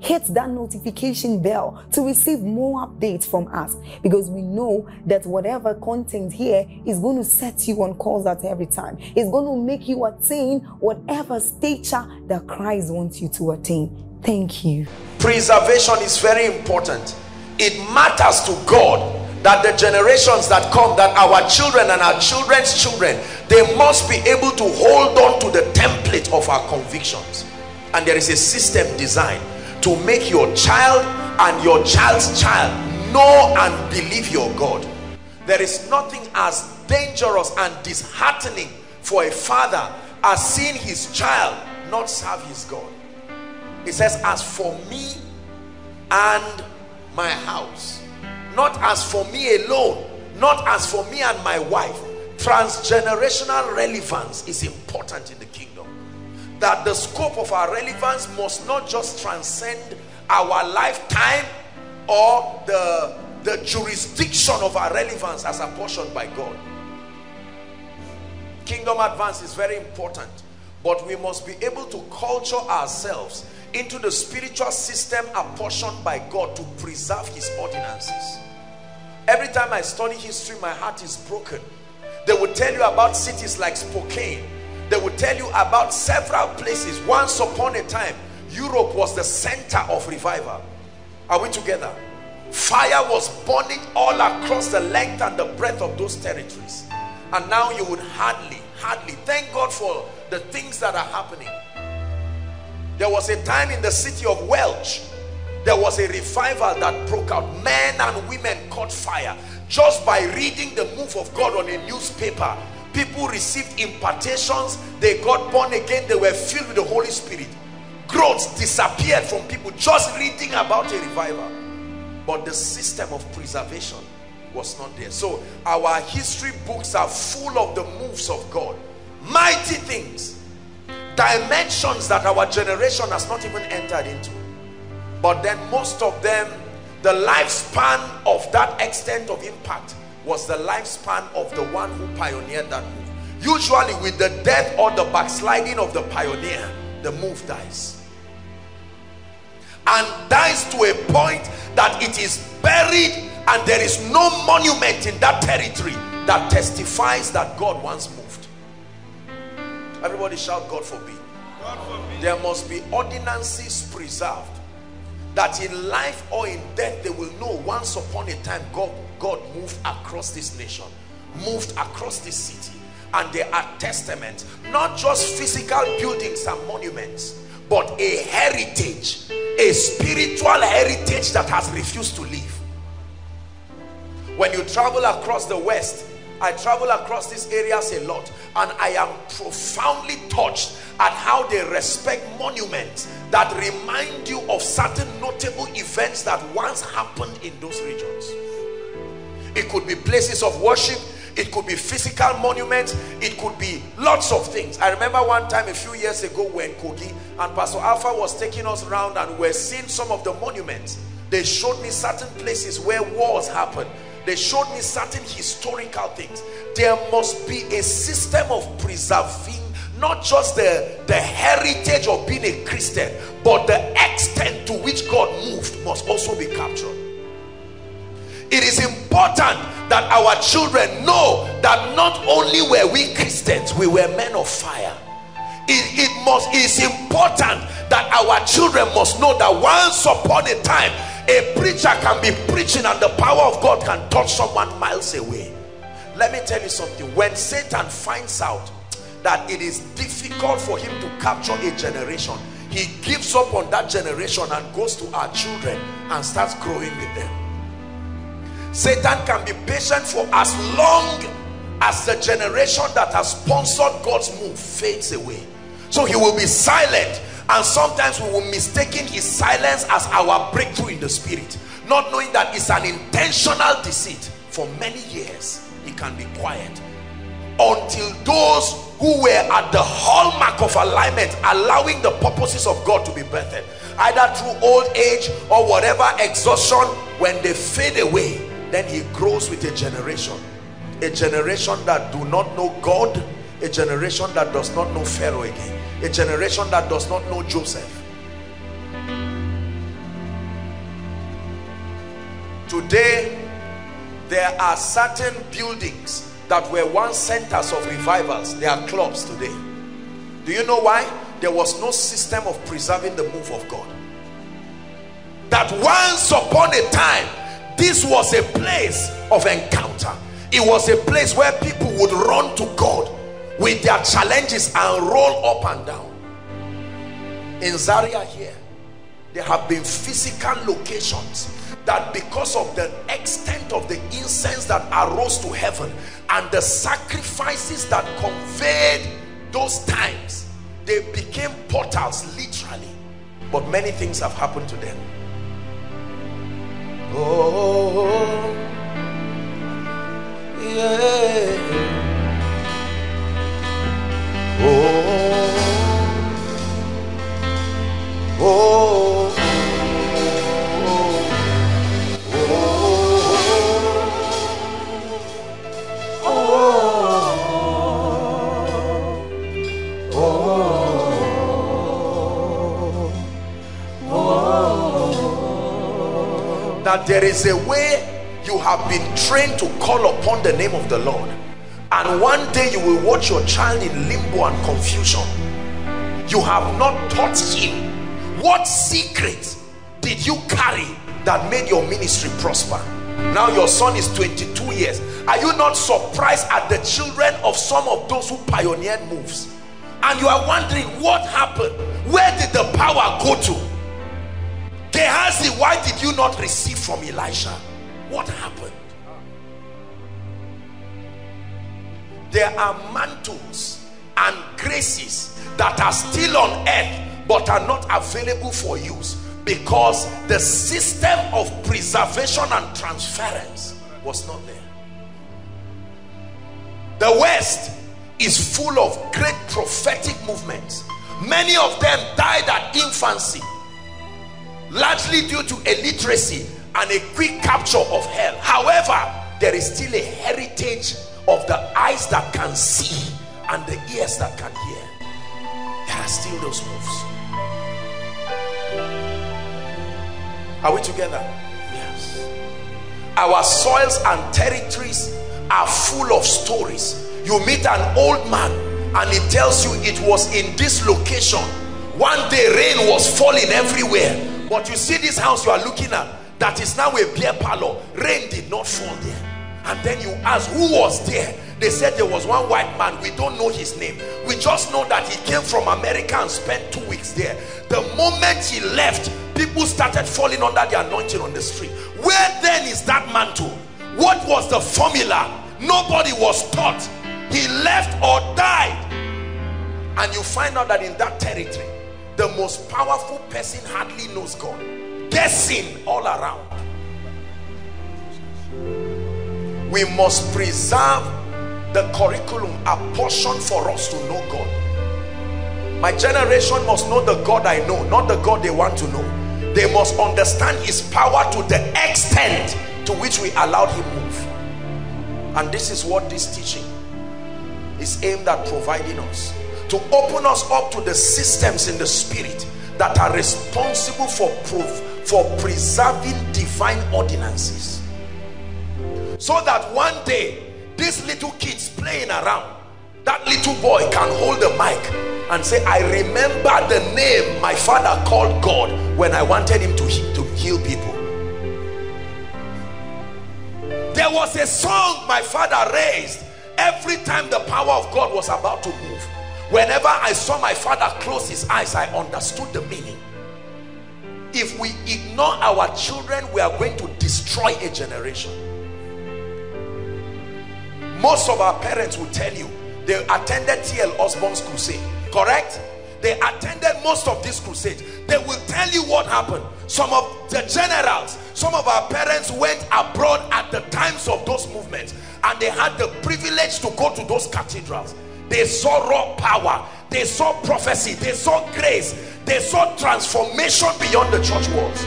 hit that notification bell to receive more updates from us because we know that whatever content here is going to set you on course at every time. It's going to make you attain whatever stature that Christ wants you to attain. Thank you. Preservation is very important. It matters to God that the generations that come that our children and our children's children they must be able to hold on to the template of our convictions and there is a system designed to make your child and your child's child know and believe your God. There is nothing as dangerous and disheartening for a father as seeing his child not serve his God. He says, as for me and my house, not as for me alone, not as for me and my wife. Transgenerational relevance is important in the that the scope of our relevance must not just transcend our lifetime or the, the jurisdiction of our relevance as apportioned by God. Kingdom advance is very important, but we must be able to culture ourselves into the spiritual system apportioned by God to preserve his ordinances. Every time I study history, my heart is broken. They will tell you about cities like Spokane, they will tell you about several places. Once upon a time Europe was the center of revival. Are we together? Fire was burning all across the length and the breadth of those territories. And now you would hardly hardly thank God for the things that are happening. There was a time in the city of Welch there was a revival that broke out. Men and women caught fire just by reading the move of God on a newspaper people received impartations they got born again they were filled with the Holy Spirit. Growth disappeared from people just reading about a revival. But the system of preservation was not there. So our history books are full of the moves of God. Mighty things. Dimensions that our generation has not even entered into. But then most of them the lifespan of that extent of impact was the lifespan of the one who pioneered that move. Usually with the death or the backsliding of the pioneer, the move dies. And dies to a point that it is buried and there is no monument in that territory that testifies that God once moved. Everybody shout God forbid. God forbid. There must be ordinances preserved that in life or in death they will know once upon a time God God moved across this nation, moved across this city. And they are testaments, not just physical buildings and monuments, but a heritage, a spiritual heritage that has refused to leave. When you travel across the West, I travel across these areas a lot and I am profoundly touched at how they respect monuments that remind you of certain notable events that once happened in those regions. It could be places of worship. It could be physical monuments. It could be lots of things. I remember one time a few years ago when Kogi and Pastor Alpha was taking us around and we're seeing some of the monuments. They showed me certain places where wars happened. They showed me certain historical things. There must be a system of preserving not just the, the heritage of being a Christian, but the extent to which God moved must also be captured. It is important that our children know that not only were we Christians, we were men of fire. It, it must it is important that our children must know that once upon a time A preacher can be preaching and the power of God can touch someone miles away. Let me tell you something. When Satan finds out that it is difficult for him to capture a generation, he gives up on that generation and goes to our children and starts growing with them. Satan can be patient for as long as the generation that has sponsored God's move fades away. So he will be silent and sometimes we will mistaken his silence as our breakthrough in the spirit not knowing that it's an intentional deceit for many years he can be quiet until those who were at the hallmark of alignment allowing the purposes of God to be birthed either through old age or whatever exhaustion when they fade away then he grows with a generation. A generation that do not know God a generation that does not know Pharaoh again a generation that does not know Joseph. Today there are certain buildings that were once centers of revivals. They are clubs today. Do you know why? There was no system of preserving the move of God. That once upon a time this was a place of encounter. It was a place where people would run to God with their challenges and roll up and down. In Zaria here there have been physical locations that because of the extent of the incense that arose to heaven and the sacrifices that conveyed those times they became portals literally. But many things have happened to them oh yeah oh, oh. That there is a way you have been trained to call upon the name of the Lord. And one day you will watch your child in limbo and confusion. You have not taught him what secret did you carry that made your ministry prosper. Now your son is 22 years. Are you not surprised at the children of some of those who pioneered moves? And you are wondering what happened? Where did the power go to Gehazi why did you not receive from Elisha? What happened? There are mantles and graces that are still on earth but are not available for use because the system of preservation and transference was not there. The west is full of great prophetic movements. Many of them died at infancy largely due to illiteracy and a quick capture of hell. However there is still a heritage of the eyes that can see and the ears that can hear. There are still those moves. Are we together? Yes. Our soils and territories are full of stories. You meet an old man and he tells you it was in this location. One day rain was falling everywhere but you see this house you are looking at that is now a beer parlor. Rain did not fall there. And then you ask who was there? They said there was one white man. We don't know his name. We just know that he came from america and spent two weeks there. The moment he left people started falling under the anointing on the street. Where then is that mantle? What was the formula? Nobody was taught. He left or died. And you find out that in that territory the most powerful person hardly knows god. Guessing all around. We must preserve the curriculum apportioned for us to know God. My generation must know the God I know not the God they want to know. They must understand his power to the extent to which we allowed him move. And this is what this teaching is aimed at providing us to open us up to the systems in the spirit that are responsible for proof for preserving divine ordinances so that one day these little kids playing around that little boy can hold the mic and say I remember the name my father called God when I wanted him to, to heal people There was a song my father raised every time the power of God was about to move. Whenever I saw my father close his eyes, I understood the meaning. If we ignore our children, we are going to destroy a generation. Most of our parents will tell you they attended T.L. Osborn's crusade, correct? They attended most of these crusades. They will tell you what happened. Some of the generals, some of our parents went abroad at the times of those movements and they had the privilege to go to those cathedrals. They saw raw power. They saw prophecy. They saw grace. They saw transformation beyond the church walls.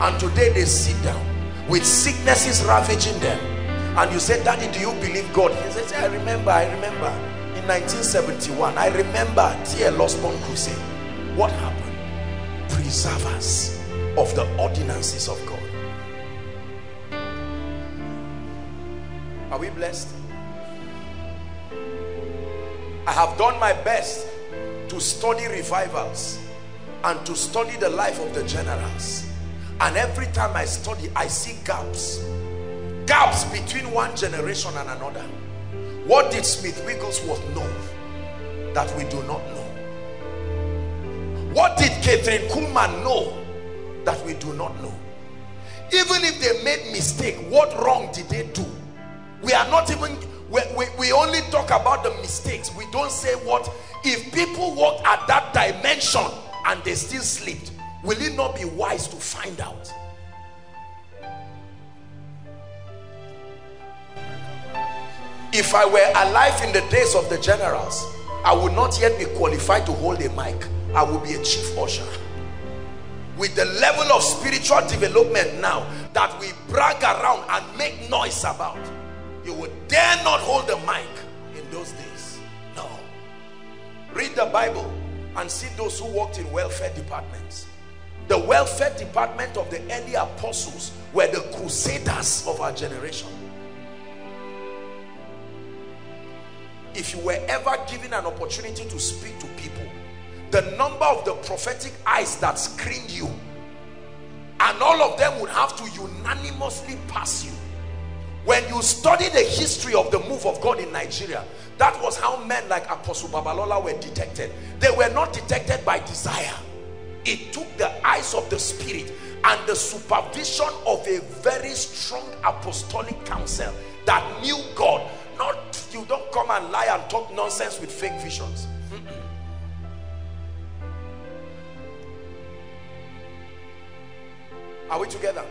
And today they sit down with sicknesses ravaging them. And you say, Daddy, do you believe God? He says, I remember, I remember in 1971 I remember T.L. Osborn crusade what happened preservers of the ordinances of God are we blessed I have done my best to study revivals and to study the life of the generals and every time I study I see gaps gaps between one generation and another what did Smith Wigglesworth know that we do not know? What did Kathryn Kuhlman know that we do not know? Even if they made mistake, what wrong did they do? We are not even, we, we, we only talk about the mistakes. We don't say what, if people walk at that dimension and they still slept, will it not be wise to find out? if I were alive in the days of the generals I would not yet be qualified to hold a mic I would be a chief usher with the level of spiritual development now that we brag around and make noise about you would dare not hold the mic in those days. No. Read the Bible and see those who worked in welfare departments. The welfare department of the early apostles were the crusaders of our generation. If you were ever given an opportunity to speak to people the number of the prophetic eyes that screened you and all of them would have to unanimously pass you when you study the history of the move of God in Nigeria that was how men like Apostle Babalola were detected they were not detected by desire it took the eyes of the spirit and the supervision of a very strong apostolic council that knew God not, you don't come and lie and talk nonsense with fake visions. Are we together?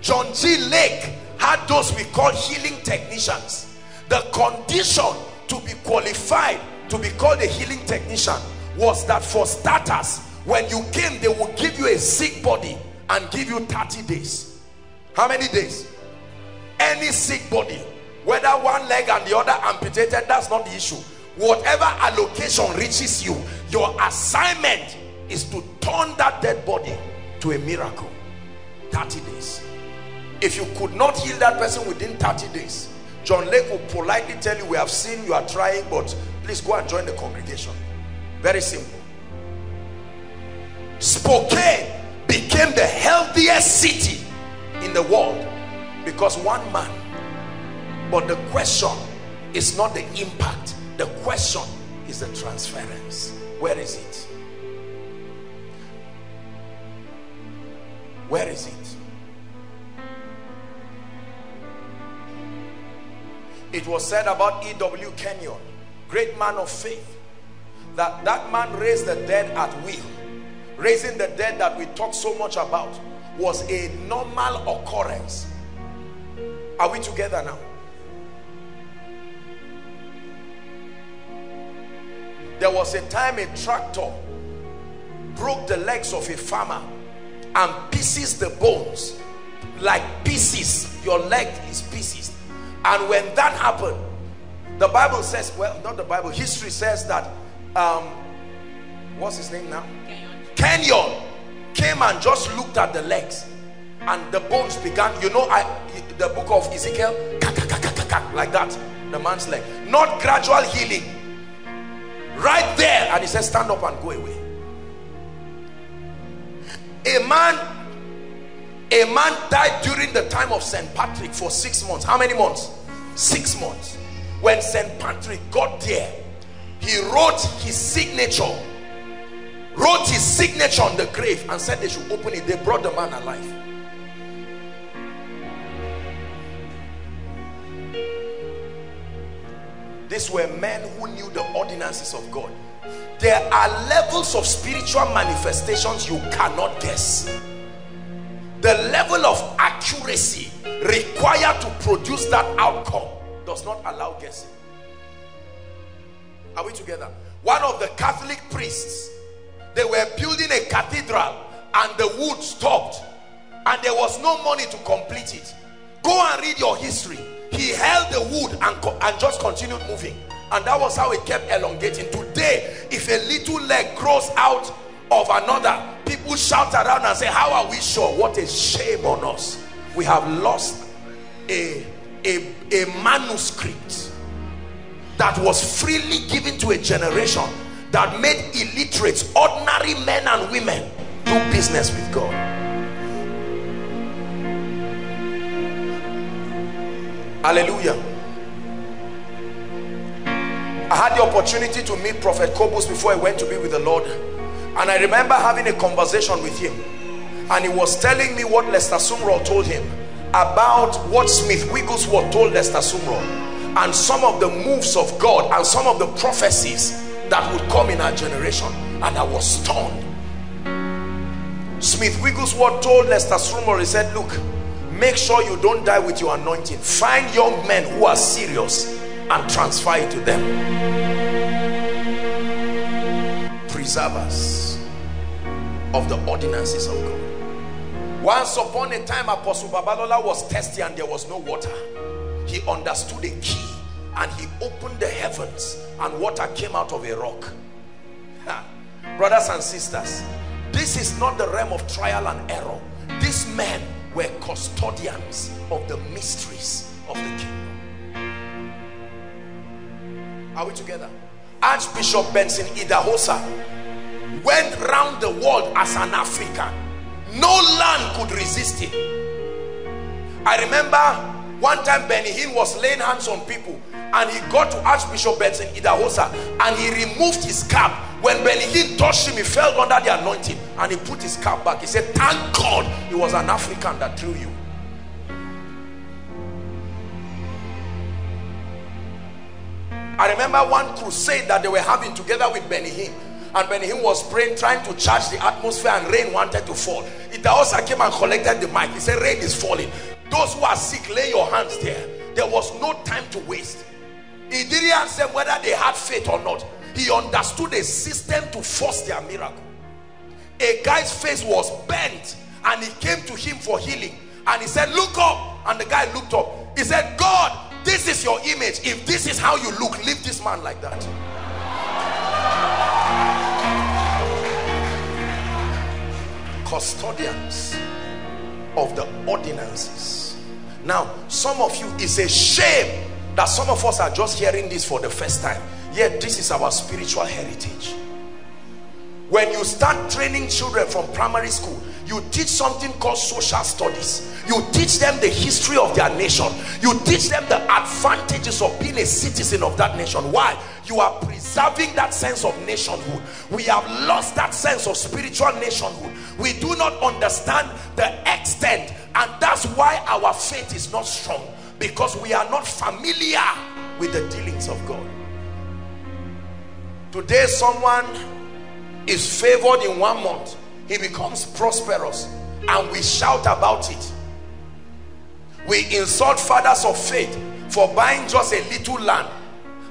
John G. Lake had those we call healing technicians. The condition to be qualified to be called a healing technician was that for starters, when you came, they would give you a sick body and give you 30 days. How many days? Any sick body whether one leg and the other amputated that's not the issue whatever allocation reaches you your assignment is to turn that dead body to a miracle 30 days if you could not heal that person within 30 days John Lake will politely tell you we have seen you are trying but please go and join the congregation very simple Spokane became the healthiest city in the world because one man but the question is not the impact. The question is the transference. Where is it? Where is it? It was said about E.W. Kenyon, great man of faith, that that man raised the dead at will. Raising the dead that we talk so much about was a normal occurrence. Are we together now? There was a time a tractor broke the legs of a farmer and pieces the bones like pieces. Your leg is pieces. And when that happened, the Bible says, well, not the Bible, history says that, um, what's his name now? Kenyon came and just looked at the legs and the bones began, you know, I the book of Ezekiel, like that, the man's leg. Not gradual healing right there and he said stand up and go away a man A man died during the time of St. Patrick for six months. How many months? Six months. When St. Patrick got there, he wrote his signature wrote his signature on the grave and said they should open it they brought the man alive these were men who knew the ordinances of God there are levels of spiritual manifestations you cannot guess the level of accuracy required to produce that outcome does not allow guessing. Are we together? One of the Catholic priests they were building a cathedral and the wood stopped and there was no money to complete it. Go and read your history. He held the wood and, and just continued moving. And that was how it kept elongating. Today if a little leg grows out of another people shout around and say how are we sure what a shame on us we have lost a a, a manuscript that was freely given to a generation that made illiterates, ordinary men and women, do business with God. Hallelujah. I had the opportunity to meet Prophet Kobus before I went to be with the Lord. And I remember having a conversation with him. And he was telling me what Lester Sumrall told him about what Smith Wigglesworth told Lester Sumrall. And some of the moves of God and some of the prophecies that would come in our generation. And I was stunned. Smith Wigglesworth told Lester Sumrall he said look make sure you don't die with your anointing. Find young men who are serious and transfer it to them. Preservers of the ordinances of God. Once upon a time Apostle Babalola was thirsty and there was no water. He understood a key and he opened the heavens and water came out of a rock. Ha. brothers and sisters this is not the realm of trial and error. These men were custodians of the mysteries of the kingdom. Are we together? Archbishop benson idahosa went round the world as an african no land could resist him i remember one time Benny Hinn was laying hands on people and he got to Archbishop Benson Idahosa and he removed his cap. When Benny Hinn touched him, he fell under the anointing and he put his cap back. He said, thank God it was an African that drew you. I remember one crusade that they were having together with Benny Hinn and when Hinn was praying trying to charge the atmosphere and rain wanted to fall Idahosa came and collected the mic. He said rain is falling. Those who are sick lay your hands there. There was no time to waste. He didn't them whether they had faith or not. He understood a system to force their miracle. A guy's face was bent and he came to him for healing. And he said look up. And the guy looked up. He said god this is your image. If this is how you look leave this man like that custodians of the ordinances. Now some of you it's a shame that some of us are just hearing this for the first time. Yet this is our spiritual heritage when you start training children from primary school you teach something called social studies. You teach them the history of their nation. You teach them the advantages of being a citizen of that nation. Why? You are preserving that sense of nationhood. We have lost that sense of spiritual nationhood. We do not understand the extent and that's why our faith is not strong because we are not familiar with the dealings of God. Today someone is favored in one month he becomes prosperous and we shout about it. We insult fathers of faith for buying just a little land.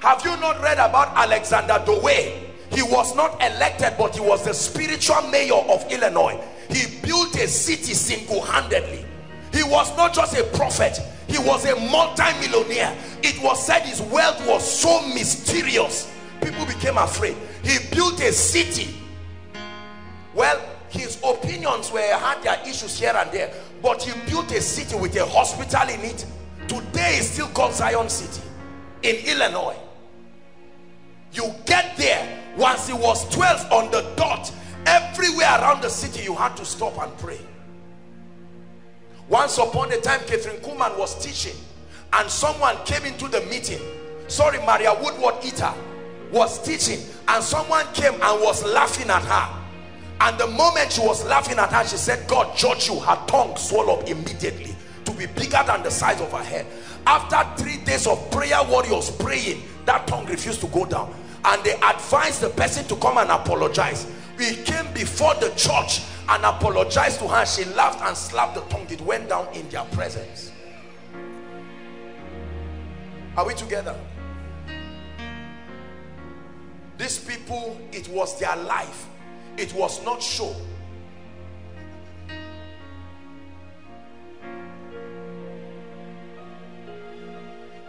Have you not read about Alexander Dowie he was not elected but he was the spiritual mayor of Illinois. He built a city single-handedly. He was not just a prophet he was a multi-millionaire. It was said his wealth was so mysterious people became afraid. He built a city well his opinions were had their issues here and there but he built a city with a hospital in it. Today is still called Zion City in Illinois. You get there once it was 12 on the dot everywhere around the city you had to stop and pray. Once upon a time Kathryn Kuhlman was teaching and someone came into the meeting. Sorry Maria Woodworth-Etter was teaching and someone came and was laughing at her and the moment she was laughing at her she said God judge you. Her tongue swelled up immediately to be bigger than the size of her head after three days of prayer warriors praying that tongue refused to go down. And they advised the person to come and apologize. We came before the church and apologized to her. She laughed and slapped the tongue. It went down in their presence. Are we together? These people it was their life it was not show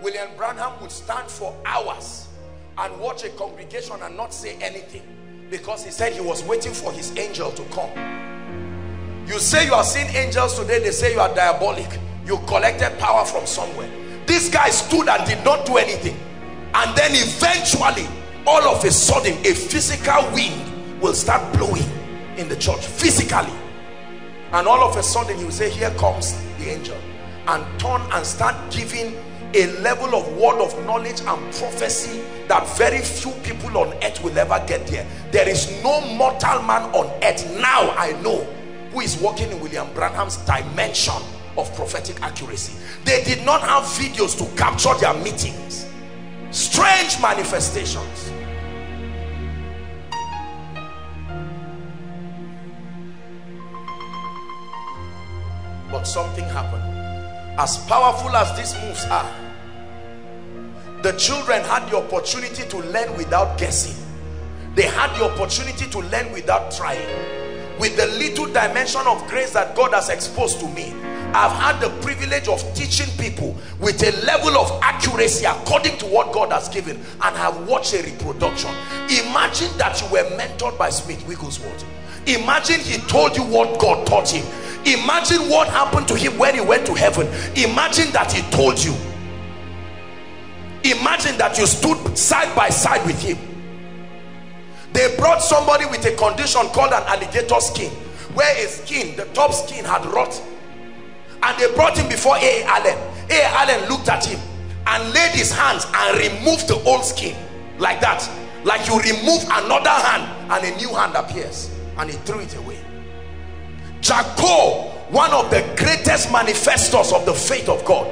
William Branham would stand for hours and watch a congregation and not say anything because he said he was waiting for his angel to come. You say you are seeing angels today they say you are diabolic. You collected power from somewhere. This guy stood and did not do anything. And then eventually all of a sudden a physical wind will start blowing in the church physically. And all of a sudden will say here comes the angel and turn and start giving a level of word of knowledge and prophecy that very few people on earth will ever get there. There is no mortal man on earth now I know who is working in William Branham's dimension of prophetic accuracy. They did not have videos to capture their meetings. Strange manifestations something happened. As powerful as these moves are the children had the opportunity to learn without guessing. They had the opportunity to learn without trying. With the little dimension of grace that God has exposed to me I've had the privilege of teaching people with a level of accuracy according to what God has given and have watched a reproduction. Imagine that you were mentored by Smith Wigglesworth. Imagine he told you what God taught him imagine what happened to him when he went to heaven. Imagine that he told you. Imagine that you stood side by side with him. They brought somebody with a condition called an alligator skin where his skin the top skin had rot. And they brought him before A. Allen. A. Allen looked at him and laid his hands and removed the old skin like that. Like you remove another hand and a new hand appears and he threw it away Jack Coe one of the greatest manifestors of the faith of God.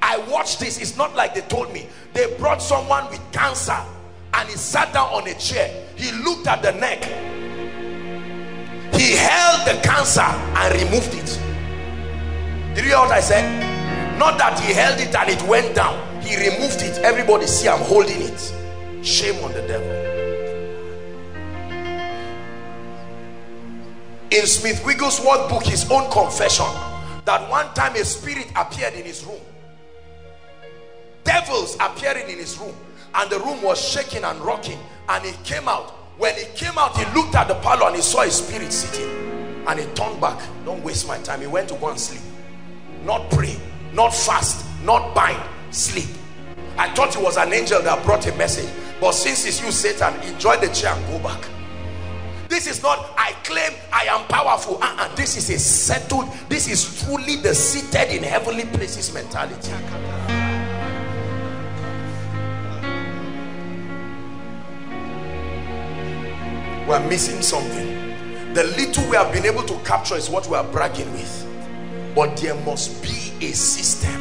I watched this. It's not like they told me. They brought someone with cancer and he sat down on a chair. He looked at the neck. He held the cancer and removed it. Did you hear what I said? Not that he held it and it went down. He removed it. Everybody see I'm holding it. Shame on the devil in Smith Wigglesworth book his own confession that one time a spirit appeared in his room. Devils appearing in his room and the room was shaking and rocking and he came out. When he came out he looked at the parlor and he saw a spirit sitting and he turned back. Don't waste my time. He went to go and sleep. Not pray not fast not bind sleep. I thought it was an angel that brought a message but since it's you Satan enjoy the chair and go back this is not I claim I am powerful. Uh -uh. this is a settled this is truly the seated in heavenly places mentality. We're missing something. The little we have been able to capture is what we are bragging with. But there must be a system.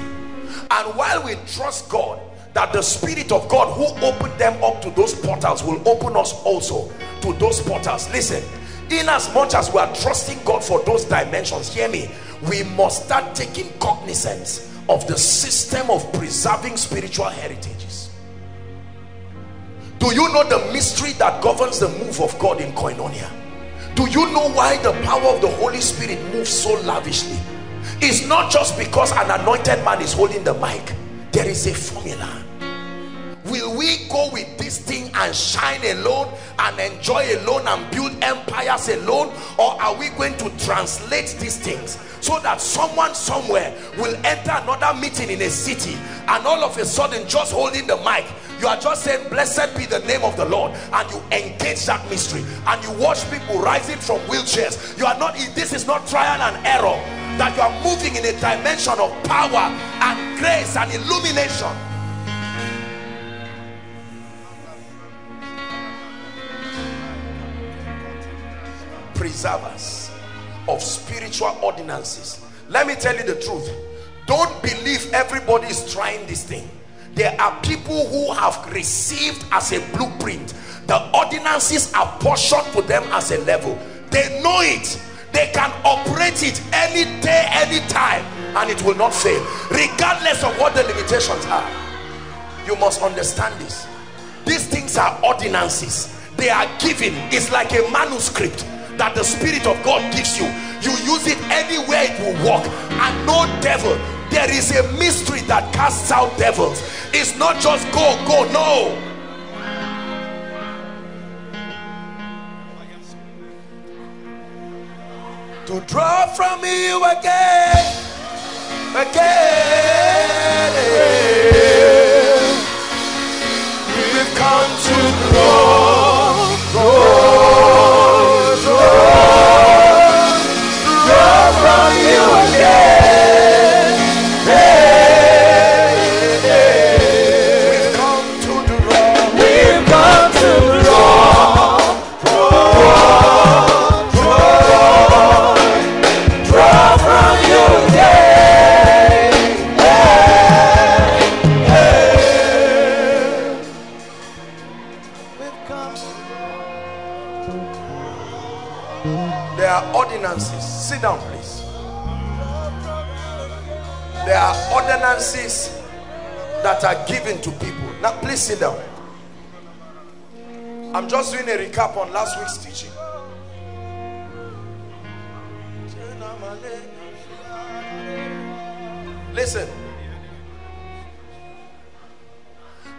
And while we trust God that the spirit of God who opened them up to those portals will open us also to those portals. Listen in as much as we are trusting God for those dimensions hear me we must start taking cognizance of the system of preserving spiritual heritages. Do you know the mystery that governs the move of God in koinonia? Do you know why the power of the Holy Spirit moves so lavishly? It's not just because an anointed man is holding the mic. There is a formula will we go with this thing and shine alone and enjoy alone and build empires alone? Or are we going to translate these things so that someone somewhere will enter another meeting in a city and all of a sudden just holding the mic you are just saying blessed be the name of the Lord and you engage that mystery and you watch people rising from wheelchairs? You are not this is not trial and error that you are moving in a dimension of power and grace and illumination preserve us of spiritual ordinances. Let me tell you the truth. Don't believe everybody is trying this thing. There are people who have received as a blueprint. The ordinances are portioned to them as a level. They know it. They can operate it any day any time and it will not fail. Regardless of what the limitations are you must understand this. These things are ordinances. They are given. It's like a manuscript that the spirit of god gives you. You use it anywhere it will work and no devil. There is a mystery that casts out devils. It's not just go go no. To draw from you again, again. We've come to that are given to people. Now, please sit down. I'm just doing a recap on last week's teaching. Listen.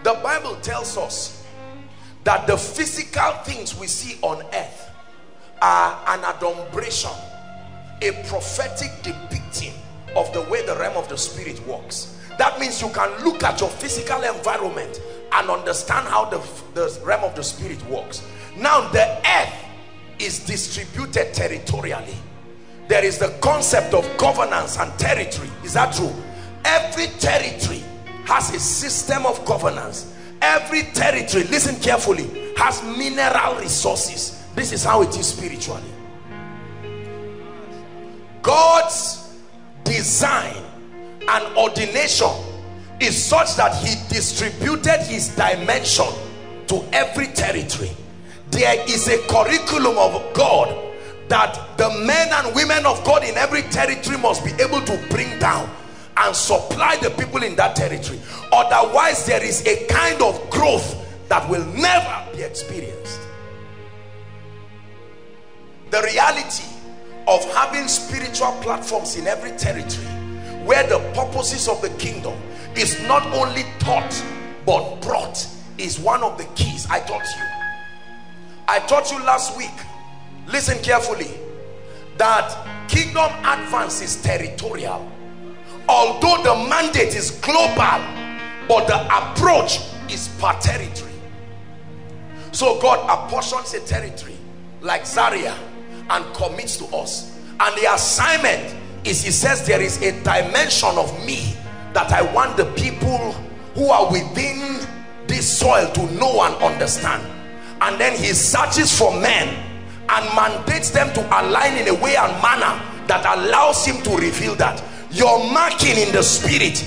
The Bible tells us that the physical things we see on earth are an adumbration, a prophetic depicting of the way the realm of the spirit works. That means you can look at your physical environment and understand how the, the realm of the spirit works. Now the earth is distributed territorially. There is the concept of governance and territory. Is that true? Every territory has a system of governance. Every territory, listen carefully, has mineral resources. This is how it is spiritually. God's design and ordination is such that he distributed his dimension to every territory. There is a curriculum of God that the men and women of God in every territory must be able to bring down and supply the people in that territory. Otherwise, there is a kind of growth that will never be experienced. The reality of having spiritual platforms in every territory where the purposes of the kingdom is not only taught but brought is one of the keys I taught you. I taught you last week, listen carefully, that kingdom advance is territorial. Although the mandate is global, but the approach is per territory. So God apportions a territory like Zaria and commits to us. And the assignment is he says there is a dimension of me that I want the people who are within this soil to know and understand. And then he searches for men and mandates them to align in a way and manner that allows him to reveal that. Your marking in the spirit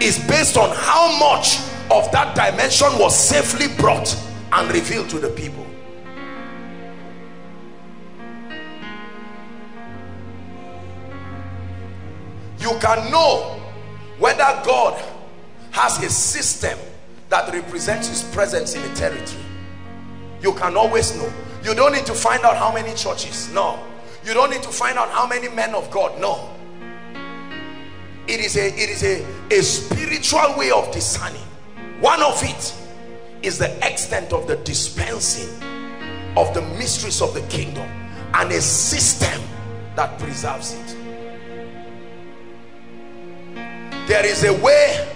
is based on how much of that dimension was safely brought and revealed to the people. You can know whether God has a system that represents his presence in a territory. You can always know. You don't need to find out how many churches. No. You don't need to find out how many men of God. No. It is a it is a, a spiritual way of discerning. One of it is the extent of the dispensing of the mysteries of the kingdom and a system that preserves it. There is a way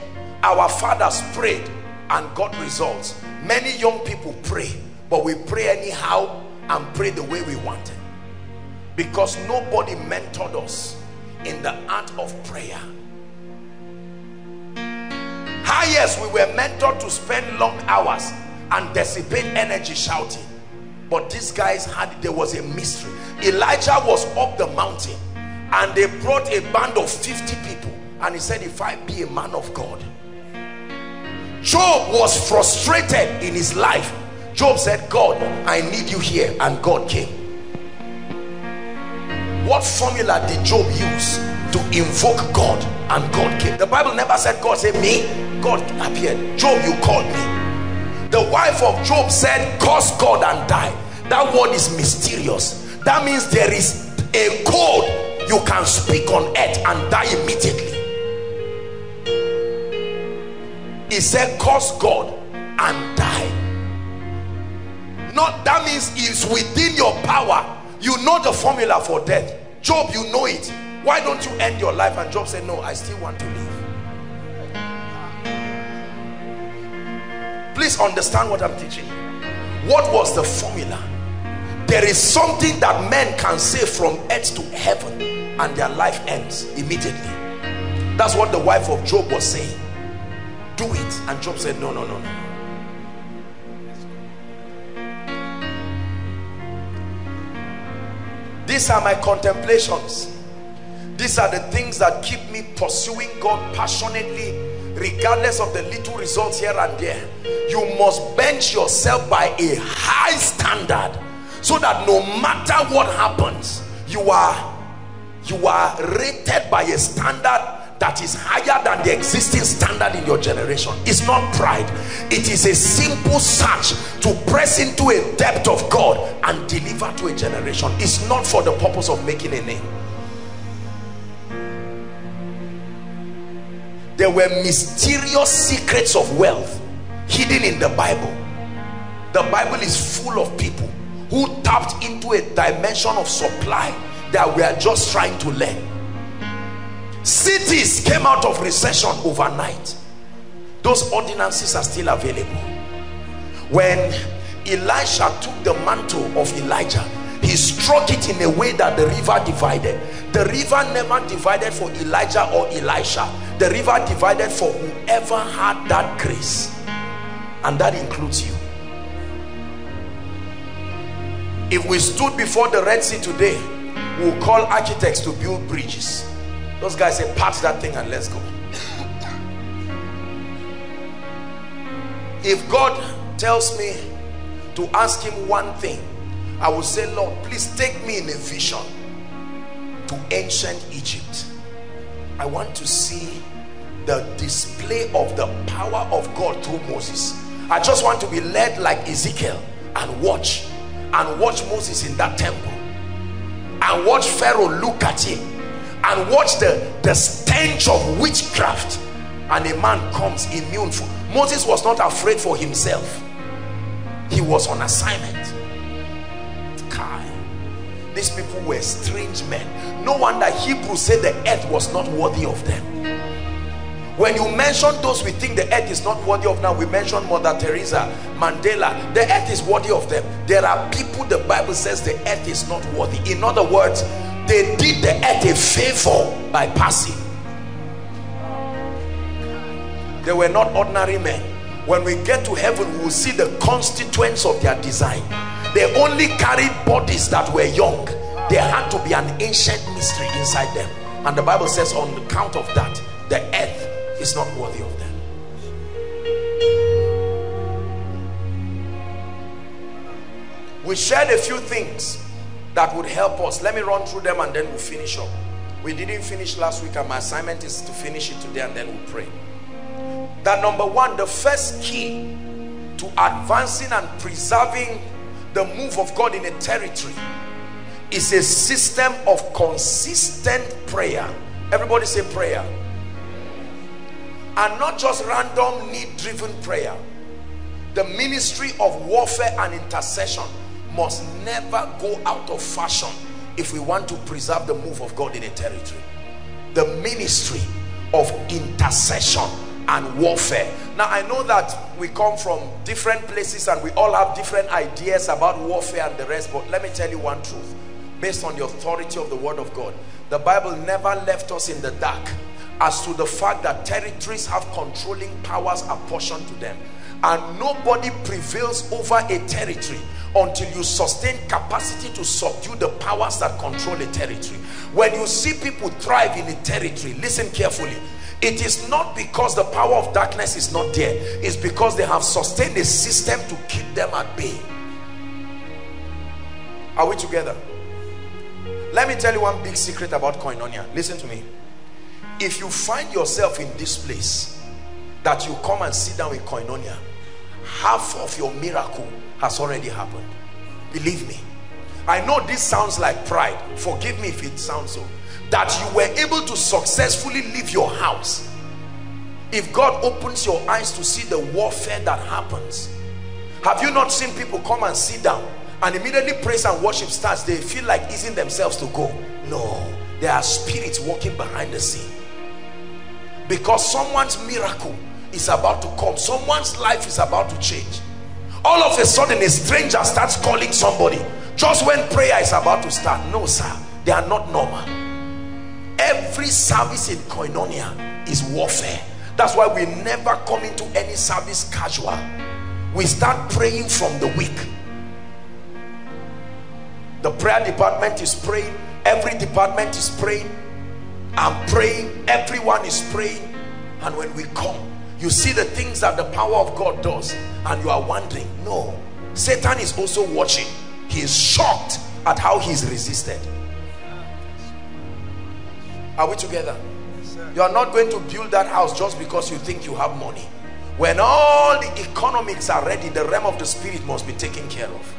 our fathers prayed and got results. Many young people pray, but we pray anyhow and pray the way we wanted. Because nobody mentored us in the art of prayer. Highest, we were mentored to spend long hours and dissipate energy shouting. But these guys had, there was a mystery. Elijah was up the mountain and they brought a band of 50 people and he said, if I be a man of God. Job was frustrated in his life. Job said, God, I need you here. And God came. What formula did Job use to invoke God? And God came. The Bible never said God said me. God appeared. Job, you called me. The wife of Job said, curse God and die. That word is mysterious. That means there is a code you can speak on earth and die immediately. He said, curse God and die. Not that means it's within your power. You know the formula for death. Job, you know it. Why don't you end your life? And Job said, No, I still want to live. Please understand what I'm teaching. What was the formula? There is something that men can say from earth to heaven and their life ends immediately. That's what the wife of Job was saying. Do it. And Job said, No, no, no, no. These are my contemplations. These are the things that keep me pursuing God passionately regardless of the little results here and there. You must bench yourself by a high standard so that no matter what happens, you are you are rated by a standard that is higher than the existing standard in your generation. It's not pride. It is a simple search to press into a depth of God and deliver to a generation. It's not for the purpose of making a name. There were mysterious secrets of wealth hidden in the Bible. The Bible is full of people who tapped into a dimension of supply that we are just trying to learn cities came out of recession overnight. Those ordinances are still available. When Elisha took the mantle of Elijah he struck it in a way that the river divided. The river never divided for Elijah or Elisha. The river divided for whoever had that grace. And that includes you. If we stood before the Red Sea today we'll call architects to build bridges those guys say, patch that thing and let's go. If God tells me to ask him one thing, I will say, Lord, please take me in a vision to ancient Egypt. I want to see the display of the power of God through Moses. I just want to be led like Ezekiel and watch and watch Moses in that temple and watch Pharaoh look at him and watch the, the stench of witchcraft and a man comes immune for Moses was not afraid for himself. He was on assignment. Kai. these people were strange men. No wonder Hebrews said the earth was not worthy of them. When you mention those we think the earth is not worthy of now we mention Mother Teresa Mandela. The earth is worthy of them. There are people the Bible says the earth is not worthy. In other words they did the earth a favor by passing. They were not ordinary men. When we get to heaven we will see the constituents of their design. They only carried bodies that were young. There had to be an ancient mystery inside them. And the bible says on account of that the earth is not worthy of them. We shared a few things that would help us. Let me run through them and then we'll finish up. We didn't finish last week and my assignment is to finish it today and then we'll pray. That number one, the first key to advancing and preserving the move of God in a territory is a system of consistent prayer. Everybody say prayer. And not just random need-driven prayer. The ministry of warfare and intercession must never go out of fashion if we want to preserve the move of God in a territory. The ministry of intercession and warfare. Now I know that we come from different places and we all have different ideas about warfare and the rest, but let me tell you one truth. Based on the authority of the word of God, the Bible never left us in the dark as to the fact that territories have controlling powers apportioned to them and nobody prevails over a territory until you sustain capacity to subdue the powers that control a territory. When you see people thrive in a territory listen carefully. It is not because the power of darkness is not there. It's because they have sustained a system to keep them at bay. Are we together? Let me tell you one big secret about koinonia. Listen to me. If you find yourself in this place that you come and sit down with koinonia half of your miracle has already happened. Believe me. I know this sounds like pride. Forgive me if it sounds so. That you were able to successfully leave your house. If god opens your eyes to see the warfare that happens have you not seen people come and sit down and immediately praise and worship starts? They feel like easing themselves to go. No there are spirits walking behind the scene. Because someone's miracle is about to come. Someone's life is about to change. All of a sudden a stranger starts calling somebody. Just when prayer is about to start. No sir they are not normal. Every service in koinonia is warfare. That's why we never come into any service casual. We start praying from the week. The prayer department is praying. Every department is praying. I'm praying. Everyone is praying. And when we come you see the things that the power of God does and you are wondering no Satan is also watching. He is shocked at how he is resisted. Are we together? You are not going to build that house just because you think you have money. When all the economics are ready the realm of the spirit must be taken care of.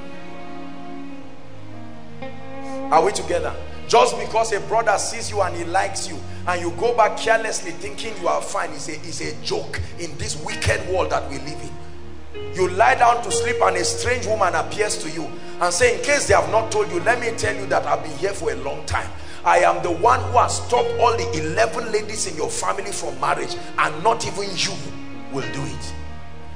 Are we together? Just because a brother sees you and he likes you and you go back carelessly thinking you are fine. Is a, is a joke in this wicked world that we live in. You lie down to sleep and a strange woman appears to you and say in case they have not told you let me tell you that I've been here for a long time. I am the one who has stopped all the 11 ladies in your family from marriage and not even you will do it.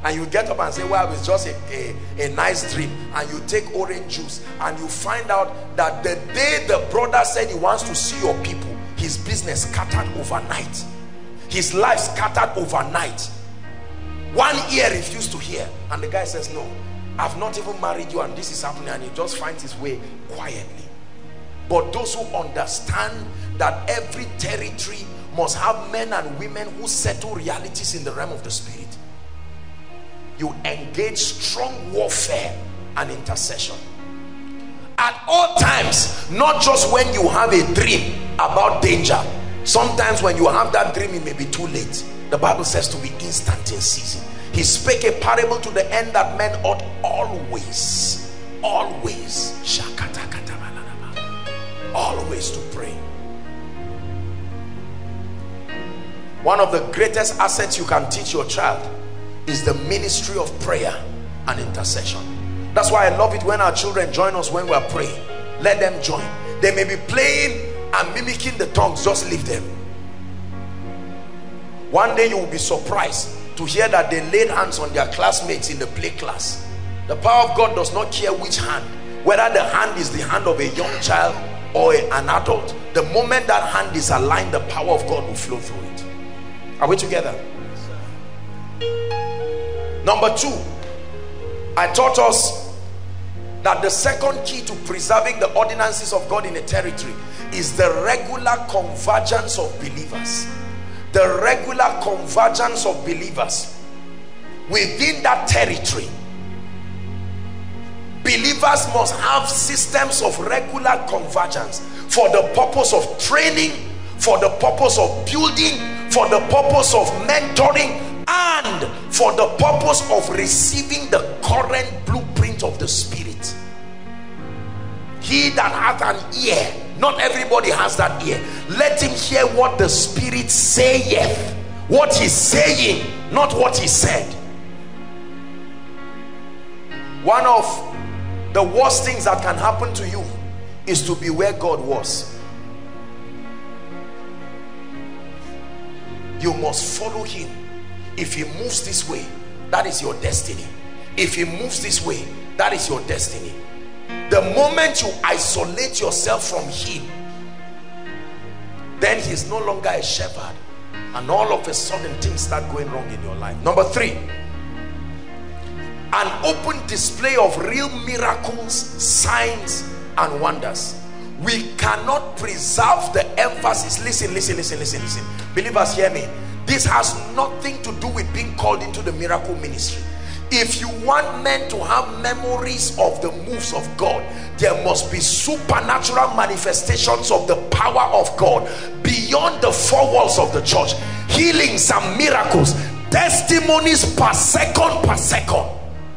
And you get up and say well it's just a, a, a, nice dream. And you take orange juice and you find out that the day the brother said he wants to see your people his business scattered overnight. His life scattered overnight. One ear refused to hear and the guy says no I've not even married you and this is happening and he just finds his way quietly. But those who understand that every territory must have men and women who settle realities in the realm of the spirit you engage strong warfare and intercession at all times not just when you have a dream about danger. Sometimes when you have that dream it may be too late. The bible says to be instant in season. He spake a parable to the end that men ought always always always to pray. One of the greatest assets you can teach your child is the ministry of prayer and intercession that's why i love it when our children join us when we are praying. Let them join. They may be playing and mimicking the tongues just leave them. One day you will be surprised to hear that they laid hands on their classmates in the play class. The power of god does not care which hand whether the hand is the hand of a young child or an adult. The moment that hand is aligned the power of god will flow through it. Are we together? Number two, I taught us that the second key to preserving the ordinances of God in a territory is the regular convergence of believers. The regular convergence of believers within that territory. Believers must have systems of regular convergence for the purpose of training, for the purpose of building, for the purpose of mentoring, and for the purpose of receiving the current blueprint of the spirit. He that hath an ear not everybody has that ear. Let him hear what the spirit saith what he's saying not what he said. One of the worst things that can happen to you is to be where God was. You must follow him if he moves this way that is your destiny. If he moves this way that is your destiny. The moment you isolate yourself from him then he's no longer a shepherd and all of a sudden things start going wrong in your life. Number three an open display of real miracles signs and wonders. We cannot preserve the emphasis. Listen listen listen listen listen. Believers hear me this has nothing to do with being called into the miracle ministry. If you want men to have memories of the moves of God there must be supernatural manifestations of the power of God beyond the four walls of the church. Healings and miracles testimonies per second per second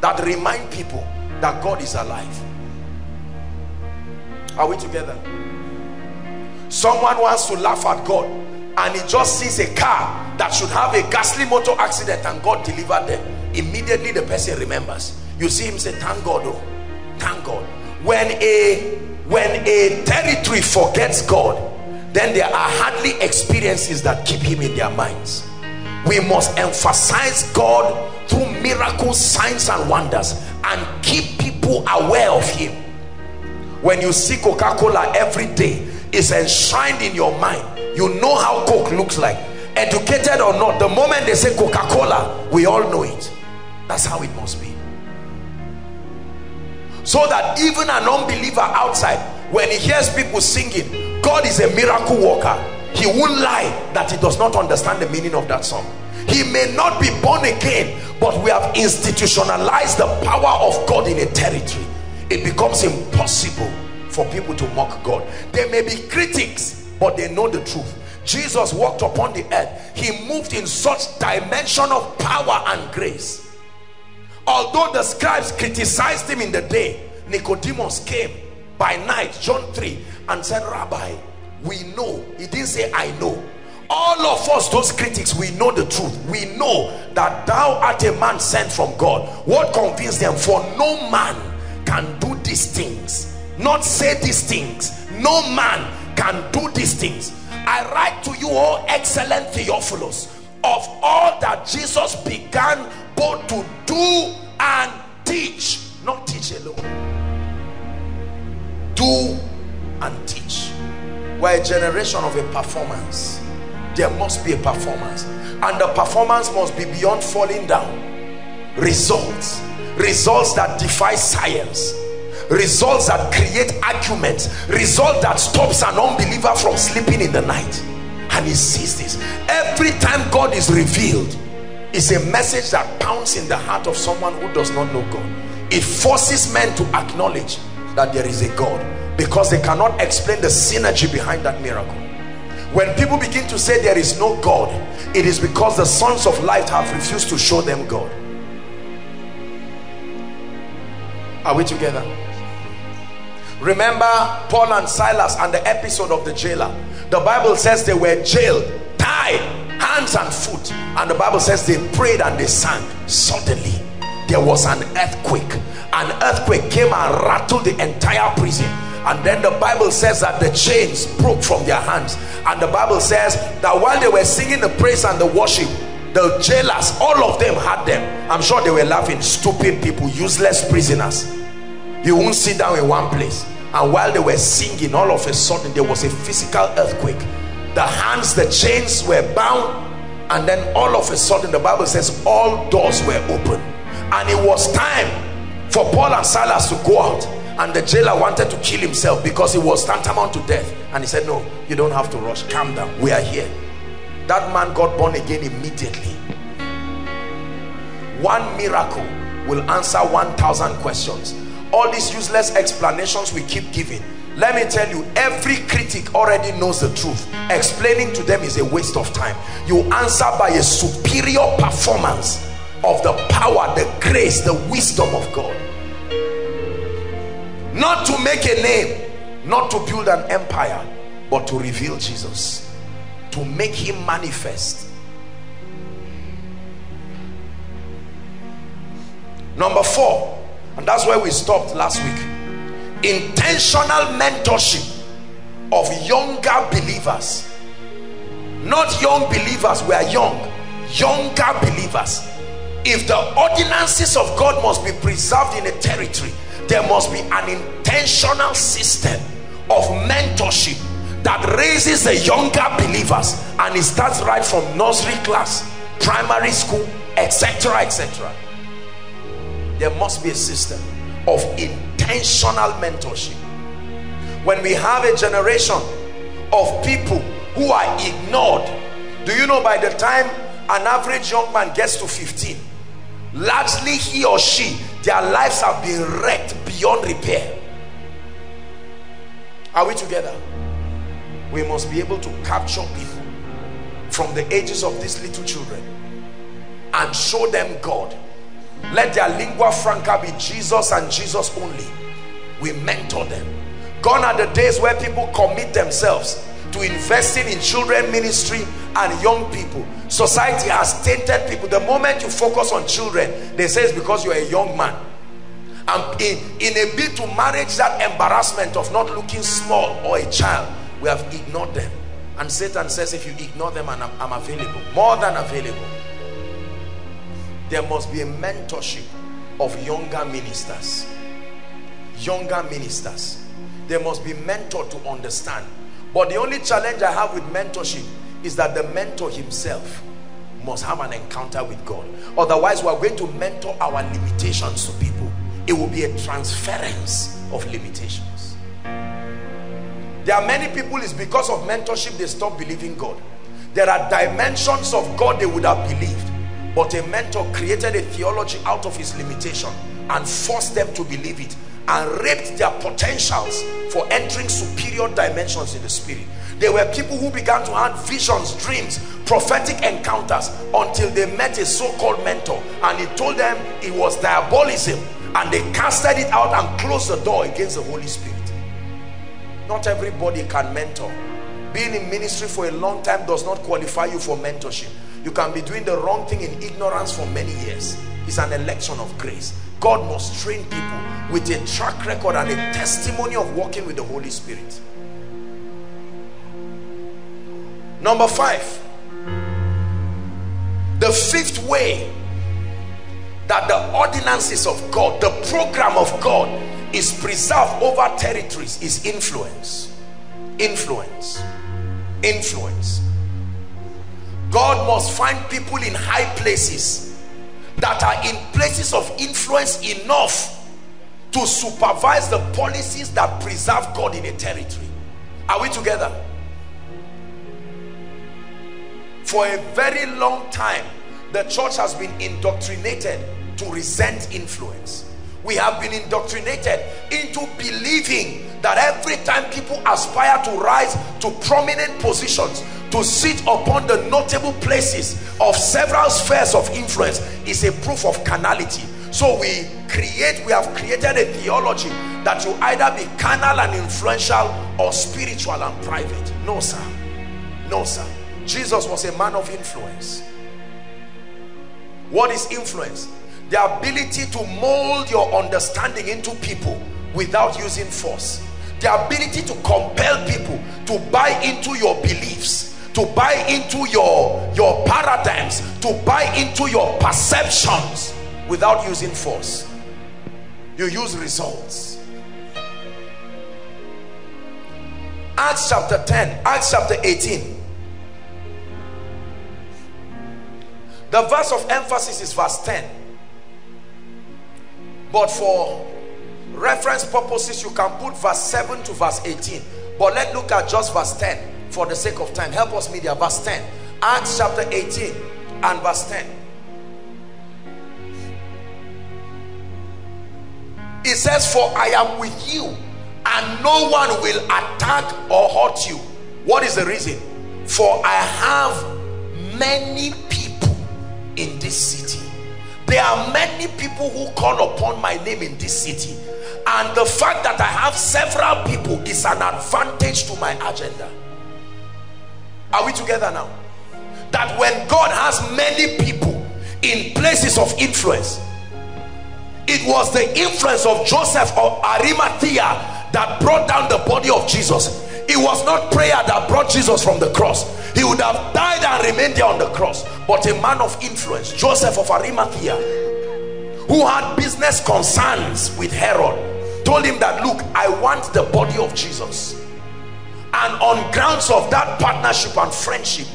that remind people that God is alive. Are we together? Someone wants to laugh at God and he just sees a car that should have a ghastly motor accident and God delivered them. Immediately the person remembers. You see him say thank God oh. Thank God. When a when a territory forgets God then there are hardly experiences that keep him in their minds. We must emphasize God through miracles signs and wonders and keep people aware of him. When you see Coca-Cola every day is enshrined in your mind you know how Coke looks like. Educated or not the moment they say Coca-Cola we all know it. That's how it must be. So that even an unbeliever outside when he hears people singing God is a miracle worker he won't lie that he does not understand the meaning of that song. He may not be born again but we have institutionalized the power of God in a territory. It becomes impossible for people to mock God. There may be critics but they know the truth. Jesus walked upon the earth. He moved in such dimension of power and grace. Although the scribes criticized him in the day Nicodemus came by night John 3 and said rabbi we know. He didn't say I know. All of us those critics we know the truth. We know that thou art a man sent from God. What convinced them? For no man can do these things. Not say these things. No man can do these things. I write to you oh excellent Theophilus of all that Jesus began both to do and teach. Not teach alone. Do and teach. We're a generation of a performance. There must be a performance. And the performance must be beyond falling down. Results. Results that defy science results that create arguments results that stops an unbeliever from sleeping in the night. And he sees this. Every time God is revealed is a message that pounds in the heart of someone who does not know God. It forces men to acknowledge that there is a God because they cannot explain the synergy behind that miracle. When people begin to say there is no God it is because the sons of light have refused to show them God. Are we together remember Paul and Silas and the episode of the jailer. The Bible says they were jailed tied hands and foot. And the Bible says they prayed and they sang. Suddenly there was an earthquake. An earthquake came and rattled the entire prison. And then the Bible says that the chains broke from their hands. And the Bible says that while they were singing the praise and the worship the jailers all of them had them. I'm sure they were laughing. Stupid people useless prisoners. You won't sit down in one place and while they were singing all of a sudden there was a physical earthquake. The hands the chains were bound and then all of a sudden the Bible says all doors were open. And it was time for Paul and Silas to go out and the jailer wanted to kill himself because he was tantamount to death. And he said no you don't have to rush. Calm down. We are here. That man got born again immediately. One miracle will answer 1,000 questions all these useless explanations we keep giving let me tell you every critic already knows the truth. Explaining to them is a waste of time. You answer by a superior performance of the power the grace the wisdom of God. Not to make a name not to build an empire but to reveal Jesus to make him manifest. Number four and that's where we stopped last week. Intentional mentorship of younger believers. Not young believers we are young. Younger believers. If the ordinances of God must be preserved in a territory there must be an intentional system of mentorship that raises the younger believers and it starts right from nursery class primary school etc etc there must be a system of intentional mentorship. When we have a generation of people who are ignored do you know by the time an average young man gets to 15 largely he or she their lives have been wrecked beyond repair? Are we together? We must be able to capture people from the ages of these little children and show them God let their lingua franca be Jesus and Jesus only. We mentor them. Gone are the days where people commit themselves to investing in children ministry and young people. Society has tainted people. The moment you focus on children they say it's because you're a young man. And in, in a bid to manage that embarrassment of not looking small or a child we have ignored them. And Satan says if you ignore them I'm, I'm available. More than available there must be a mentorship of younger ministers. Younger ministers. They must be mentored to understand. But the only challenge I have with mentorship is that the mentor himself must have an encounter with God. Otherwise we are going to mentor our limitations to people. It will be a transference of limitations. There are many people it's because of mentorship they stop believing God. There are dimensions of God they would have believed but a mentor created a theology out of his limitation and forced them to believe it and raped their potentials for entering superior dimensions in the spirit. There were people who began to have visions dreams prophetic encounters until they met a so-called mentor and he told them it was diabolism and they casted it out and closed the door against the Holy Spirit. Not everybody can mentor. Being in ministry for a long time does not qualify you for mentorship you can be doing the wrong thing in ignorance for many years. It's an election of grace. God must train people with a track record and a testimony of walking with the Holy Spirit. Number five. The fifth way that the ordinances of God the program of God is preserved over territories is influence. Influence. Influence God must find people in high places that are in places of influence enough to supervise the policies that preserve God in a territory. Are we together? For a very long time the church has been indoctrinated to resent influence we have been indoctrinated into believing that every time people aspire to rise to prominent positions to sit upon the notable places of several spheres of influence is a proof of carnality. So we create we have created a theology that you either be carnal and influential or spiritual and private. No sir. No sir. Jesus was a man of influence. What is influence the ability to mold your understanding into people without using force. The ability to compel people to buy into your beliefs to buy into your your paradigms to buy into your perceptions without using force. You use results. Acts chapter 10 acts chapter 18 the verse of emphasis is verse 10 but for reference purposes you can put verse 7 to verse 18 but let's look at just verse 10 for the sake of time. Help us media. Verse 10 acts chapter 18 and verse 10 it says for i am with you and no one will attack or hurt you. What is the reason? For i have many people in this city there are many people who call upon my name in this city and the fact that i have several people is an advantage to my agenda are we together now? That when God has many people in places of influence, it was the influence of Joseph of Arimathea that brought down the body of Jesus. It was not prayer that brought Jesus from the cross. He would have died and remained there on the cross. But a man of influence, Joseph of Arimathea, who had business concerns with Herod, told him that, look, I want the body of Jesus. And on grounds of that partnership and friendship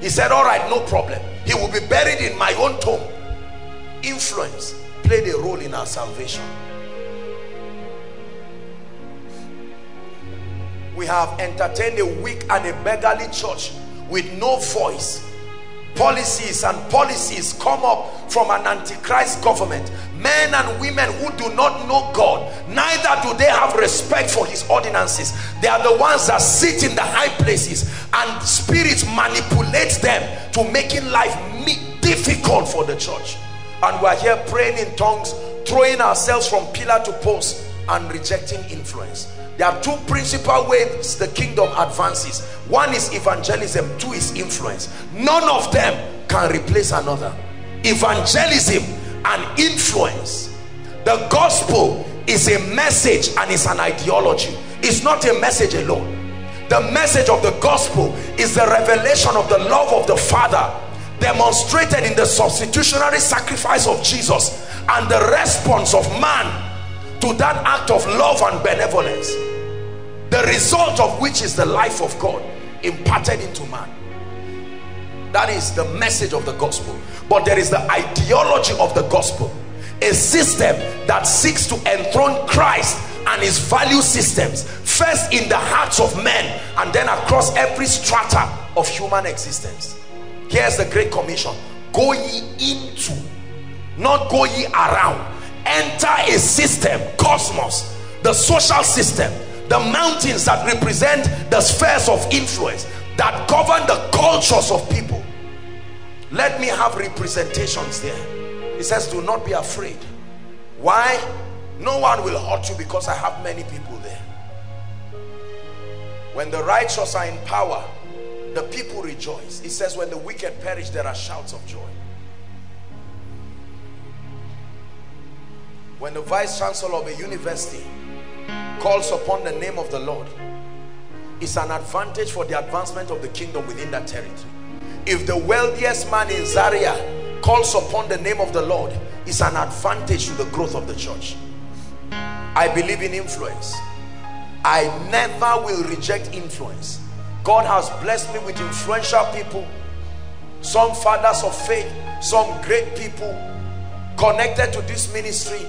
he said all right no problem. He will be buried in my own tomb. Influence played a role in our salvation. We have entertained a weak and a beggarly church with no voice policies and policies come up from an antichrist government. Men and women who do not know God neither do they have respect for his ordinances. They are the ones that sit in the high places and spirits manipulate them to making life difficult for the church. And we're here praying in tongues throwing ourselves from pillar to post and rejecting influence there are two principal ways the kingdom advances. One is evangelism two is influence. None of them can replace another. Evangelism and influence. The gospel is a message and it's an ideology. It's not a message alone. The message of the gospel is the revelation of the love of the father demonstrated in the substitutionary sacrifice of jesus and the response of man to that act of love and benevolence the result of which is the life of God imparted into man. That is the message of the gospel. But there is the ideology of the gospel a system that seeks to enthrone Christ and his value systems first in the hearts of men and then across every strata of human existence. Here's the great commission. Go ye into not go ye around enter a system cosmos the social system the mountains that represent the spheres of influence that govern the cultures of people. Let me have representations there. He says do not be afraid. Why? No one will hurt you because i have many people there. When the righteous are in power the people rejoice. He says when the wicked perish there are shouts of joy when the vice chancellor of a university calls upon the name of the Lord it's an advantage for the advancement of the kingdom within that territory. If the wealthiest man in Zaria calls upon the name of the Lord it's an advantage to the growth of the church. I believe in influence. I never will reject influence. God has blessed me with influential people some fathers of faith some great people connected to this ministry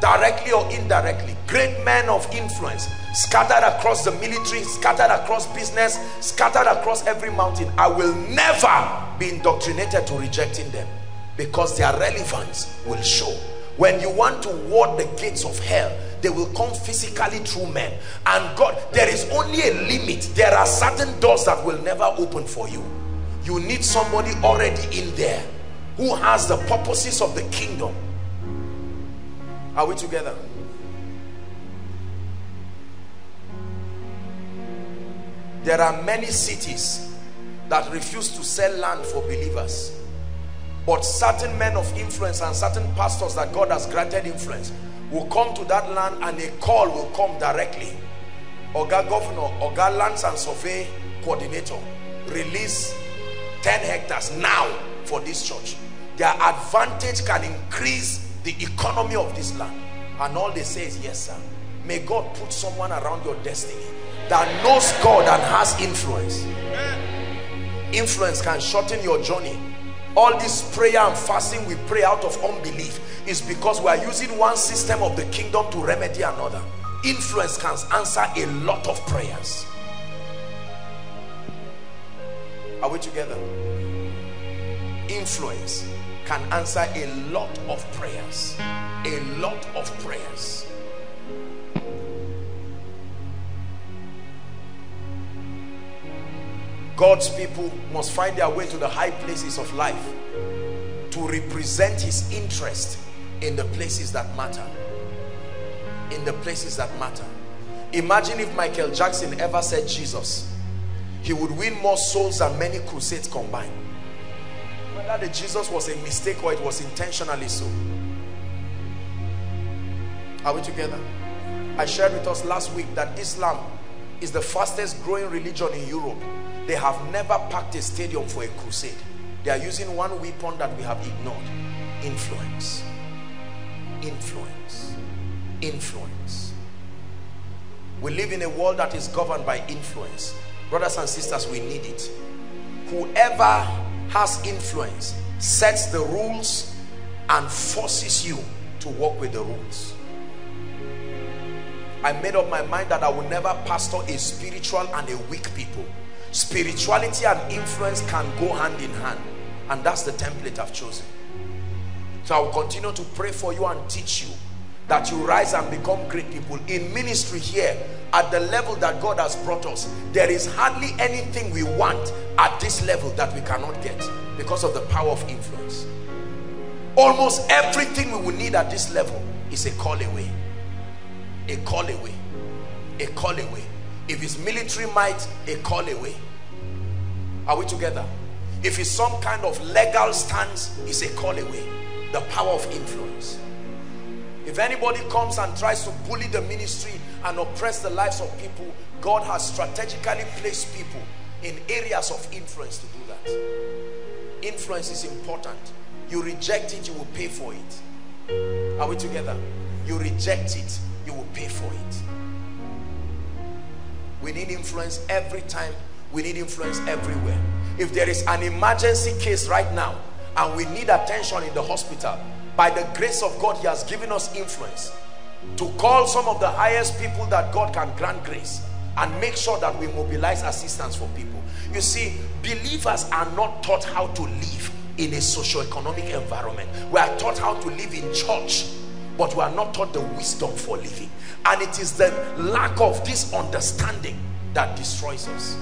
directly or indirectly. Great men of influence scattered across the military scattered across business scattered across every mountain. I will never be indoctrinated to rejecting them because their relevance will show. When you want to ward the gates of hell they will come physically through men. And god there is only a limit. There are certain doors that will never open for you. You need somebody already in there who has the purposes of the kingdom are we together? There are many cities that refuse to sell land for believers. But certain men of influence and certain pastors that God has granted influence will come to that land and a call will come directly. Oga Governor, Oga Lands and Survey Coordinator, release 10 hectares now for this church. Their advantage can increase the economy of this land. And all they say is yes sir. May God put someone around your destiny that knows God and has influence. Influence can shorten your journey. All this prayer and fasting we pray out of unbelief is because we are using one system of the kingdom to remedy another. Influence can answer a lot of prayers. Are we together? Influence can answer a lot of prayers. A lot of prayers. God's people must find their way to the high places of life to represent his interest in the places that matter. In the places that matter. Imagine if Michael Jackson ever said Jesus he would win more souls than many crusades combined whether the Jesus was a mistake or it was intentionally so. Are we together? I shared with us last week that Islam is the fastest growing religion in Europe. They have never packed a stadium for a crusade. They are using one weapon that we have ignored. Influence. Influence. Influence. We live in a world that is governed by influence. Brothers and sisters, we need it. Whoever has influence sets the rules and forces you to work with the rules. I made up my mind that I will never pastor a spiritual and a weak people. Spirituality and influence can go hand in hand. And that's the template I've chosen. So I will continue to pray for you and teach you that you rise and become great people. In ministry here, at the level that God has brought us, there is hardly anything we want at this level that we cannot get because of the power of influence. Almost everything we will need at this level is a call away. A call away. A call away. If it's military might, a call away. Are we together? If it's some kind of legal stance, it's a call away. The power of influence. If anybody comes and tries to bully the ministry and oppress the lives of people, God has strategically placed people in areas of influence to do that. Influence is important. You reject it, you will pay for it. Are we together? You reject it, you will pay for it. We need influence every time. We need influence everywhere. If there is an emergency case right now and we need attention in the hospital, by the grace of God, he has given us influence to call some of the highest people that God can grant grace and make sure that we mobilize assistance for people. You see, believers are not taught how to live in a socio-economic environment. We are taught how to live in church, but we are not taught the wisdom for living. And it is the lack of this understanding that destroys us.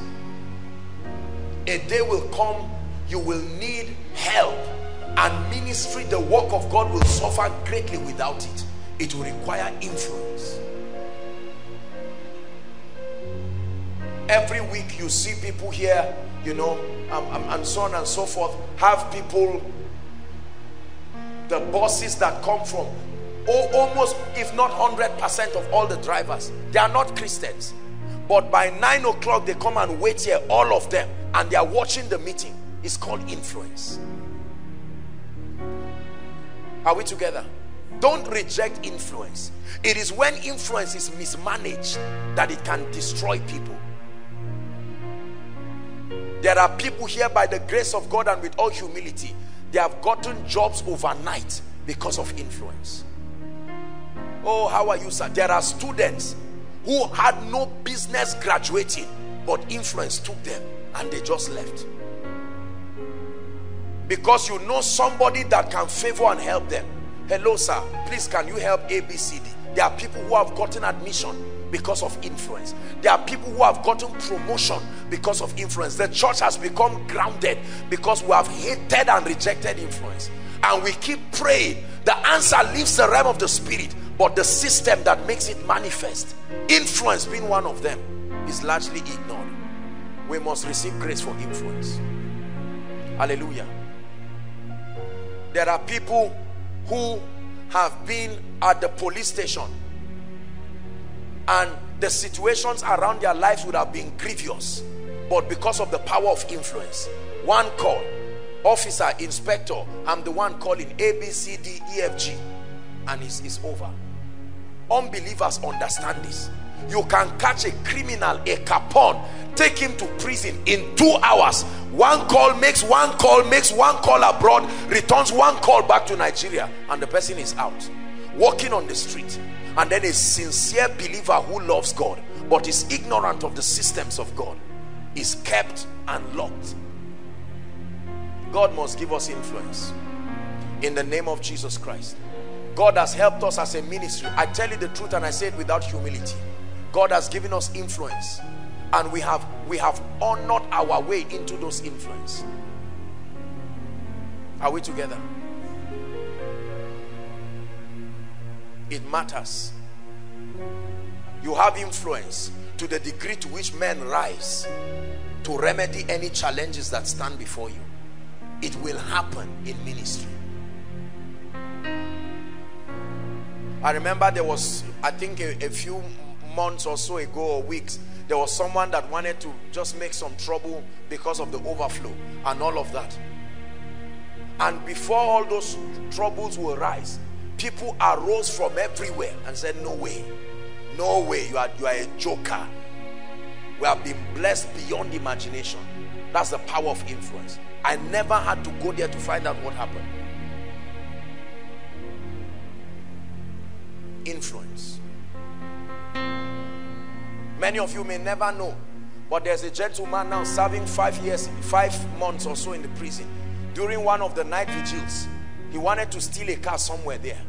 A day will come, you will need help and ministry the work of God will suffer greatly without it. It will require influence. Every week you see people here you know um, um, and so on and so forth have people the bosses that come from oh, almost if not 100% of all the drivers they are not Christians. But by nine o'clock they come and wait here all of them and they are watching the meeting. It's called influence are we together? Don't reject influence. It is when influence is mismanaged that it can destroy people. There are people here by the grace of God and with all humility, they have gotten jobs overnight because of influence. Oh, how are you, sir? There are students who had no business graduating, but influence took them and they just left because you know somebody that can favor and help them. Hello sir. Please can you help abcd there are people who have gotten admission because of influence. There are people who have gotten promotion because of influence. The church has become grounded because we have hated and rejected influence. And we keep praying. The answer leaves the realm of the spirit but the system that makes it manifest influence being one of them is largely ignored. We must receive grace for influence. Hallelujah there are people who have been at the police station. And the situations around their lives would have been grievous. But because of the power of influence one call officer inspector i'm the one calling a b c d e f g and it's, it's over. Unbelievers understand this you can catch a criminal a Capone take him to prison in two hours. One call makes one call makes one call abroad returns one call back to nigeria and the person is out walking on the street. And then a sincere believer who loves god but is ignorant of the systems of god is kept and locked. God must give us influence. In the name of jesus christ god has helped us as a ministry. I tell you the truth and i say it without humility God has given us influence. And we have we have honored our way into those influence. Are we together? It matters. You have influence to the degree to which men rise to remedy any challenges that stand before you. It will happen in ministry. I remember there was I think a, a few months or so ago or weeks there was someone that wanted to just make some trouble because of the overflow and all of that and before all those troubles will rise people arose from everywhere and said no way No way. You are, you are a joker. We have been blessed beyond imagination. That's the power of influence. I never had to go there to find out what happened. Influence. Many of you may never know, but there's a gentleman now serving five years, five months or so in the prison. During one of the night vigils, he wanted to steal a car somewhere there.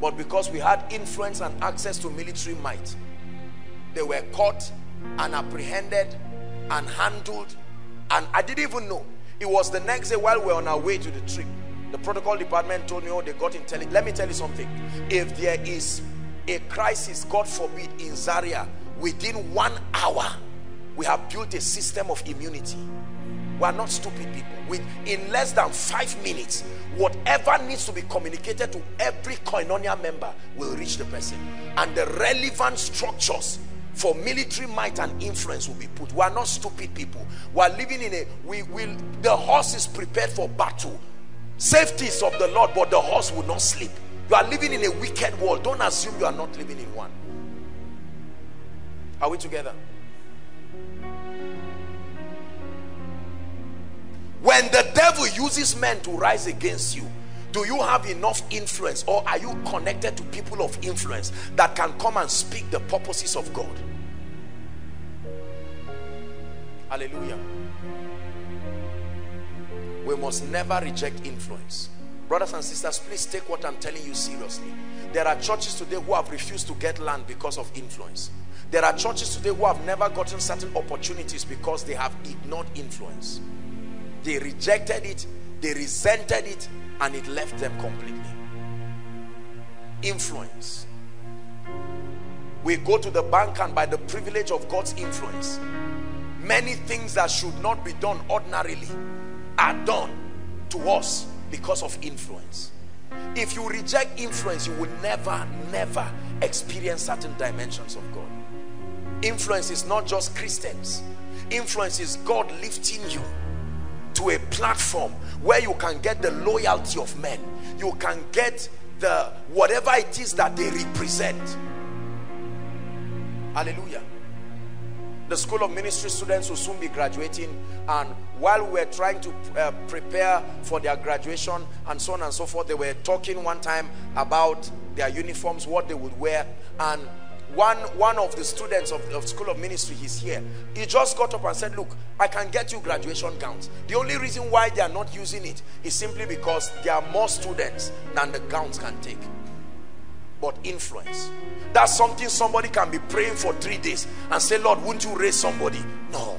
But because we had influence and access to military might, they were caught and apprehended and handled. And I didn't even know. It was the next day while we were on our way to the trip. The protocol department told me, oh, they got intelligence. Let me tell you something. If there is a crisis, God forbid, in Zaria, within one hour, we have built a system of immunity. We are not stupid people. In less than five minutes, whatever needs to be communicated to every koinonia member will reach the person. And the relevant structures for military might and influence will be put. We are not stupid people. We are living in a we will the horse is prepared for battle. Safety is of the Lord, but the horse will not sleep. You are living in a wicked world. Don't assume you are not living in one. Are we together? When the devil uses men to rise against you, do you have enough influence or are you connected to people of influence that can come and speak the purposes of God? Hallelujah. We must never reject influence. Brothers and sisters, please take what I'm telling you seriously. There are churches today who have refused to get land because of influence. There are churches today who have never gotten certain opportunities because they have ignored influence. They rejected it, they resented it, and it left them completely. Influence. We go to the bank and by the privilege of God's influence, many things that should not be done ordinarily are done to us because of influence. If you reject influence, you will never, never experience certain dimensions of God. Influence is not just Christians. Influence is God lifting you to a platform where you can get the loyalty of men. You can get the whatever it is that they represent. Hallelujah. The school of ministry students will soon be graduating and while we're trying to uh, prepare for their graduation and so on and so forth they were talking one time about their uniforms what they would wear and one one of the students of, of school of ministry he's here. He just got up and said look i can get you graduation gowns. The only reason why they are not using it is simply because there are more students than the gowns can take. But influence. That's something somebody can be praying for three days and say lord wouldn't you raise somebody? No.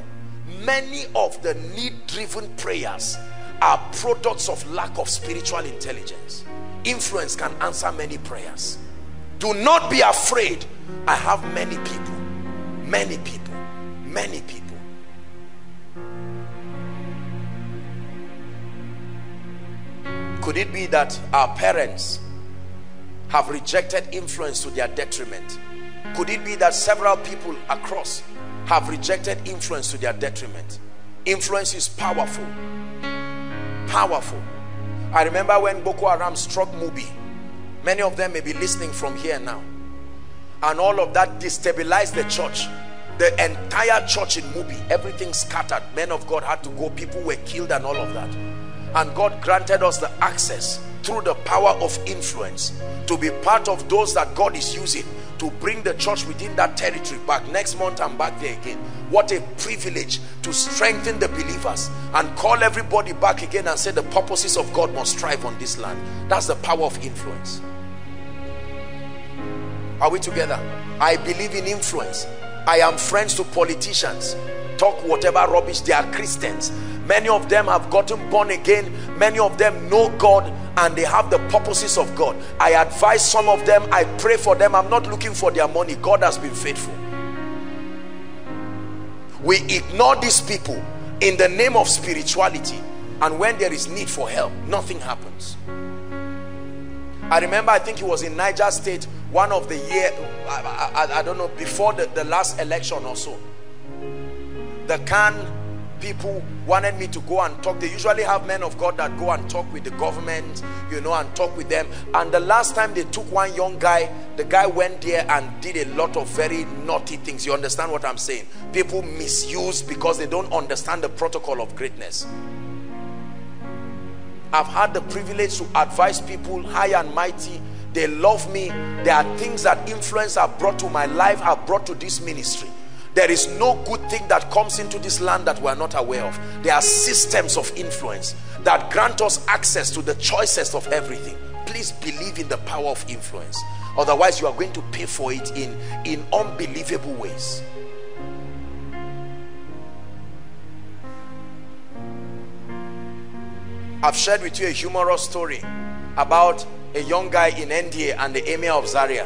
Many of the need driven prayers are products of lack of spiritual intelligence. Influence can answer many prayers do not be afraid. I have many people many people many people. Could it be that our parents have rejected influence to their detriment? Could it be that several people across have rejected influence to their detriment? Influence is powerful powerful. I remember when Boko Haram struck Mubi many of them may be listening from here now. And all of that destabilized the church. The entire church in Mubi everything scattered. Men of God had to go. People were killed and all of that. And God granted us the access through the power of influence to be part of those that God is using to bring the church within that territory back next month and back there again. What a privilege to strengthen the believers and call everybody back again and say the purposes of God must strive on this land. That's the power of influence are we together? I believe in influence. I am friends to politicians. Talk whatever rubbish. They are Christians. Many of them have gotten born again. Many of them know God and they have the purposes of God. I advise some of them. I pray for them. I'm not looking for their money. God has been faithful. We ignore these people in the name of spirituality. And when there is need for help, nothing happens. I remember, I think it was in Niger State one of the year I, I, I don't know before the, the last election or so the can people wanted me to go and talk. They usually have men of God that go and talk with the government you know and talk with them. And the last time they took one young guy the guy went there and did a lot of very naughty things. You understand what I'm saying? People misuse because they don't understand the protocol of greatness I've had the privilege to advise people high and mighty. They love me. There are things that influence have brought to my life have brought to this ministry. There is no good thing that comes into this land that we are not aware of. There are systems of influence that grant us access to the choicest of everything. Please believe in the power of influence. Otherwise you are going to pay for it in in unbelievable ways I've shared with you a humorous story about a young guy in NDA and the emir of Zaria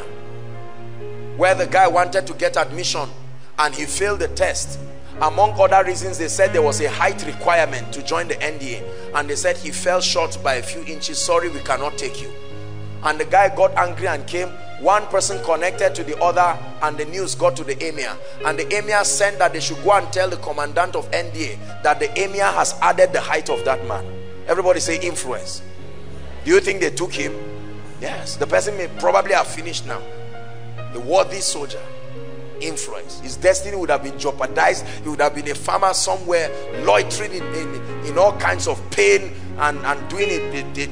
where the guy wanted to get admission and he failed the test. Among other reasons they said there was a height requirement to join the NDA and they said he fell short by a few inches. Sorry we cannot take you. And the guy got angry and came. One person connected to the other and the news got to the emir. And the emir sent that they should go and tell the commandant of NDA that the emir has added the height of that man everybody say influence do you think they took him Yes, the person may probably have finished now. The worthy soldier, influence. His destiny would have been jeopardized. He would have been a farmer somewhere, loitering in, in, in all kinds of pain and, and doing it, it, it,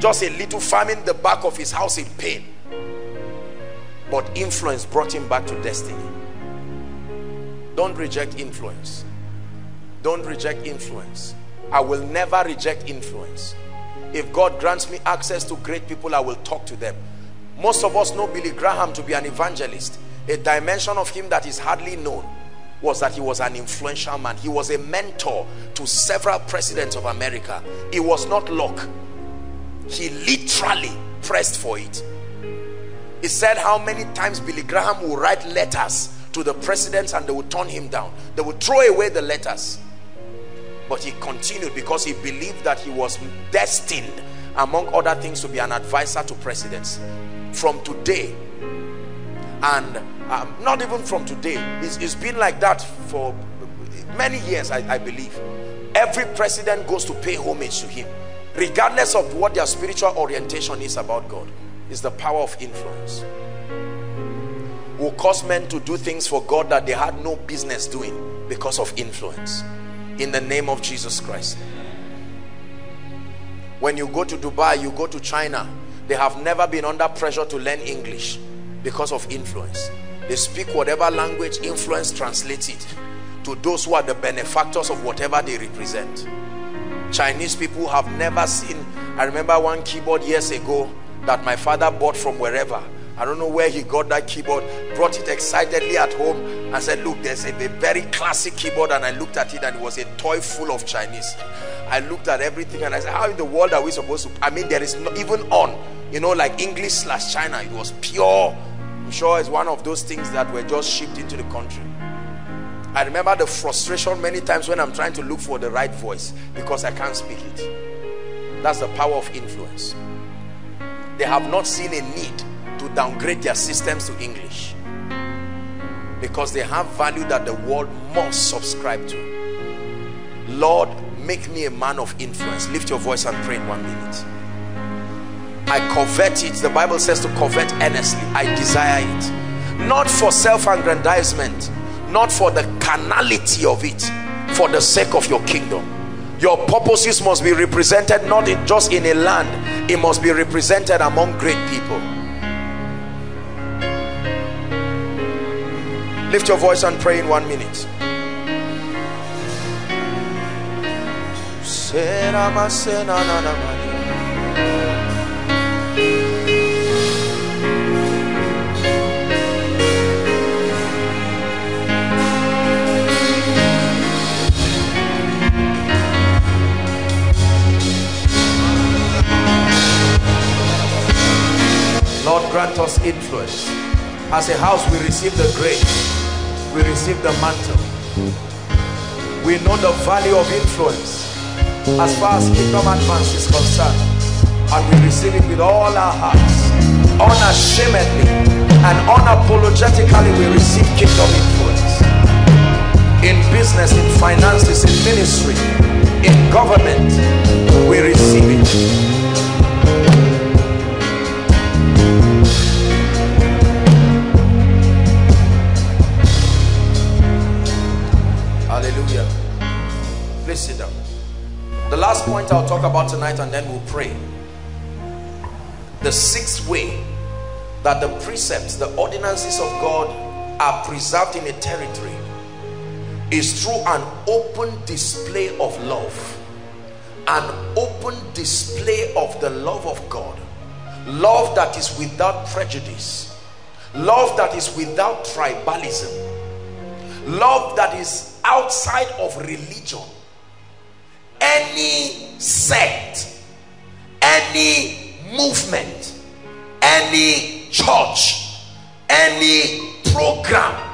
just a little farming the back of his house in pain. But influence brought him back to destiny. Don't reject influence. Don't reject influence. I will never reject influence. If God grants me access to great people, I will talk to them. Most of us know Billy Graham to be an evangelist. A dimension of him that is hardly known was that he was an influential man. He was a mentor to several presidents of America. It was not luck. He literally pressed for it. He said how many times Billy Graham will write letters to the presidents and they would turn him down. They would throw away the letters but he continued because he believed that he was destined among other things to be an advisor to presidents. From today and um, not even from today it's, it's been like that for many years I, I believe. Every president goes to pay homage to him regardless of what their spiritual orientation is about God. Is the power of influence. Will cause men to do things for God that they had no business doing because of influence in the name of Jesus Christ. When you go to Dubai you go to China they have never been under pressure to learn English because of influence. They speak whatever language influence translates it to those who are the benefactors of whatever they represent. Chinese people have never seen I remember one keyboard years ago that my father bought from wherever I don't know where he got that keyboard. Brought it excitedly at home and said look there's a, a, very classic keyboard. And I looked at it and it was a toy full of Chinese. I looked at everything and I said how in the world are we supposed to I mean there is not even on you know like English slash China it was pure. I'm sure it's one of those things that were just shipped into the country. I remember the frustration many times when I'm trying to look for the right voice because I can't speak it. That's the power of influence. They have not seen a need to downgrade their systems to English. Because they have value that the world must subscribe to. Lord make me a man of influence. Lift your voice and pray in one minute. I covet it. The Bible says to covet earnestly. I desire it. Not for self-aggrandizement. Not for the carnality of it. For the sake of your kingdom. Your purposes must be represented not in, just in a land. It must be represented among great people Lift your voice and pray in one minute. Lord grant us influence. As a house we receive the grace we receive the mantle we know the value of influence as far as kingdom advance is concerned and we receive it with all our hearts unashamedly and unapologetically we receive kingdom influence in business, in finances, in ministry, in government, we receive it. Please sit down. The last point I'll talk about tonight and then we'll pray. The sixth way that the precepts, the ordinances of God are preserved in a territory is through an open display of love. An open display of the love of God. Love that is without prejudice. Love that is without tribalism. Love that is outside of religion any sect any movement any church any program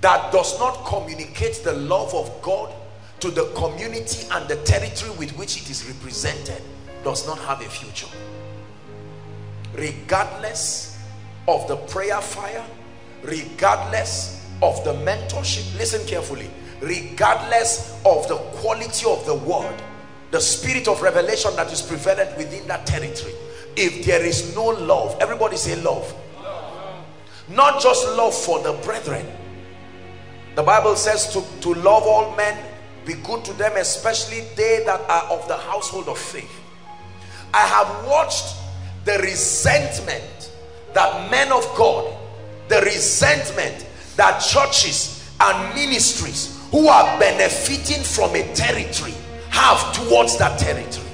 that does not communicate the love of God to the community and the territory with which it is represented does not have a future. Regardless of the prayer fire regardless of the mentorship listen carefully regardless of the quality of the word the spirit of revelation that is prevalent within that territory. If there is no love everybody say love. Not just love for the brethren. The bible says to to love all men be good to them especially they that are of the household of faith. I have watched the resentment that men of god the resentment that churches and ministries who are benefiting from a territory have towards that territory.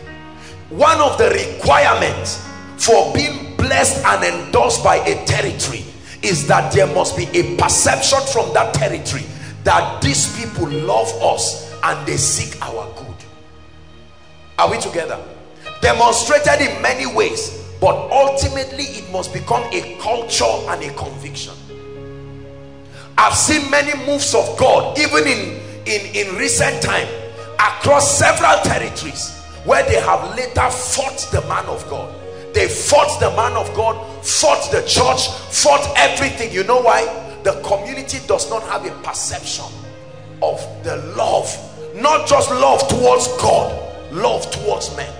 One of the requirements for being blessed and endorsed by a territory is that there must be a perception from that territory that these people love us and they seek our good. Are we together? Demonstrated in many ways but ultimately it must become a culture and a conviction i've seen many moves of god even in in in recent time across several territories where they have later fought the man of god. They fought the man of god fought the church fought everything. You know why? The community does not have a perception of the love not just love towards god love towards men.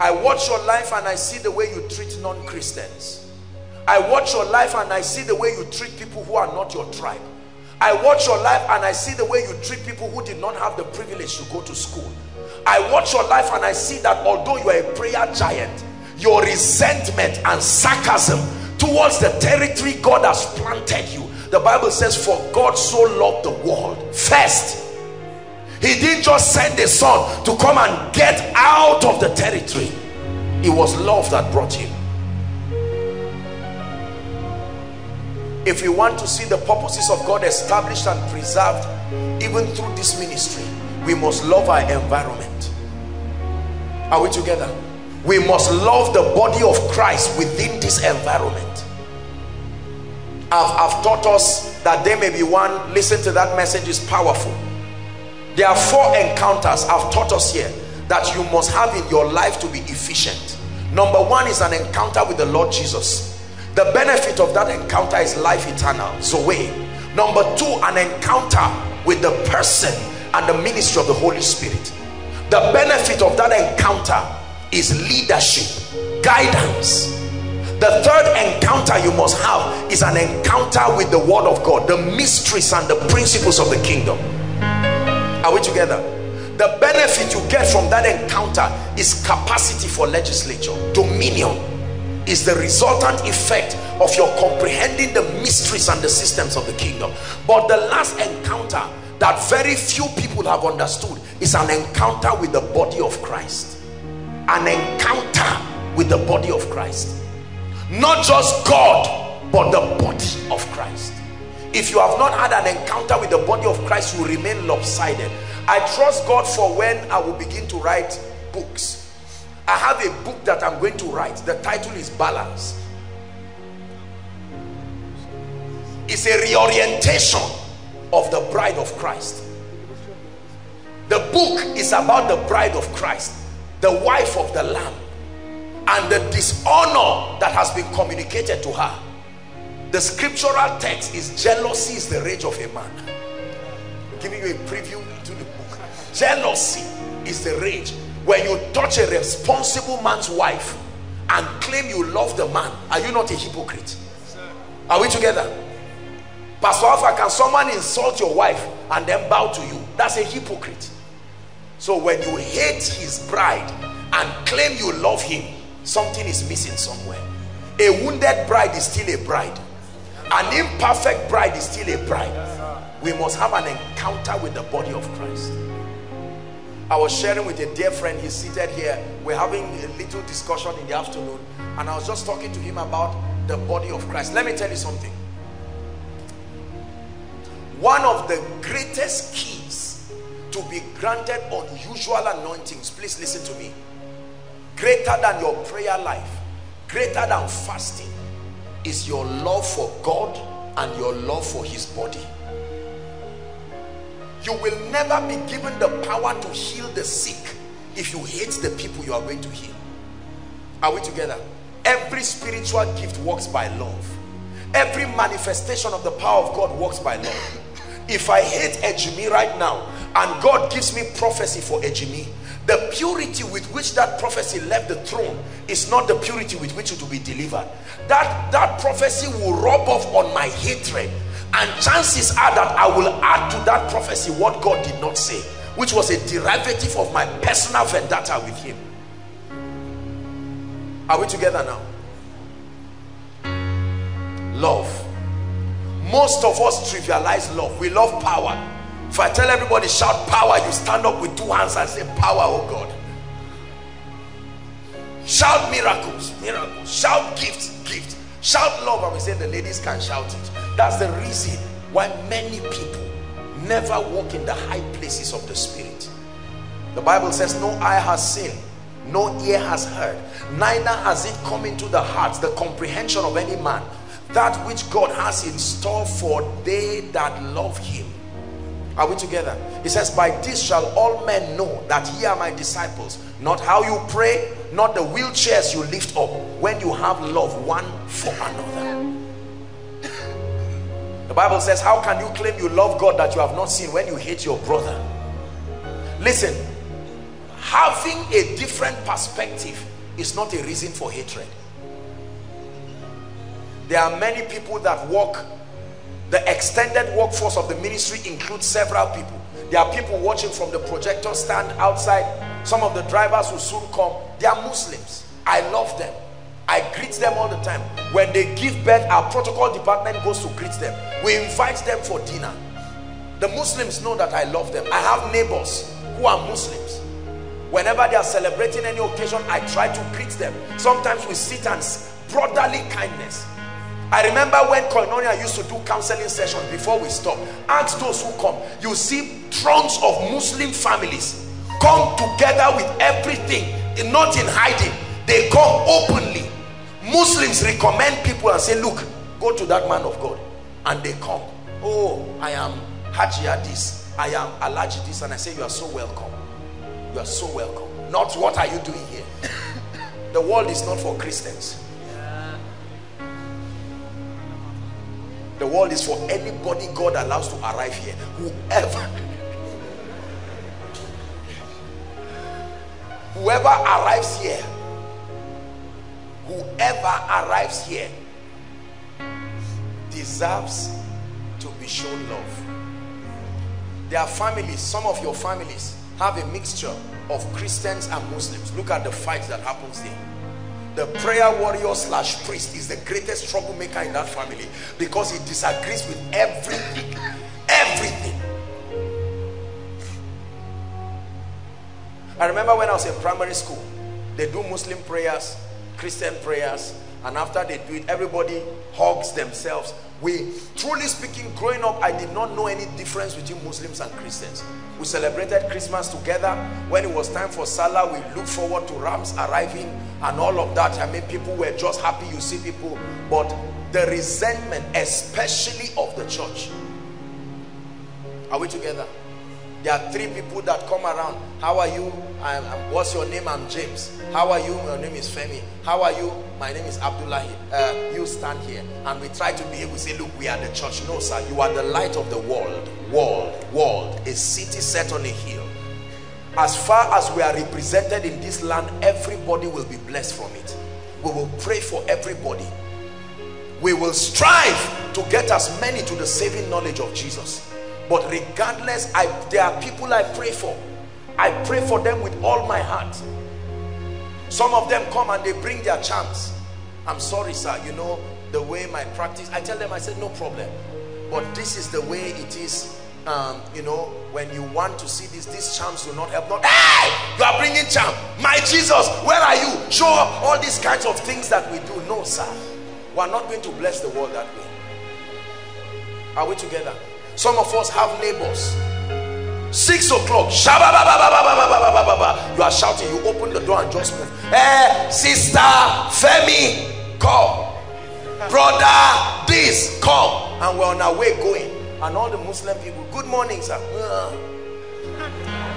I watch your life and i see the way you treat non-christians i watch your life and i see the way you treat people who are not your tribe I watch your life and I see the way you treat people who did not have the privilege to go to school. I watch your life and I see that although you are a prayer giant, your resentment and sarcasm towards the territory God has planted you. The Bible says, for God so loved the world. First, he didn't just send the son to come and get out of the territory. It was love that brought him. If we want to see the purposes of God established and preserved even through this ministry we must love our environment. Are we together? We must love the body of Christ within this environment. I've, I've taught us that there may be one listen to that message is powerful. There are four encounters I've taught us here that you must have in your life to be efficient. Number one is an encounter with the Lord Jesus the benefit of that encounter is life eternal. Zoe. Number two an encounter with the person and the ministry of the holy spirit. The benefit of that encounter is leadership guidance. The third encounter you must have is an encounter with the word of god the mysteries and the principles of the kingdom. Are we together? The benefit you get from that encounter is capacity for legislature dominion is the resultant effect of your comprehending the mysteries and the systems of the kingdom. But the last encounter that very few people have understood is an encounter with the body of Christ. An encounter with the body of Christ. Not just God but the body of Christ. If you have not had an encounter with the body of Christ you remain lopsided. I trust God for when I will begin to write books I have a book that I'm going to write. The title is Balance. It's a reorientation of the bride of Christ. The book is about the bride of Christ, the wife of the Lamb, and the dishonor that has been communicated to her. The scriptural text is jealousy is the rage of a man. I'm giving you a preview to the book. Jealousy is the rage. When you touch a responsible man's wife and claim you love the man, are you not a hypocrite? Are we together? Pastor Alpha, can someone insult your wife and then bow to you? That's a hypocrite. So when you hate his bride and claim you love him, something is missing somewhere. A wounded bride is still a bride. An imperfect bride is still a bride. We must have an encounter with the body of Christ. I was sharing with a dear friend, he's seated here. We're having a little discussion in the afternoon, and I was just talking to him about the body of Christ. Let me tell you something. One of the greatest keys to be granted unusual anointings, please listen to me. Greater than your prayer life, greater than fasting, is your love for God and your love for his body. You will never be given the power to heal the sick if you hate the people you are going to heal. Are we together? Every spiritual gift works by love. Every manifestation of the power of God works by love. If I hate Ejimi right now and God gives me prophecy for Ejimi, the purity with which that prophecy left the throne is not the purity with which it will be delivered. That, that prophecy will rub off on my hatred and chances are that I will add to that prophecy what God did not say, which was a derivative of my personal vendetta with him. Are we together now? Love. Most of us trivialize love. We love power. If I tell everybody shout power, you stand up with two hands and say power, oh God. Shout miracles, miracles. Shout gifts, gifts. Shout love, and we say the ladies can shout it. That's the reason why many people never walk in the high places of the spirit. The Bible says no eye has seen, no ear has heard, neither has it come into the hearts, the comprehension of any man, that which God has in store for they that love him. Are we together? He says, by this shall all men know that ye are my disciples. Not how you pray, not the wheelchairs you lift up, when you have love one for another. The Bible says, how can you claim you love God that you have not seen when you hate your brother? Listen, having a different perspective is not a reason for hatred. There are many people that work the extended workforce of the ministry includes several people. There are people watching from the projector stand outside. Some of the drivers will soon come. They are Muslims. I love them. I greet them all the time. When they give birth, our protocol department goes to greet them. We invite them for dinner. The Muslims know that I love them. I have neighbors who are Muslims. Whenever they are celebrating any occasion, I try to greet them. Sometimes we sit and brotherly kindness. I remember when Koinonia used to do counseling sessions before we stop. Ask those who come. You see throngs of Muslim families come together with everything, not in hiding. They come openly. Muslims recommend people and say, look, go to that man of God. And they come. Oh, I am Hajia this. I am Alhaji this. And I say, you are so welcome. You are so welcome. Not what are you doing here? the world is not for Christians. The world is for anybody God allows to arrive here. Whoever. Whoever arrives here. Whoever arrives here deserves to be shown love. There are families, some of your families have a mixture of Christians and Muslims. Look at the fight that happens there the prayer warrior slash priest is the greatest troublemaker in that family because he disagrees with everything everything I remember when I was in primary school they do Muslim prayers Christian prayers and after they do it everybody hugs themselves. We truly speaking growing up I did not know any difference between Muslims and Christians. We celebrated Christmas together. When it was time for Salah we looked forward to rams arriving and all of that. I mean people were just happy you see people. But the resentment especially of the church. Are we together There are three people that come around. How are you? I'm, I'm, what's your name? I'm James. How are you? My name is Femi. How are you? My name is Abdullahi. Uh, you stand here. And we try to behave. We say, look, we are the church. No, sir. You are the light of the world. World. World. A city set on a hill. As far as we are represented in this land, everybody will be blessed from it. We will pray for everybody. We will strive to get as many to the saving knowledge of Jesus but regardless I there are people I pray for. I pray for them with all my heart. Some of them come and they bring their charms. I'm sorry sir. You know the way my practice I tell them I said no problem. But this is the way it is um, you know when you want to see this these charms will not help. Not hey! You are bringing charm. My Jesus where are you? Show up. All these kinds of things that we do. No sir. We are not going to bless the world that way. Are we together some of us have neighbors. Six o'clock. You are shouting. You open the door and just move. Hey, sister Femi, come. Brother, this, come. And we're on our way going. And all the Muslim people, good morning, sir.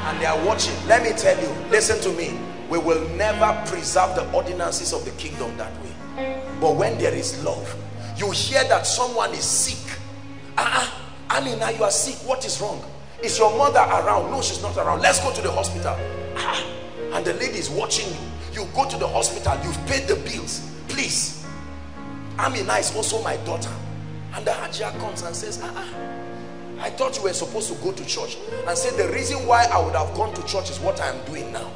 And they are watching. Let me tell you, listen to me. We will never preserve the ordinances of the kingdom that way. But when there is love, you hear that someone is sick. Uh -uh Now you are sick. What is wrong? Is your mother around? No, she's not around. Let's go to the hospital. Ah, and the lady is watching you. You go to the hospital. You've paid the bills. Please. Amina is also my daughter. And the Hajia comes and says, ah, ah, I thought you were supposed to go to church. And said, the reason why I would have gone to church is what I am doing now.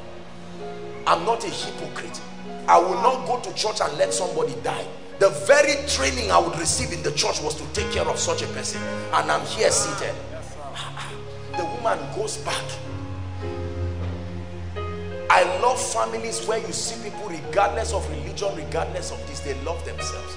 I'm not a hypocrite. I will not go to church and let somebody die the very training I would receive in the church was to take care of such a person. And I'm here seated. The woman goes back. I love families where you see people regardless of religion regardless of this they love themselves.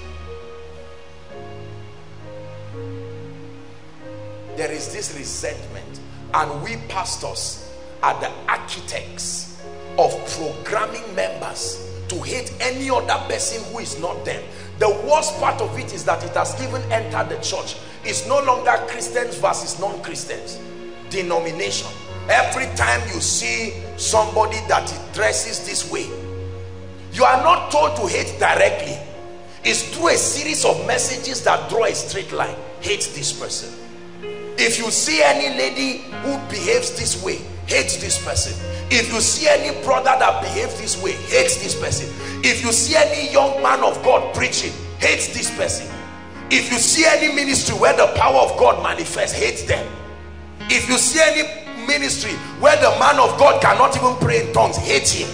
There is this resentment. And we pastors are the architects of programming members to hate any other person who is not them the worst part of it is that it has even entered the church. It's no longer Christians versus non-Christians. Denomination. Every time you see somebody that dresses this way, you are not told to hate directly. It's through a series of messages that draw a straight line. Hate this person. If you see any lady who behaves this way, hate this person. If you see any brother that behaves this way, hate this person. If you see any young man of God preaching, hate this person. If you see any ministry where the power of God manifests, hate them. If you see any ministry where the man of God cannot even pray in tongues, hate him.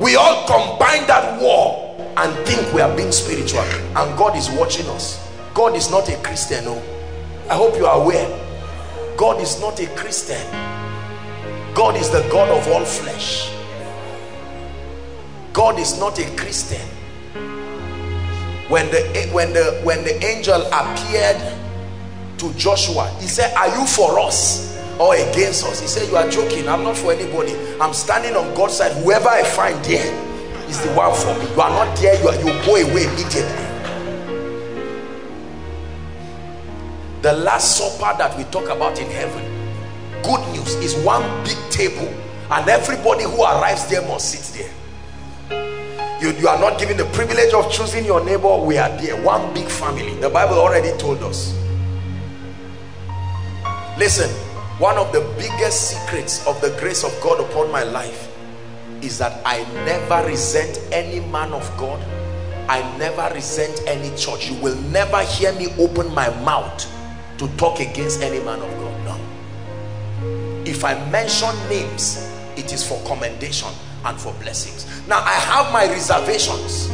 We all combine that war and think we are being spiritual. And God is watching us. God is not a Christian. No. I hope you are aware. God is not a Christian. God is the God of all flesh. God is not a Christian. When the when the when the angel appeared to Joshua, he said, Are you for us or against us? He said, You are joking. I'm not for anybody. I'm standing on God's side. Whoever I find there is the one for me. You are not there, you, are, you go away immediately. The last supper that we talk about in heaven, good news, is one big table, and everybody who arrives there must sit there. You, you are not given the privilege of choosing your neighbor. We are there one big family. The bible already told us. Listen one of the biggest secrets of the grace of god upon my life is that i never resent any man of god. I never resent any church. You will never hear me open my mouth to talk against any man of god. No if i mention names it is for commendation and for blessings. Now i have my reservations.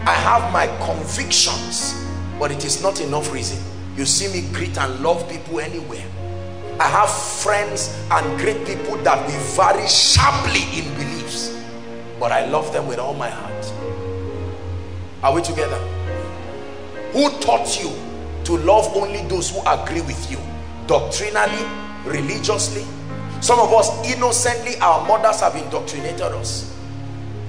I have my convictions but it is not enough reason. You see me greet and love people anywhere. I have friends and great people that we vary sharply in beliefs but i love them with all my heart. Are we together? Who taught you to love only those who agree with you? Doctrinally religiously some of us innocently our mothers have indoctrinated us.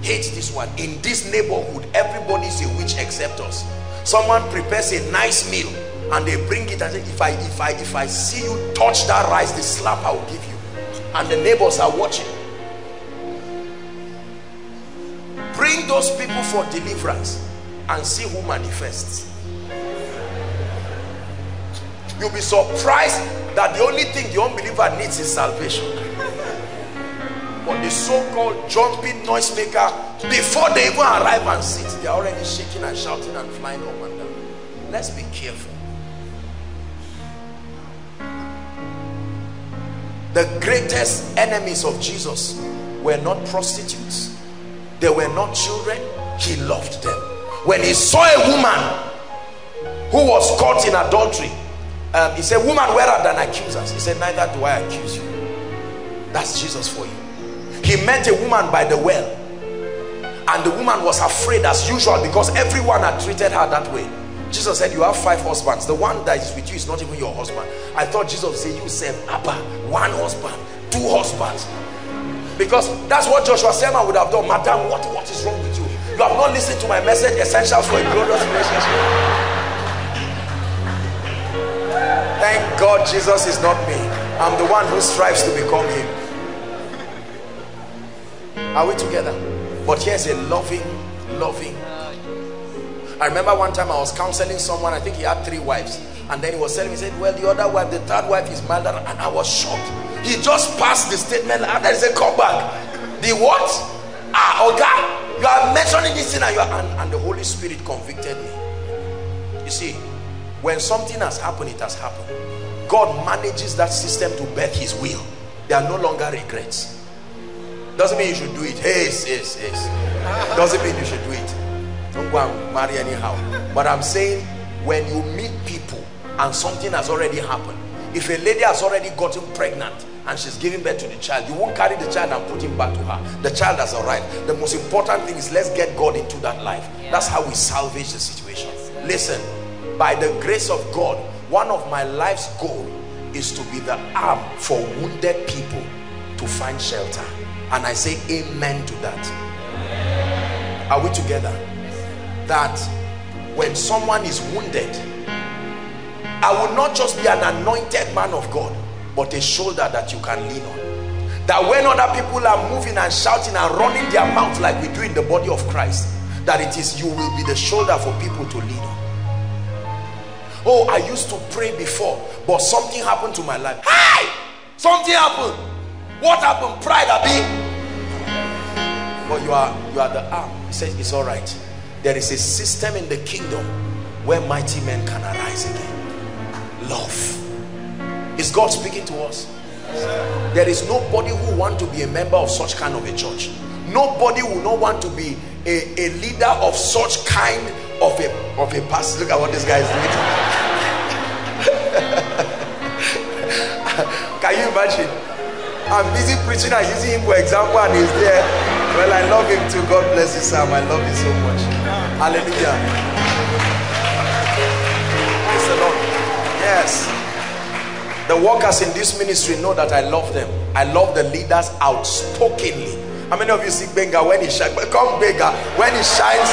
Hate this one. In this neighborhood everybody is a witch except us. Someone prepares a nice meal and they bring it and say if i if i if i see you touch that rice the slap i will give you. And the neighbors are watching. Bring those people for deliverance and see who manifests you'll be surprised that the only thing the unbeliever needs is salvation. But the so-called jumping noisemaker before they even arrive and sit they're already shaking and shouting and flying up and down. Let's be careful. The greatest enemies of Jesus were not prostitutes. They were not children. He loved them. When he saw a woman who was caught in adultery um, he said woman where are thine accusers he said neither do I accuse you that's Jesus for you he met a woman by the well and the woman was afraid as usual because everyone had treated her that way Jesus said, you have five husbands. The one that is with you is not even your husband. I thought Jesus said, you said, Abba, one husband, two husbands. Because that's what Joshua Selman would have done. Madam, what, what is wrong with you? You have not listened to my message, Essentials for a Glorious Relationship. Thank God Jesus is not me. I'm the one who strives to become him. Are we together? But here's a loving, loving I remember one time I was counseling someone, I think he had three wives. And then he was telling me, he said, well, the other wife, the third wife is married. And I was shocked. He just passed the statement and then he said, come back. The what? Ah, okay. You are mentioning this thing and, you are, and, and the Holy Spirit convicted me. You see, when something has happened, it has happened. God manages that system to birth his will. There are no longer regrets. Doesn't mean you should do it. Hey, yes, yes. Doesn't mean you should do it don't go and marry anyhow but i'm saying when you meet people and something has already happened if a lady has already gotten pregnant and she's giving birth to the child you won't carry the child and put him back to her the child has arrived the most important thing is let's get god into that life yeah. that's how we salvage the situation listen by the grace of god one of my life's goal is to be the arm for wounded people to find shelter. And i say amen to that. Are we together? That when someone is wounded I will not just be an anointed man of God but a shoulder that you can lean on. That when other people are moving and shouting and running their mouth like we do in the body of Christ that it is you will be the shoulder for people to lean on oh I used to pray before but something happened to my life. Hi something happened. What happened? Pride abi. But you are you are the arm. He says it's all right. There is a system in the kingdom where mighty men can arise again. Love. Is God speaking to us? There is nobody who want to be a member of such kind of a church. Nobody will not want to be a, a leader of such kind of a of a pastor look at what this guy is doing can you imagine i'm busy preaching and using him for example and he's there well i love him too god bless you sam i love you so much Hallelujah. Praise the Lord. Yes. The workers in this ministry know that I love them. I love the leaders outspokenly. How many of you see Benga when he shines? Come Benga. When he shines,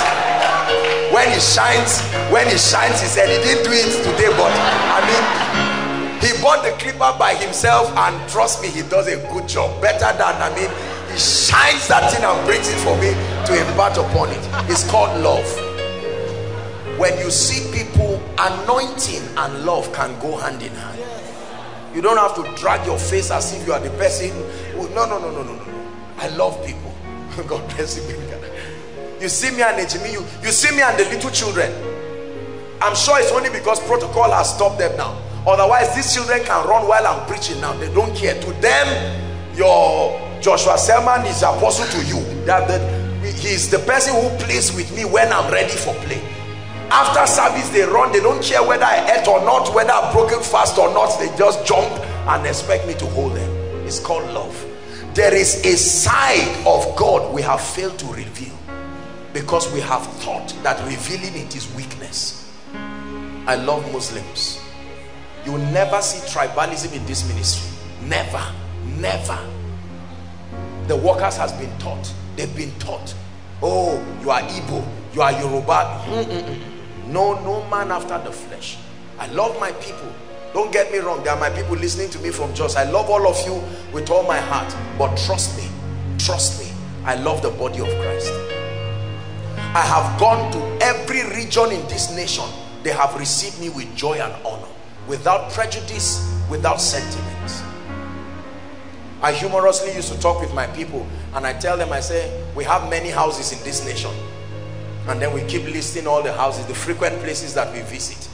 when he shines, when he shines, he said he didn't do it today, but I mean, he bought the clipper by himself and trust me, he does a good job. Better than, I mean, he shines that thing and brings it for me to impart upon it. It's called love. When you see people anointing and love can go hand in hand. You don't have to drag your face as if you are the person who, no no no no no no i love people. God bless you you see me and Ejimi, you, you see me and the little children. I'm sure it's only because protocol has stopped them now. Otherwise these children can run while i'm preaching now. They don't care. To them your joshua selman is apostle to you. That the he's the person who plays with me when i'm ready for play. After service they run. They don't care whether i ate or not whether i've broken fast or not. They just jump and expect me to hold them. It's called love. There is a side of god we have failed to reveal because we have thought that revealing it is weakness i love muslims you will never see tribalism in this ministry never never the workers has been taught they've been taught oh you are Igbo you are Yoruba mm -mm no no man after the flesh I love my people. Don't get me wrong. There are my people listening to me from Jos. I love all of you with all my heart. But trust me, trust me. I love the body of Christ. I have gone to every region in this nation. They have received me with joy and honor. Without prejudice, without sentiments. I humorously used to talk with my people and I tell them, I say, we have many houses in this nation. And then we keep listing all the houses, the frequent places that we visit.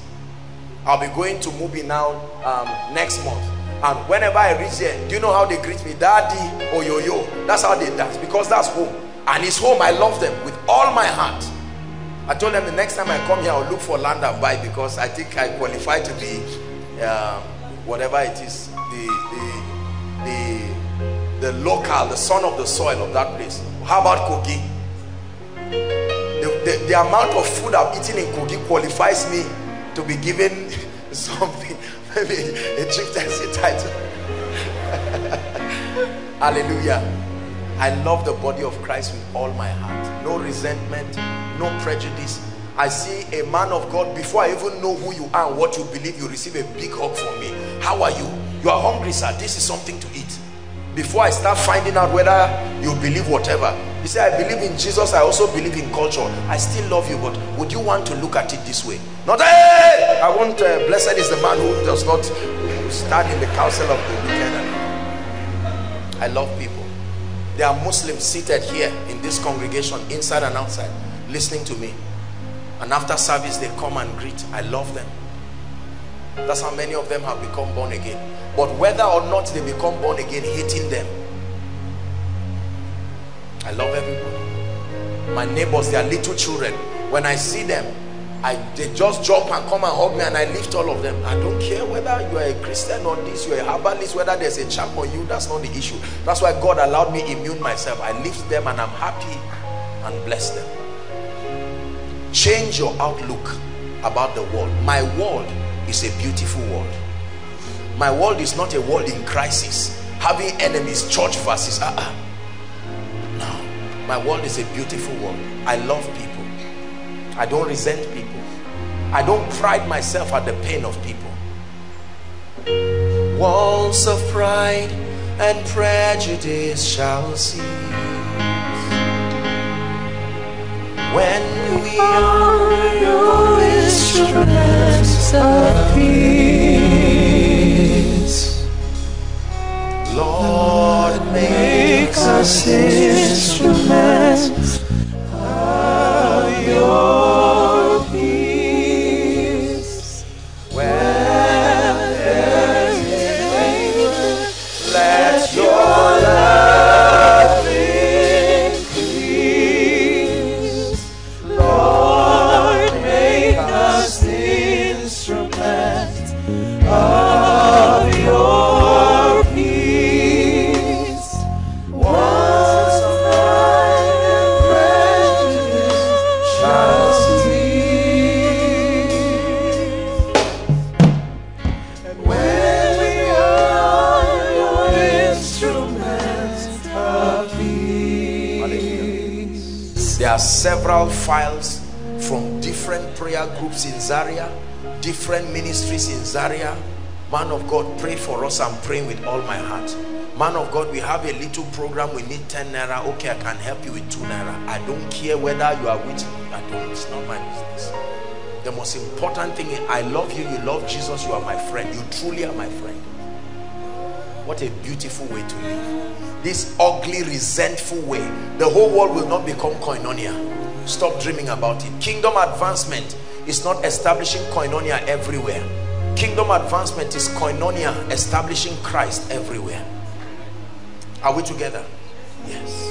I'll be going to Mubi now um, next month. And whenever I reach there, do you know how they greet me? Daddy or yo yo. That's how they dance because that's home. And his home. I love them with all my heart. I told them the next time I come here, I'll look for land and buy because I think I qualify to be um, whatever it is, the, the, the, the local, the son of the soil of that place. How about Kogi? The, the, the amount of food I've eaten in Kogi qualifies me to be given something, maybe a chieftaincy title. Hallelujah. I love the body of Christ with all my heart. No resentment, no prejudice. I see a man of God, before I even know who you are and what you believe, you receive a big hug from me. How are you? You are hungry, sir. This is something to eat. Before I start finding out whether you believe whatever, you say, I believe in Jesus, I also believe in culture. I still love you, but would you want to look at it this way? Not, hey! I want, uh, blessed is the man who does not stand in the council of the wicked. I love people. There are Muslims seated here in this congregation, inside and outside, listening to me. And after service, they come and greet. I love them. That's how many of them have become born again. But whether or not they become born again, hating them. I love everybody. My neighbors, they are little children. When I see them, I they just jump and come and hug me and I lift all of them. I don't care whether you are a Christian or this, you're a herbalist, whether there's a champ on you, that's not the issue. That's why God allowed me immune myself. I lift them and I'm happy and bless them. Change your outlook about the world. My world is a beautiful world. My world is not a world in crisis, having enemies, church versus uh -uh. No, my world is a beautiful world. I love people. I don't resent people. I don't pride myself at the pain of people. Walls of pride and prejudice shall cease when we are your instruments of peace. Lord, make us instruments Zaria, different ministries in Zaria. Man of God, pray for us. I'm praying with all my heart. Man of God, we have a little program. We need 10 naira. Okay, I can help you with 2 naira. I don't care whether you are with me. I don't. It's not my business. The most important thing is I love you. You love Jesus. You are my friend. You truly are my friend. What a beautiful way to live. This ugly, resentful way. The whole world will not become koinonia. Stop dreaming about it. Kingdom advancement is not establishing koinonia everywhere. Kingdom advancement is koinonia establishing Christ everywhere. Are we together? Yes.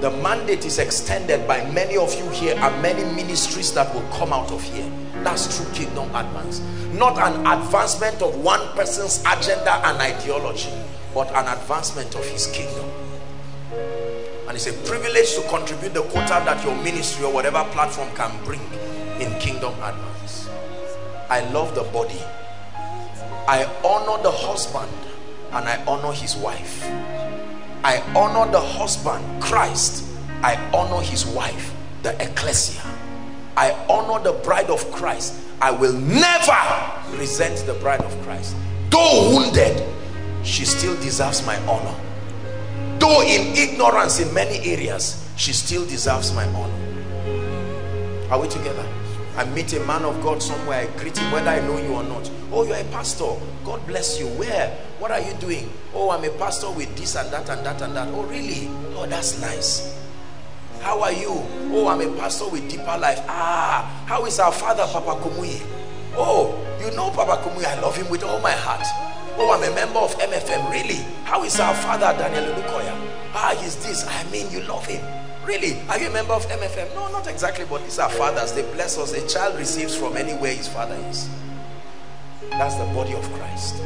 The mandate is extended by many of you here and many ministries that will come out of here. That's true kingdom advance. Not an advancement of one person's agenda and ideology, but an advancement of his kingdom. And it's a privilege to contribute the quota that your ministry or whatever platform can bring in kingdom advance. I love the body. I honor the husband and I honor his wife. I honor the husband, Christ. I honor his wife, the ecclesia. I honor the bride of Christ. I will never resent the bride of Christ. Though wounded, she still deserves my honor. Though in ignorance in many areas, she still deserves my honor. Are we together? I meet a man of God somewhere, I greet him whether I know you or not. Oh, you're a pastor. God bless you. Where? What are you doing? Oh, I'm a pastor with this and that and that and that. Oh, really? Oh, that's nice. How are you? Oh, I'm a pastor with deeper life. Ah, how is our father, Papa Kumuyi? Oh, you know Papa Kumuyi. I love him with all my heart. Oh, I'm a member of MFM. Really? How is our father, Daniel Olukoya? Ah, he's this. I mean, you love him. Really? Are you a member of MFM? No, not exactly, but these are fathers. They bless us. A child receives from anywhere his father is. That's the body of Christ.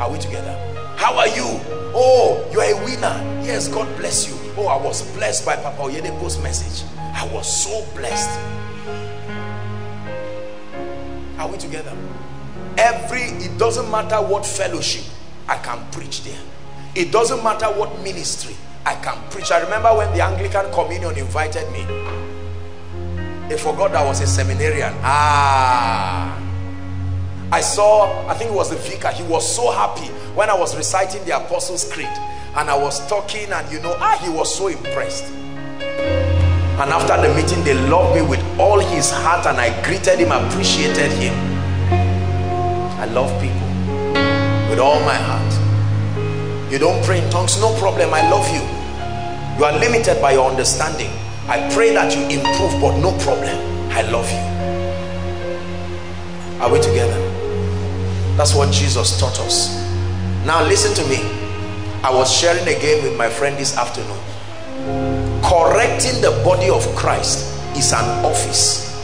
Are we together? How are you? Oh, you are a winner. Yes, God bless you. Oh, I was blessed by Papa Oyedepo's message. I was so blessed. Are we together? Every, it doesn't matter what fellowship, I can preach there. It doesn't matter what ministry, I can preach. I remember when the Anglican Communion invited me. They forgot I was a seminarian. Ah. I saw, I think it was the vicar. He was so happy when I was reciting the Apostles' Creed. And I was talking and you know, ah, he was so impressed. And after the meeting, they loved me with all his heart and I greeted him, appreciated him. I love people with all my heart. You don't pray in tongues, no problem, I love you. You are limited by your understanding. I pray that you improve, but no problem. I love you. Are we together? That's what Jesus taught us. Now listen to me. I was sharing again with my friend this afternoon. Correcting the body of Christ is an office.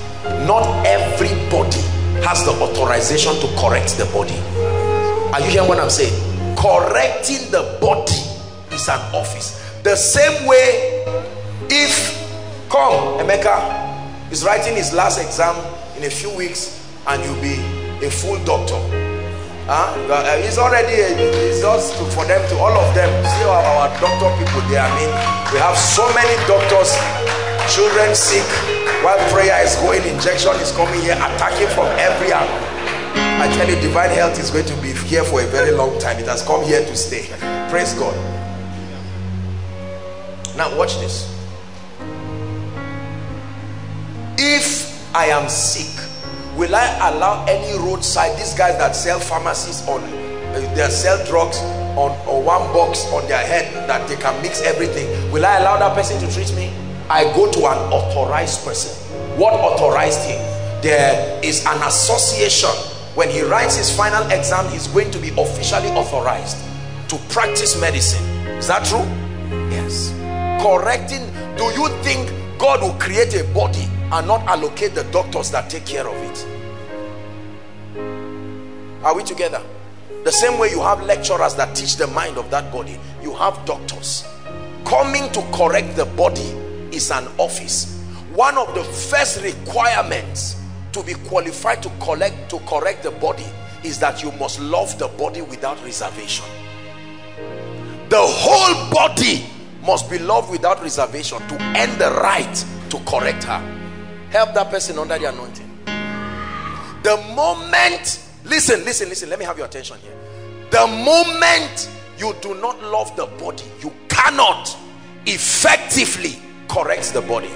Not everybody has the authorization to correct the body. Are you hearing what I'm saying? Correcting the body is an office. The same way, if come, Emeka is writing his last exam in a few weeks and you'll be a full doctor. Huh? Uh, it's already it's just for them to all of them. See our, our doctor people there. I mean, we have so many doctors, children sick, while prayer is going, injection is coming here, attacking from every angle. I tell you, divine health is going to be here for a very long time. It has come here to stay. Praise God. Now watch this. If I am sick, will I allow any roadside, these guys that sell pharmacies on, uh, they sell drugs on, on one box on their head that they can mix everything. Will I allow that person to treat me? I go to an authorized person. What authorized him? There is an association. When he writes his final exam, he's going to be officially authorized to practice medicine. Is that true? Yes. Correcting do you think God will create a body and not allocate the doctors that take care of it? Are we together? The same way you have lecturers that teach the mind of that body you have doctors. Coming to correct the body is an office. One of the first requirements to be qualified to collect to correct the body is that you must love the body without reservation. The whole body must be loved without reservation to end the right to correct her. Help that person under the anointing. The moment listen listen listen let me have your attention here. The moment you do not love the body you cannot effectively correct the body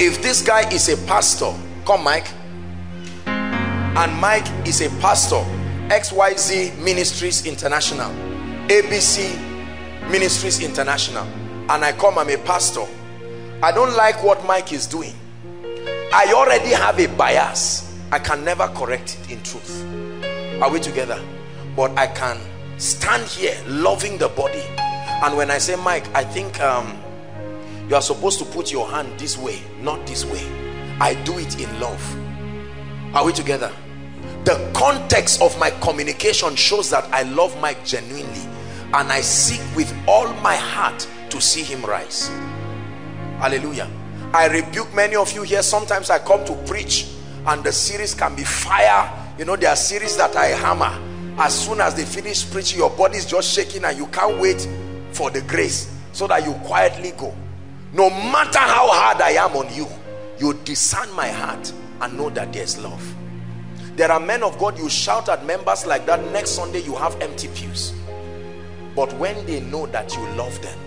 if this guy is a pastor come Mike. And Mike is a pastor XYZ Ministries International ABC Ministries International. And I come I'm a pastor. I don't like what Mike is doing. I already have a bias. I can never correct it in truth. Are we together? But I can stand here loving the body. And when I say Mike I think um, you are supposed to put your hand this way not this way. I do it in love. Are we together? The context of my communication shows that I love Mike genuinely and I seek with all my heart to see him rise. Hallelujah. I rebuke many of you here. Sometimes I come to preach and the series can be fire. You know there are series that I hammer. As soon as they finish preaching your body is just shaking and you can't wait for the grace so that you quietly go no matter how hard I am on you you discern my heart and know that there's love. There are men of God you shout at members like that next Sunday you have empty pews. But when they know that you love them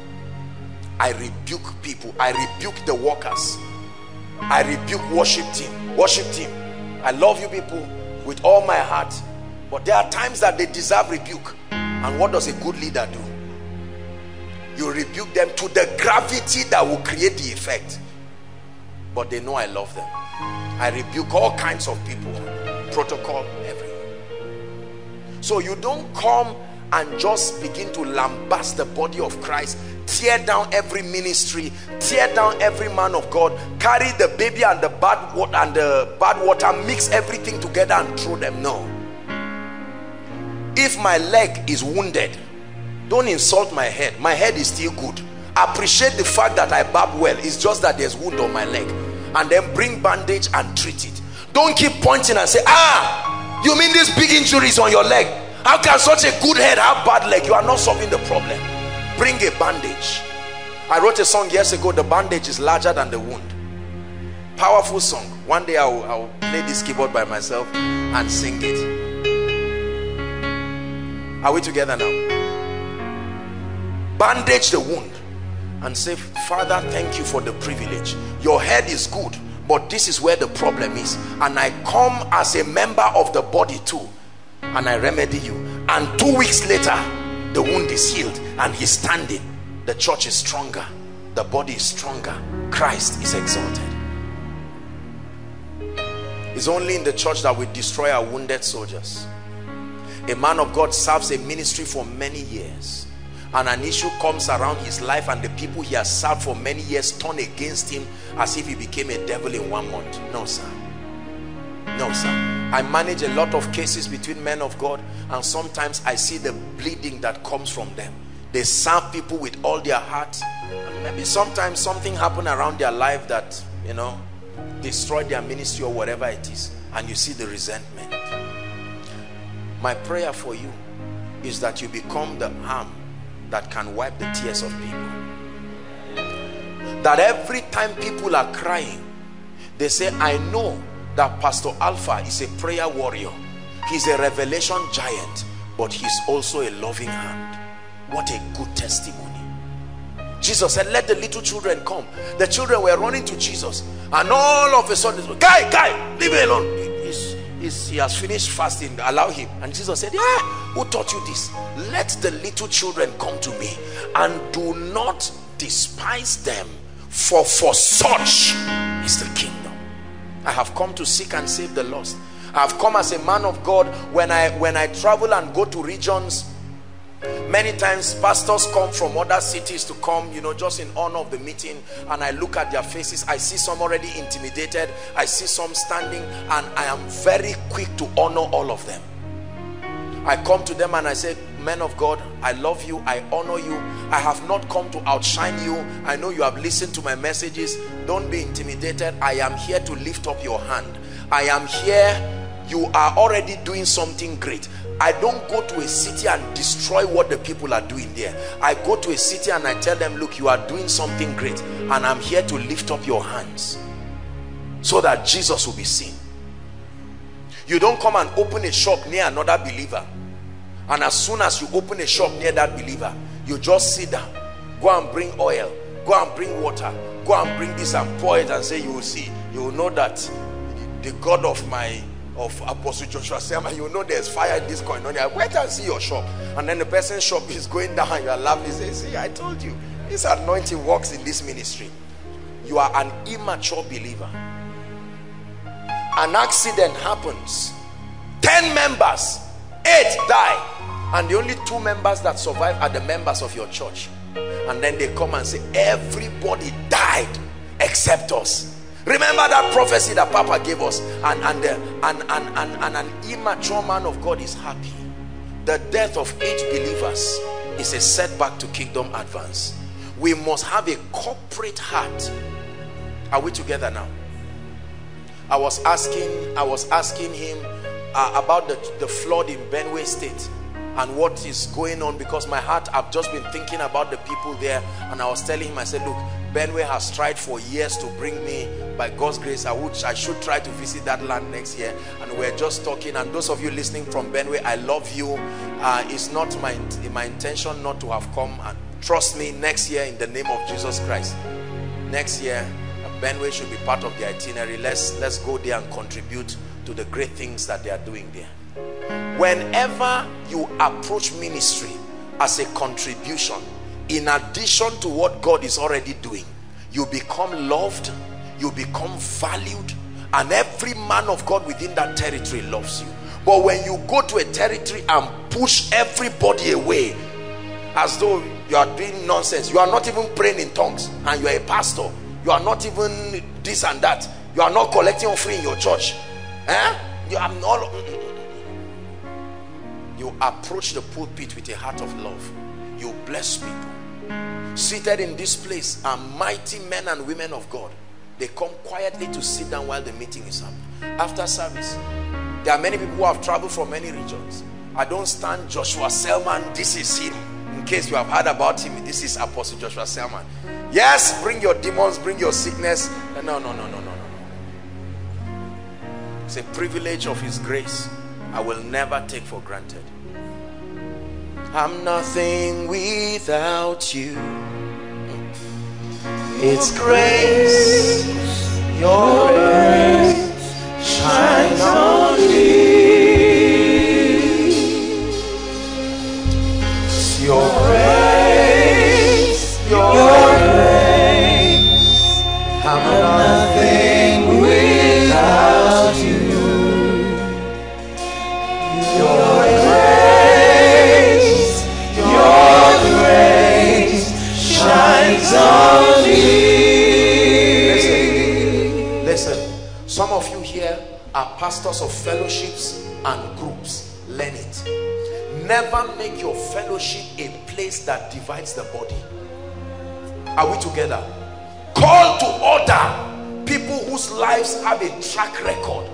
I rebuke people I rebuke the workers I rebuke worship team worship team. I love you people with all my heart but there are times that they deserve rebuke. And what does a good leader do you rebuke them to the gravity that will create the effect. But they know I love them. I rebuke all kinds of people. Protocol everything so you don't come and just begin to lambast the body of Christ tear down every ministry tear down every man of God carry the baby and the bad water and the bad water mix everything together and throw them. No. If my leg is wounded don't insult my head. My head is still good. Appreciate the fact that I barb well. It's just that there's wound on my leg. And then bring bandage and treat it. Don't keep pointing and say ah you mean this big injuries on your leg? How can such a good head have bad leg? You are not solving the problem. Bring a bandage. I wrote a song years ago the bandage is larger than the wound. Powerful song. One day I'll, I'll play this keyboard by myself and sing it. Are we together now bandage the wound and say father thank you for the privilege. Your head is good but this is where the problem is. And i come as a member of the body too and i remedy you. And two weeks later the wound is healed and he's standing. The church is stronger. The body is stronger. Christ is exalted. It's only in the church that we destroy our wounded soldiers. A man of god serves a ministry for many years and an issue comes around his life and the people he has served for many years turn against him as if he became a devil in one month. No sir. No sir. I manage a lot of cases between men of god and sometimes i see the bleeding that comes from them. They serve people with all their heart and maybe sometimes something happened around their life that you know destroyed their ministry or whatever it is and you see the resentment. My prayer for you is that you become the arm that can wipe the tears of people. That every time people are crying they say I know that Pastor Alpha is a prayer warrior. He's a revelation giant but he's also a loving hand. What a good testimony. Jesus said let the little children come. The children were running to Jesus and all of a sudden guy guy leave me alone He's, he has finished fasting allow him. And Jesus said yeah who taught you this? Let the little children come to me and do not despise them for for such is the kingdom. I have come to seek and save the lost. I have come as a man of God when I when I travel and go to regions many times pastors come from other cities to come you know just in honor of the meeting and i look at their faces. I see some already intimidated. I see some standing and i am very quick to honor all of them. I come to them and i say men of god i love you. I honor you. I have not come to outshine you. I know you have listened to my messages. Don't be intimidated. I am here to lift up your hand. I am here you are already doing something great I don't go to a city and destroy what the people are doing there. I go to a city and I tell them, look, you are doing something great and I'm here to lift up your hands so that Jesus will be seen. You don't come and open a shop near another believer and as soon as you open a shop near that believer, you just sit down, go and bring oil, go and bring water, go and bring this and pour it and say, you will see, you will know that the God of my of Apostle Joshua Selman, you know there's fire in this coin. Wait and see your shop. And then the person's shop is going down. You are laughing. Say, see, I told you. This anointing works in this ministry. You are an immature believer. An accident happens. Ten members, eight die. And the only two members that survive are the members of your church. And then they come and say, everybody died except us remember that prophecy that papa gave us. And and, the, and, and, and, and an immature man of god is happy. The death of each believers is a setback to kingdom advance. We must have a corporate heart. Are we together now? I was asking i was asking him uh, about the, the flood in benue state and what is going on because my heart i've just been thinking about the people there and i was telling him i said look Benue has tried for years to bring me by God's grace. I would I should try to visit that land next year. And we're just talking and those of you listening from Benue I love you. Uh, it's not my my intention not to have come and trust me next year in the name of Jesus Christ next year Benue should be part of the itinerary. Let's let's go there and contribute to the great things that they are doing there whenever you approach ministry as a contribution in addition to what God is already doing you become loved you become valued and every man of God within that territory loves you but when you go to a territory and push everybody away as though you are doing nonsense you are not even praying in tongues and you are a pastor you are not even this and that you are not collecting offering in your church eh? you are not you approach the pulpit with a heart of love. You bless people. Seated in this place are mighty men and women of God. They come quietly to sit down while the meeting is up after service there are many people who have traveled from many regions. I don't stand Joshua Selman. This is him. In case you have heard about him this is Apostle Joshua Selman. Yes bring your demons bring your sickness. No no no no no no. It's a privilege of his grace I will never take for granted. I'm nothing without you. It's grace, your grace shines on me. Pastors of fellowships and groups. Learn it. Never make your fellowship a place that divides the body. Are we together? Call to order people whose lives have a track record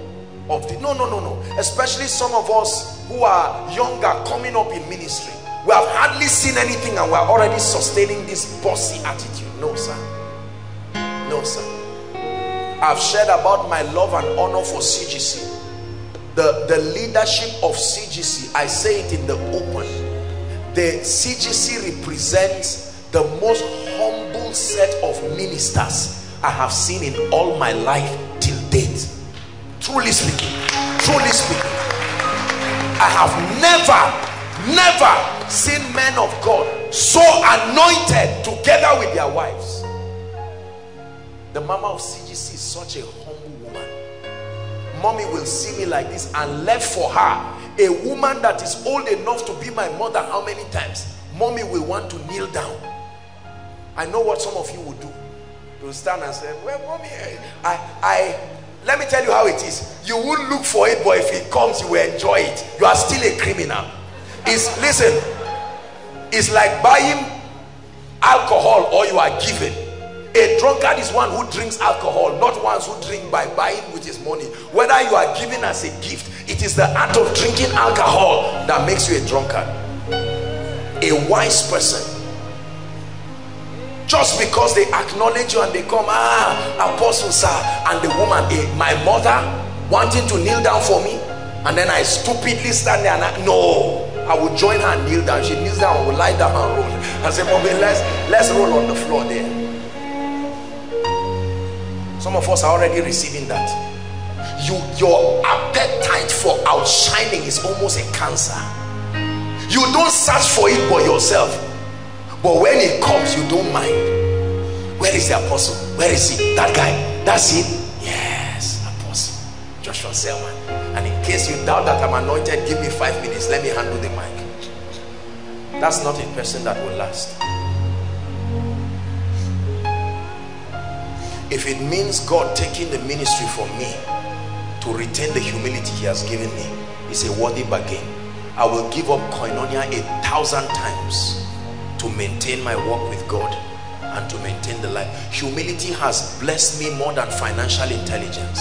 of the no no no no especially some of us who are younger coming up in ministry we have hardly seen anything and we're already sustaining this bossy attitude no sir no sir i've shared about my love and honor for cgc the the leadership of cgc i say it in the open. The cgc represents the most humble set of ministers i have seen in all my life till date. Truly speaking truly speaking. I have never never seen men of god so anointed together with their wives the mama of cgc is such a humble woman. Mommy will see me like this and left for her. A woman that is old enough to be my mother how many times? Mommy will want to kneel down. I know what some of you would do. To stand and say well mommy i i let me tell you how it is. You won't look for it but if it comes you will enjoy it. You are still a criminal. It's listen it's like buying alcohol or you are given a drunkard is one who drinks alcohol not ones who drink by buying with his money. Whether you are given as a gift it is the act of drinking alcohol that makes you a drunkard. A wise person. Just because they acknowledge you and they come ah apostle sir and the woman eh, my mother wanting to kneel down for me and then i stupidly stand there and I, no i will join her and kneel down. She kneels down and will lie down and roll. And say mommy let's let's roll on the floor there some of us are already receiving that. You your appetite for outshining is almost a cancer. You don't search for it for yourself. But when it comes you don't mind. Where is the apostle? Where is he? That guy? That's him yes apostle. Joshua selman. And in case you doubt that i'm anointed give me five minutes. Let me handle the mic. That's not a person that will last if it means god taking the ministry from me to retain the humility he has given me it's a worthy bargain i will give up koinonia a thousand times to maintain my walk with God and to maintain the life. Humility has blessed me more than financial intelligence.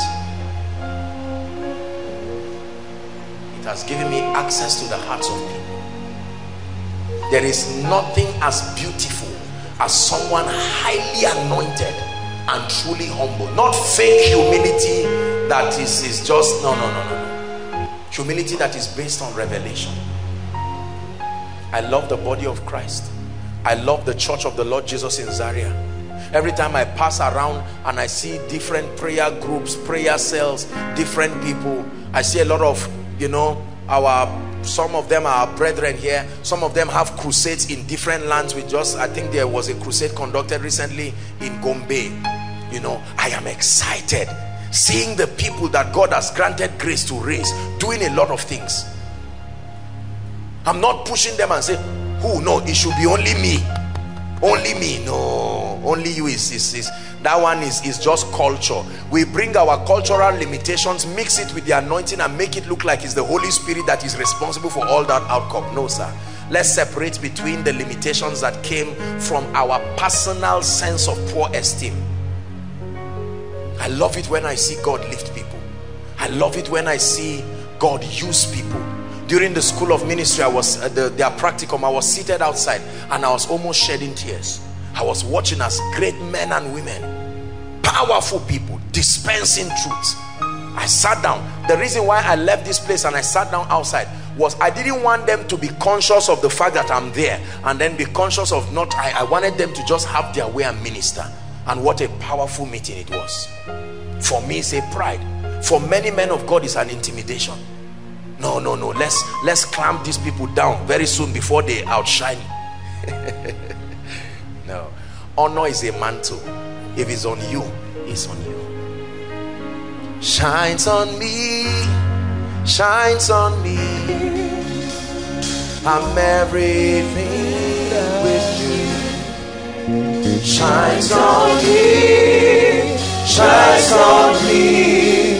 It has given me access to the hearts of people. There is nothing as beautiful as someone highly anointed and truly humble. Not fake humility that is, is just no no no no no. Humility that is based on revelation. I love the body of Christ. I love the church of the Lord Jesus in Zaria. Every time I pass around and I see different prayer groups prayer cells different people I see a lot of you know our some of them are brethren here. Some of them have crusades in different lands. We just i think there was a crusade conducted recently in gombe you know i am excited seeing the people that god has granted grace to raise doing a lot of things. I'm not pushing them and say who? No it should be only me. Only me. No only you is, is, is that one is is just culture. We bring our cultural limitations mix it with the anointing and make it look like it's the holy spirit that is responsible for all that outcome. No sir. Let's separate between the limitations that came from our personal sense of poor esteem i love it when i see god lift people i love it when i see god use people during the school of ministry i was uh, the, their practicum i was seated outside and i was almost shedding tears I was watching as great men and women, powerful people, dispensing truth. I sat down. The reason why I left this place and I sat down outside was I didn't want them to be conscious of the fact that I'm there and then be conscious of not, I, I wanted them to just have their way and minister. And what a powerful meeting it was. For me, it's a pride. For many men of God, it's an intimidation. No, no, no. Let's let's clamp these people down very soon before they outshine. No. Honor is a mantle. If it's on you, it's on you. Shines on me, shines on me. I'm everything Shines on me, shines on me.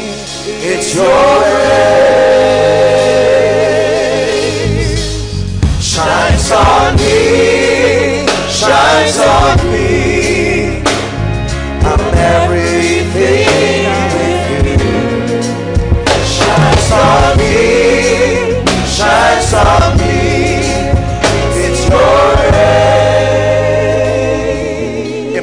It's your grace. Shines on me shines on me.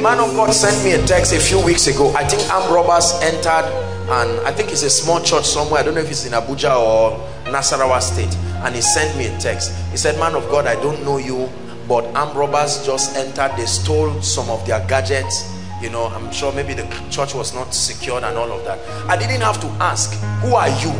Man of God sent me a text a few weeks ago. I think armed robbers entered and I think it's a small church somewhere. I don't know if it's in Abuja or Nasarawa state. And he sent me a text. He said, man of God, I don't know you but armed robbers just entered. They stole some of their gadgets. You know i'm sure maybe the church was not secured and all of that. I didn't have to ask who are you?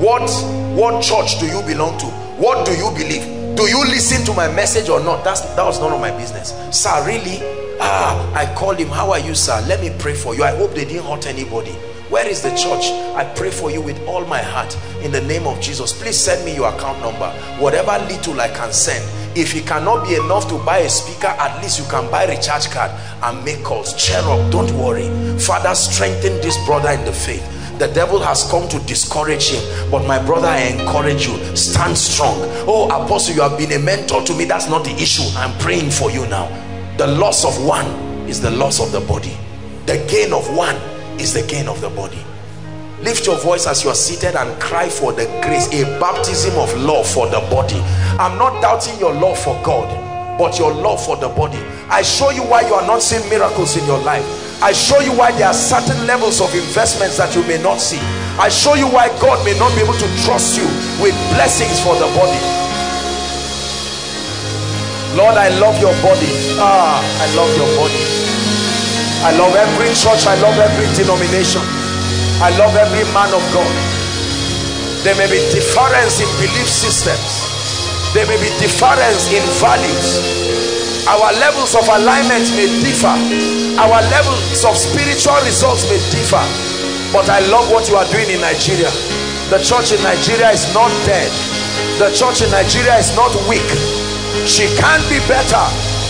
What what church do you belong to? What do you believe? Do you listen to my message or not? That's that was none of my business. Sir really ah i called him. How are you sir? Let me pray for you. I hope they didn't hurt anybody. Where is the church? I pray for you with all my heart in the name of jesus. Please send me your account number. Whatever little i can send. If it cannot be enough to buy a speaker at least you can buy recharge card and make calls. Cheer up. Don't worry. Father strengthen this brother in the faith. The devil has come to discourage him but my brother i encourage you stand strong. Oh apostle you have been a mentor to me. That's not the issue. I'm praying for you now the loss of one is the loss of the body. The gain of one is the gain of the body. Lift your voice as you are seated and cry for the grace a baptism of love for the body. I'm not doubting your love for god but your love for the body. I show you why you are not seeing miracles in your life. I show you why there are certain levels of investments that you may not see. I show you why god may not be able to trust you with blessings for the body lord i love your body ah i love your body i love every church i love every denomination I love every man of God. There may be difference in belief systems. There may be difference in values. Our levels of alignment may differ. Our levels of spiritual results may differ. But I love what you are doing in Nigeria. The church in Nigeria is not dead. The church in Nigeria is not weak. She can't be better,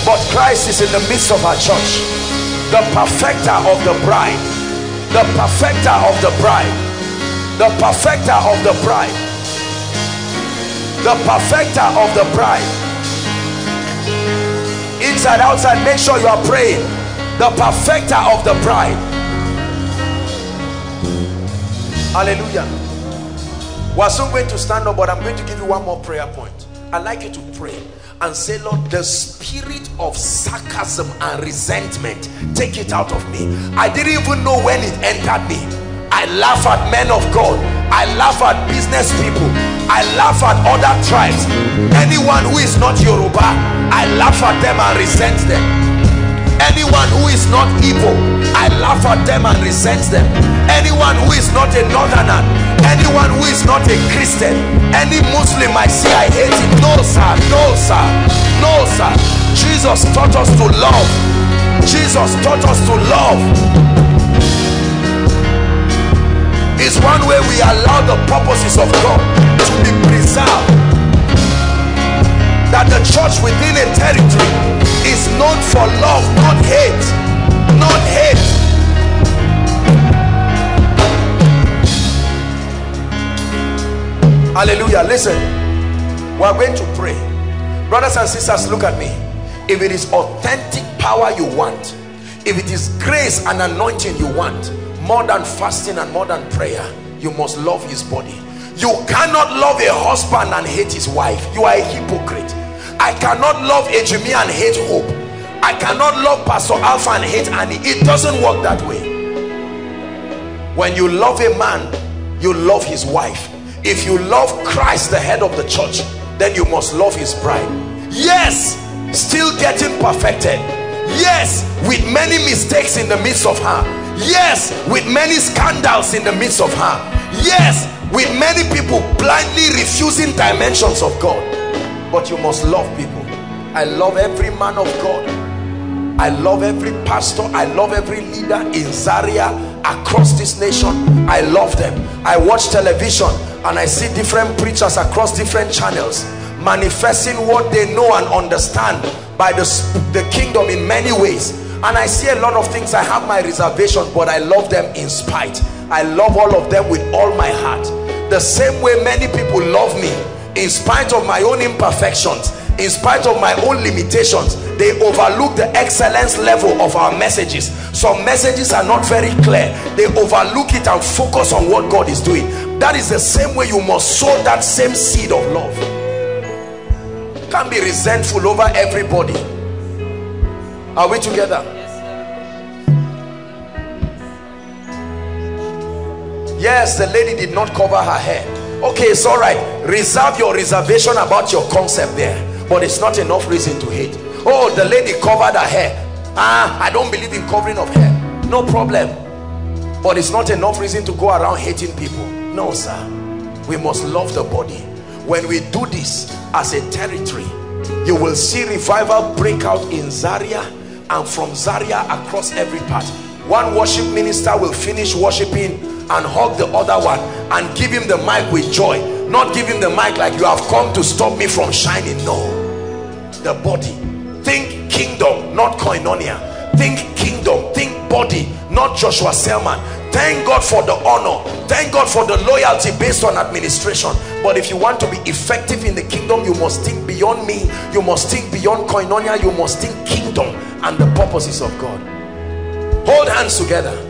but Christ is in the midst of her church. The perfecter of the bride. The perfecter of the bride. The perfecter of the bride. The perfecter of the bride. Inside outside make sure you are praying. The perfecter of the bride. Hallelujah. We're soon going to stand up but i'm going to give you one more prayer point. I'd like you to pray and say, Lord, the spirit of sarcasm and resentment, take it out of me. I didn't even know when it entered me. I laugh at men of God. I laugh at business people. I laugh at other tribes. Anyone who is not Yoruba, I laugh at them and resent them. Anyone who is not evil, I laugh at them and resent them. Anyone who is not a northerner, anyone who is not a Christian, any Muslim I see, I hate it. No, sir, no, sir, no, sir. Jesus taught us to love. Jesus taught us to love is one way we allow the purposes of God to be preserved. That the church within a territory is known for love, not hate. Not hate. Hallelujah. Listen, we are going to pray. Brothers and sisters, look at me. If it is authentic power you want, if it is grace and anointing you want, more than fasting and more than prayer you must love his body you cannot love a husband and hate his wife you are a hypocrite i cannot love ejimi and hate hope. I cannot love pastor alpha and hate annie. It doesn't work that way. When you love a man you love his wife. If you love christ the head of the church then you must love his bride. Yes still getting perfected. Yes with many mistakes in the midst of her. Yes with many scandals in the midst of her. Yes with many people blindly refusing dimensions of God but you must love people. I love every man of God. I love every pastor. I love every leader in Zaria across this nation. I love them. I watch television and I see different preachers across different channels manifesting what they know and understand by the, the kingdom in many ways. And I see a lot of things. I have my reservations but I love them in spite. I love all of them with all my heart. The same way many people love me in spite of my own imperfections in spite of my own limitations they overlook the excellence level of our messages. Some messages are not very clear. They overlook it and focus on what God is doing. That is the same way you must sow that same seed of love. Can't be resentful over everybody. Are we together? Yes, the lady did not cover her hair. Okay, it's all right. Reserve your reservation about your concept there. But it's not enough reason to hate. Oh, the lady covered her hair. Ah, I don't believe in covering of hair. No problem. But it's not enough reason to go around hating people. No, sir. We must love the body. When we do this as a territory, you will see revival break out in Zaria and from Zaria across every part one worship minister will finish worshiping and hug the other one and give him the mic with joy. Not give him the mic like you have come to stop me from shining. No. The body. Think kingdom not koinonia. Think kingdom. Think body not joshua selman. Thank god for the honor. Thank god for the loyalty based on administration. But if you want to be effective in the kingdom you must think beyond me. You must think beyond koinonia. You must think kingdom and the purposes of god. Hold hands together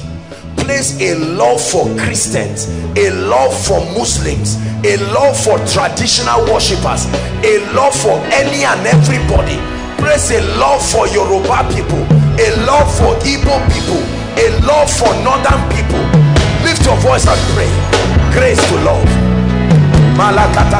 place a love for Christians a love for Muslims a love for traditional worshippers a love for any and everybody. Place a love for Yoruba people a love for Igbo people a love for northern people. Lift your voice and pray. Grace to love Malakata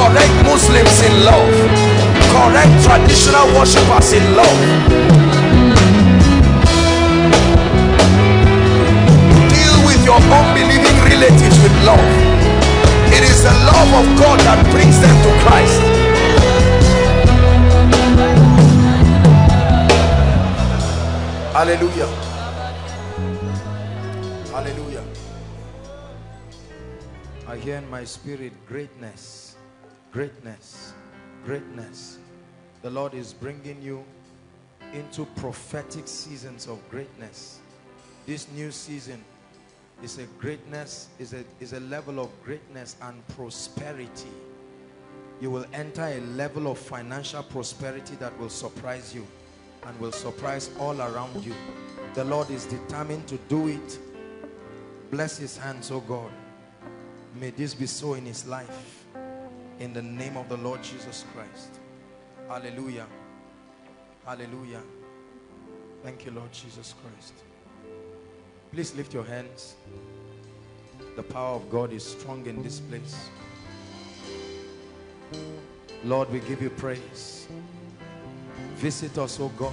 Correct Muslims in love. Correct traditional worshippers in love. Deal with your unbelieving relatives with love. It is the love of God that brings them to Christ. Hallelujah. Hallelujah. I hear in my spirit greatness, greatness, greatness. The Lord is bringing you into prophetic seasons of greatness. This new season is a greatness, is a, is a level of greatness and prosperity. You will enter a level of financial prosperity that will surprise you and will surprise all around you. The Lord is determined to do it. Bless his hands, oh God. May this be so in his life. In the name of the Lord Jesus Christ. Hallelujah. Hallelujah. Thank you, Lord Jesus Christ. Please lift your hands. The power of God is strong in this place. Lord, we give you praise. Visit us, oh God,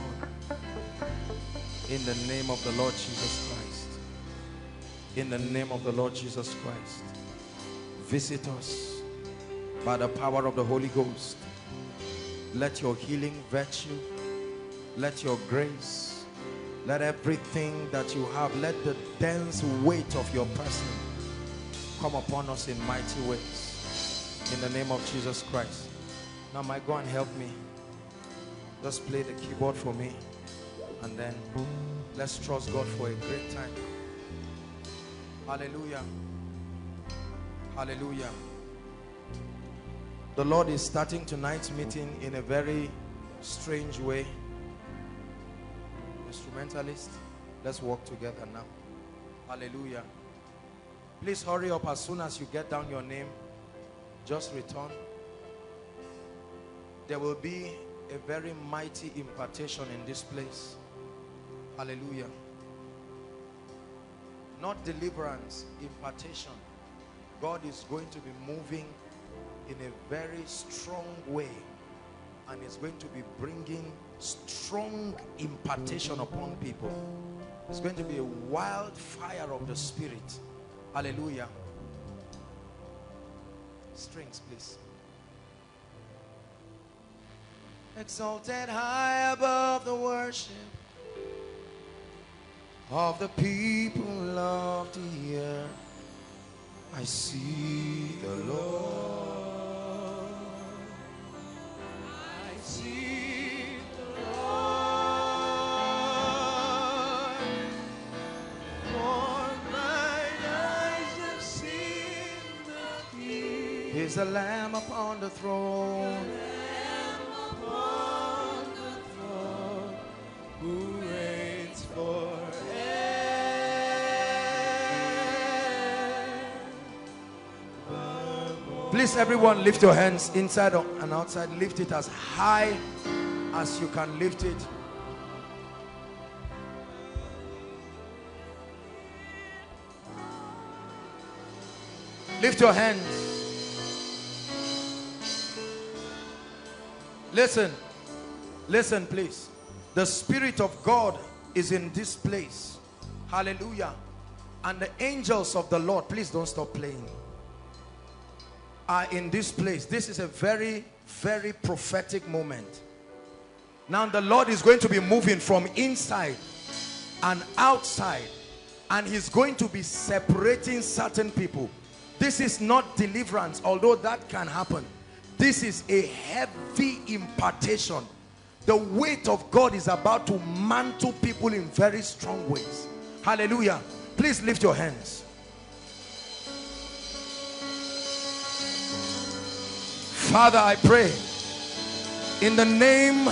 in the name of the Lord Jesus Christ. In the name of the Lord Jesus Christ. Visit us by the power of the Holy Ghost. Let your healing virtue, let your grace, let everything that you have, let the dense weight of your person come upon us in mighty ways. In the name of Jesus Christ. Now, my go and help me. Just play the keyboard for me. And then let's trust God for a great time. Hallelujah. Hallelujah. The Lord is starting tonight's meeting in a very strange way. Instrumentalist, let's walk together now. Hallelujah. Please hurry up as soon as you get down your name. Just return. There will be a very mighty impartation in this place. Hallelujah. Not deliverance, impartation. God is going to be moving in a very strong way and is going to be bringing strong impartation upon people. It's going to be a wildfire of the spirit. Hallelujah. Strings, please. Exalted high above the worship of the people of the earth. I see the Lord. The Lamb upon the throne. Who reigns. Please, everyone, lift your hands inside and outside. Lift it as high as you can lift it. Lift your hands. Listen. Listen, please. The Spirit of God is in this place. Hallelujah. And the angels of the Lord, please don't stop playing, are in this place. This is a very, very prophetic moment. Now the Lord is going to be moving from inside and outside. And he's going to be separating certain people. This is not deliverance, although that can happen. This is a heavy impartation. the weight of God is about to mantle people in very strong ways. Hallelujah. Please lift your hands. Father, I pray in the name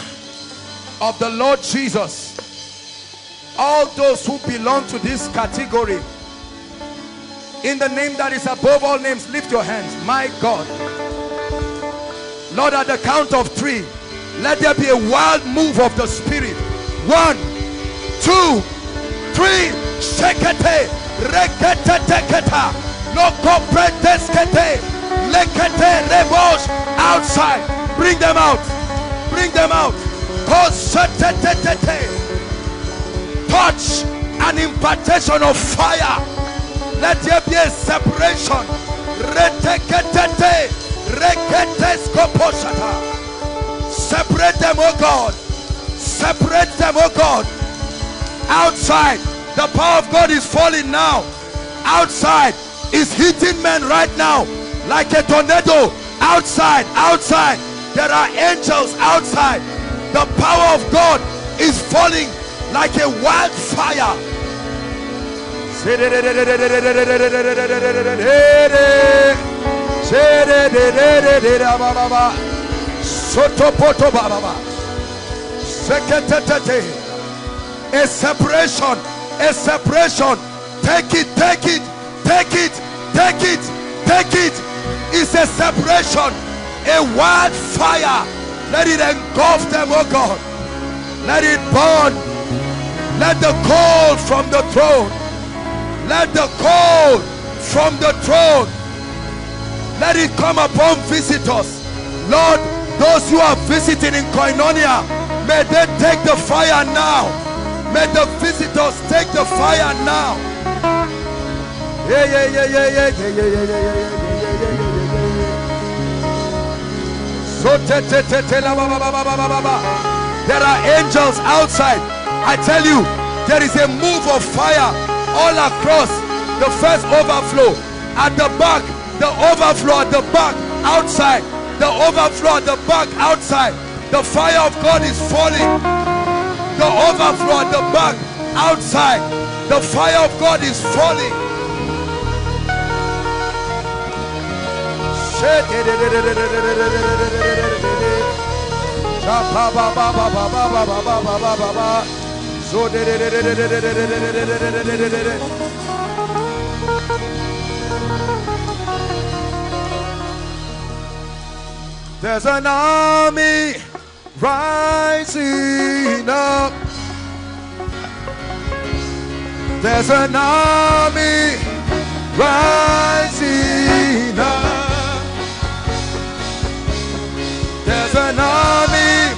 of the Lord Jesus, all those who belong to this category, in the name that is above all names, lift your hands. My God. Lord, at the count of three, let there be a wild move of the Spirit. One, two, three. Shekete, rekete teketa, loko preteskete, lekete rebos. Outside, bring them out, bring them out. Touch an impartation of fire. Let there be a separation. Reketeskoposhata. Separate them, oh God. Separate them, oh God. Outside, the power of God is falling now. Outside is hitting men right now like a tornado. Outside, outside, there are angels outside. The power of God is falling like a wildfire. Sotopoto Baba. A separation. A separation. Take it, take it, take it, take it, take it. It's a separation. A wildfire. Let it engulf them, oh God. Let it burn. Let the coal from the throne. Let the coal from the throne. Let it come upon visitors. Lord, those who are visiting in Koinonia, may they take the fire now. May the visitors take the fire now. Yeah, yeah, yeah, yeah, yeah, yeah, yeah, yeah, yeah, yeah. So te te te te la ba ba ba ba ba ba ba. There are angels outside. I tell you, there is a move of fire all across the first overflow. At the back, the overflow at the back, outside. The overflow at the back outside. The fire of God is falling. The overflow at the back outside. The fire of God is falling There's an army rising up. There's an army rising up. There's an army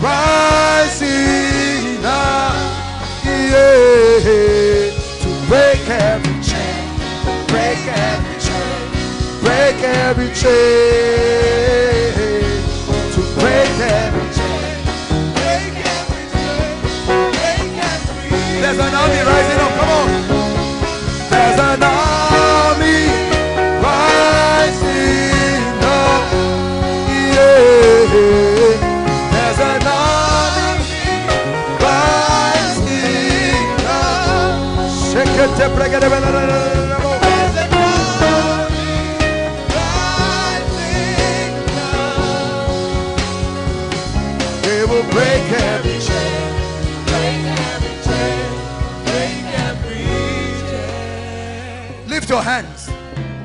rising up. Yeah. To break every chain, break every chain, break every chain. Army rising up. Come on. There's army rising up. Yeah. There's rising up. Shake it,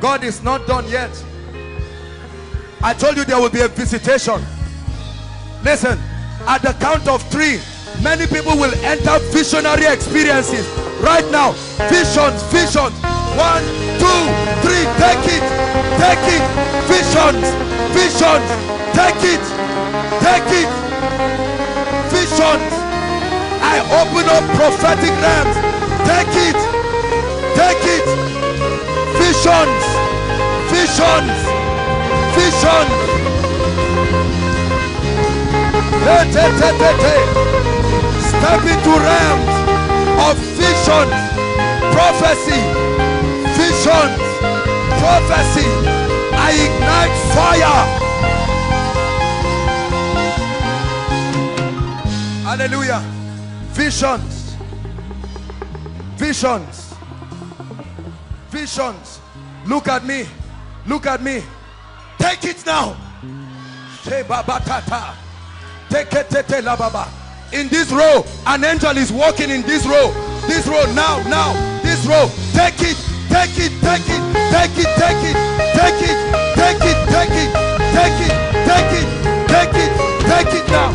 God is not done yet. I told you there will be a visitation. Listen, at the count of three, many people will enter visionary experiences right now. Visions, visions. One, two, three. Take it, take it. Visions, visions. Take it, take it. Visions. I open up prophetic realms. Take it, take it. Visions, visions, visions. Te- te- te- te- te. Step into realms of visions, prophecy, visions, prophecy. I ignite fire. Hallelujah. Visions. Visions. Visions. Look at me. Look at me. Take it now. In this row, an angel is walking in this row. This row, now, now. This row. Take it, take it, take it, take it, take it, take it, take it, take it, take it, take it, take it, take it now.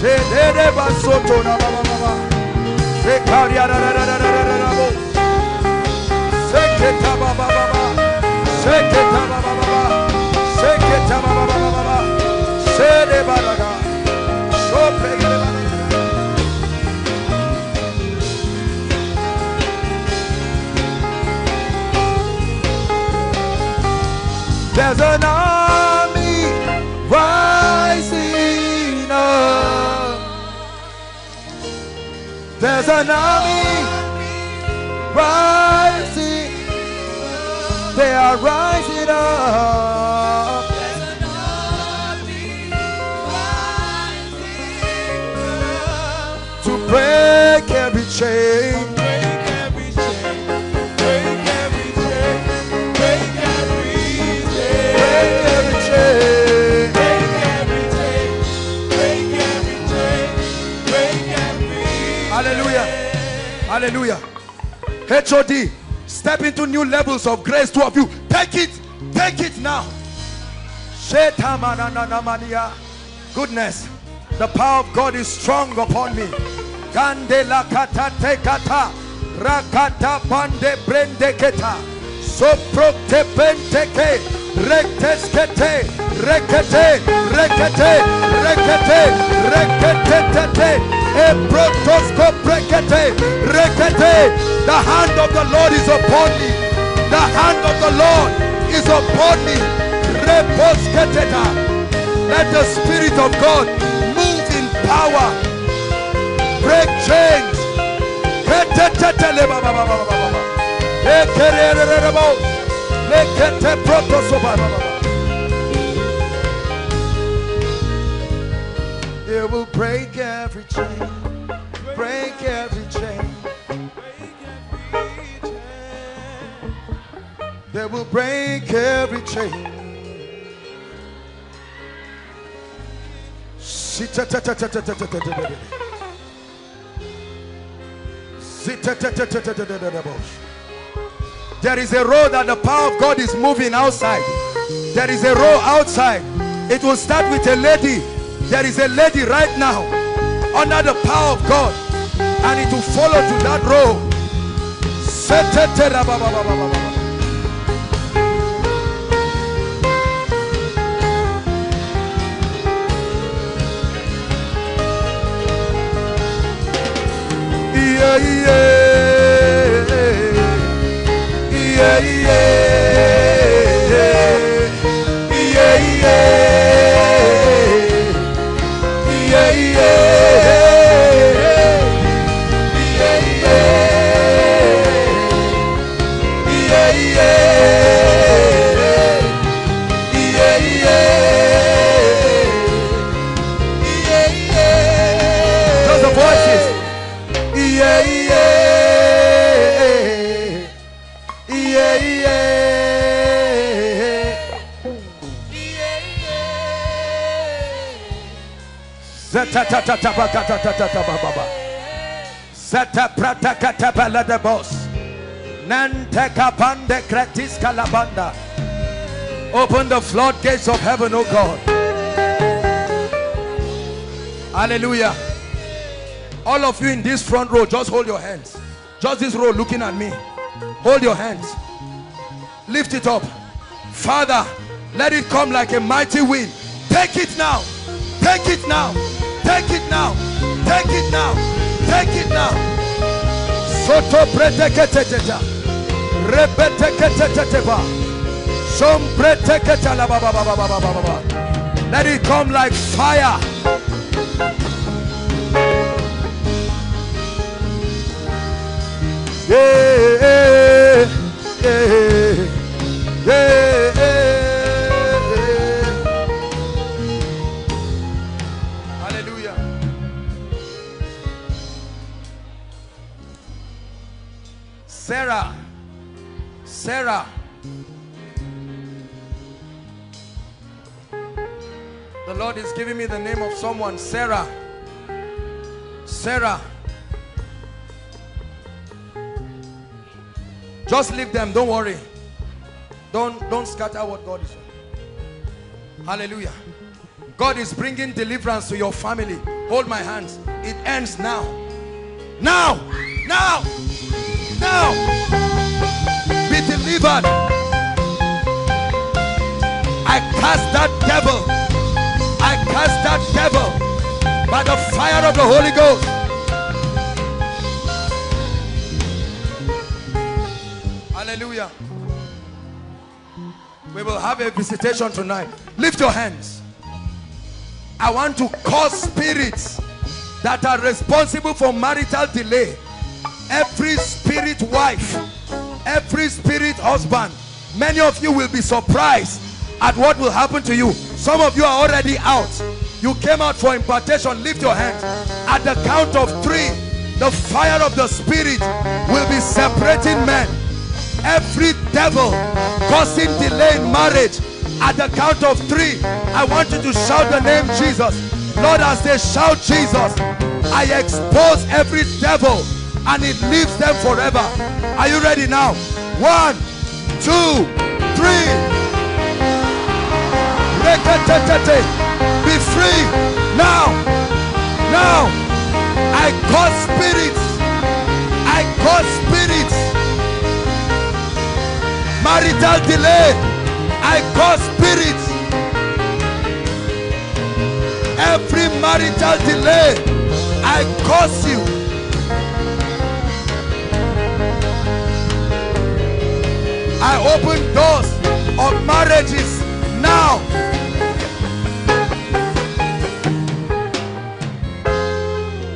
Say, No. Hallelujah. HOD, step into new levels of grace. Two of you, take it, take it now. Goodness, the power of God is strong upon me. Kandela kata tekata, rakata pande brende keta, soprokte penteke, rekteskete, rekete, rekete, rekete, rekete, tete, ebrotosko rekete. The hand of the Lord is upon me. The hand of the Lord is upon me. Let the Spirit of God move in power. Break chains. Every chain. Break every chain. They will break every chain. There is a road that the power of God is moving outside. There is a road outside. It will start with a lady. There is a lady right now under the power of God, and it will follow to that row. Yeah, yeah, Kratis kalabanda. Open the floodgates of heaven, oh God. Hallelujah. All of you in this front row, just hold your hands. Just this row looking at me. Hold your hands. Lift it up. Father, let it come like a mighty wind. Take it now. Take it now. Take it now. Take it now. Take it now. Soto preteketeta. Rebeteketeteba. Sombreteketa la ba ba ba ba ba ba ba ba. Let it come like fire. Yeah, yeah, yeah. The Lord is giving me the name of someone, Sarah. Sarah. Just leave them, don't worry. Don't, don't scatter what God is doing. Hallelujah. God is bringing deliverance to your family. Hold my hands. It ends now. Now. Now. Now. Delivered. I cast that devil. I cast that devil by the fire of the Holy Ghost. Hallelujah. We will have a visitation tonight. Lift your hands. I want to cause spirits that are responsible for marital delay. Every spirit wife, every spirit husband. Many of you will be surprised at what will happen to you. Some of you are already out. You came out for impartation. Lift your hands. At the count of three, the fire of the spirit will be separating men every devil causing delay in marriage at the count of three i want you to shout the name jesus lord as they shout jesus i expose every devil and it leaves them forever. Are you ready now? One two three. Be free now. Now. I call spirits. I call spirits. Marital delay. I call spirits. Every marital delay i curse you i open doors of marriages now.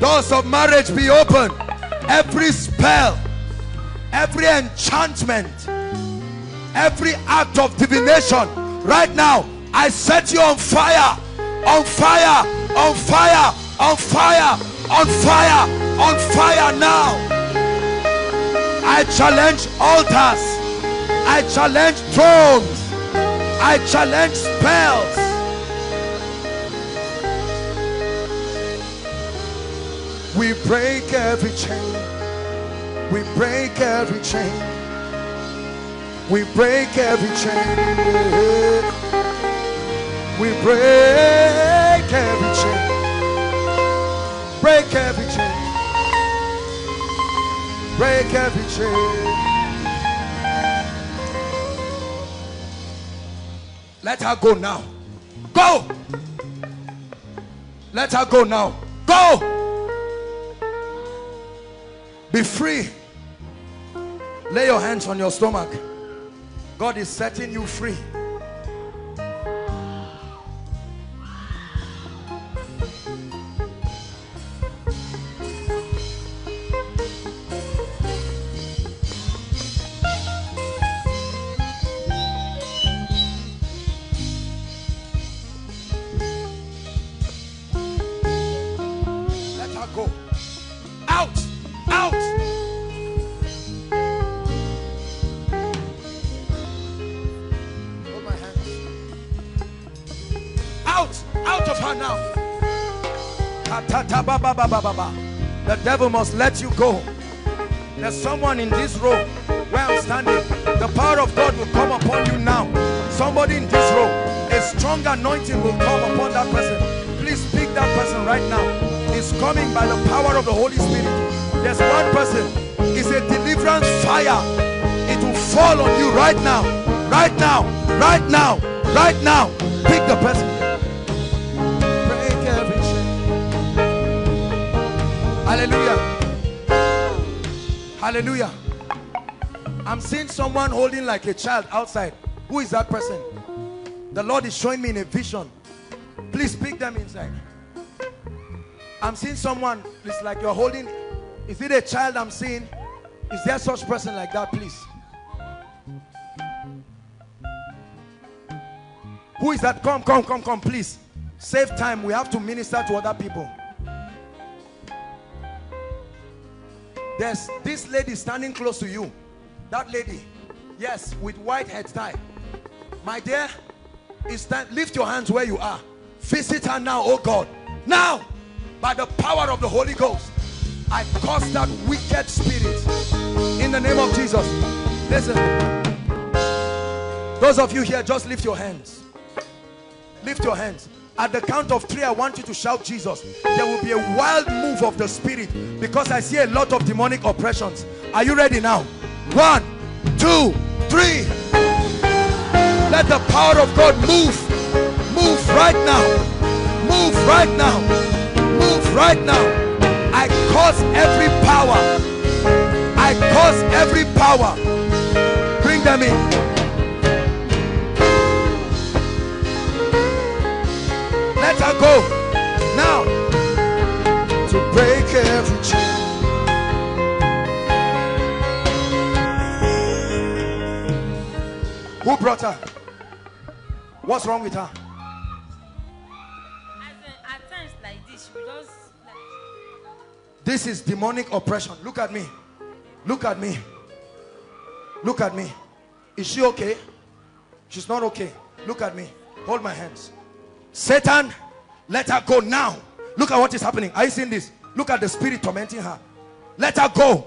Doors of marriage be open. Every spell every enchantment every act of divination. Right now i set you on fire on fire on fire on fire on fire on fire now. I challenge altars i challenge thrones i challenge spells we break every chain we break every chain we break every chain. We break every chain. Break every chain. Break every chain. Let her go now. Go. Let her go now. Go. Be free. Lay your hands on your stomach. God is setting you free. Devil must let you go. There's someone in this room where I'm standing. The power of God will come upon you now. Somebody in this room, a strong anointing will come upon that person. Please pick that person right now. It's coming by the power of the Holy Spirit. There's one person. It's a deliverance fire. It will fall on you right now. Right now. Right now. Right now. Pick the person. Hallelujah. I'm seeing someone holding like a child outside. Who is that person? The Lord is showing me in a vision. Please pick them inside. I'm seeing someone, it's like you're holding, is it a child I'm seeing? Is there such person like that, please? Who is that? Come, come, come, come, please. Save time. We have to minister to other people. There's this lady standing close to you. That lady, Yes, with white head tie. My dear, it's time. Lift your hands where you are. Visit her now, oh God. Now, by the power of the Holy Ghost, I curse that wicked spirit in the name of Jesus. Listen. Those of you here, just lift your hands. Lift your hands. At the count of three, I want you to shout Jesus. There will be a wild move of the spirit because I see a lot of demonic oppressions. Are you ready now? One, two, three. Let the power of God move. Move right now. Move right now. Move right now. I cause every power. I cause every power. Bring them in. Her go. Now. To break every chain. Who brought her? What's wrong with her? Like this, she This is demonic oppression. Look at me. Look at me. Look at me. Is she okay? She's not okay. Look at me. Hold my hands. Satan, let her go now. Look at what is happening. Are you seeing this? Look at the spirit tormenting her. Let her go.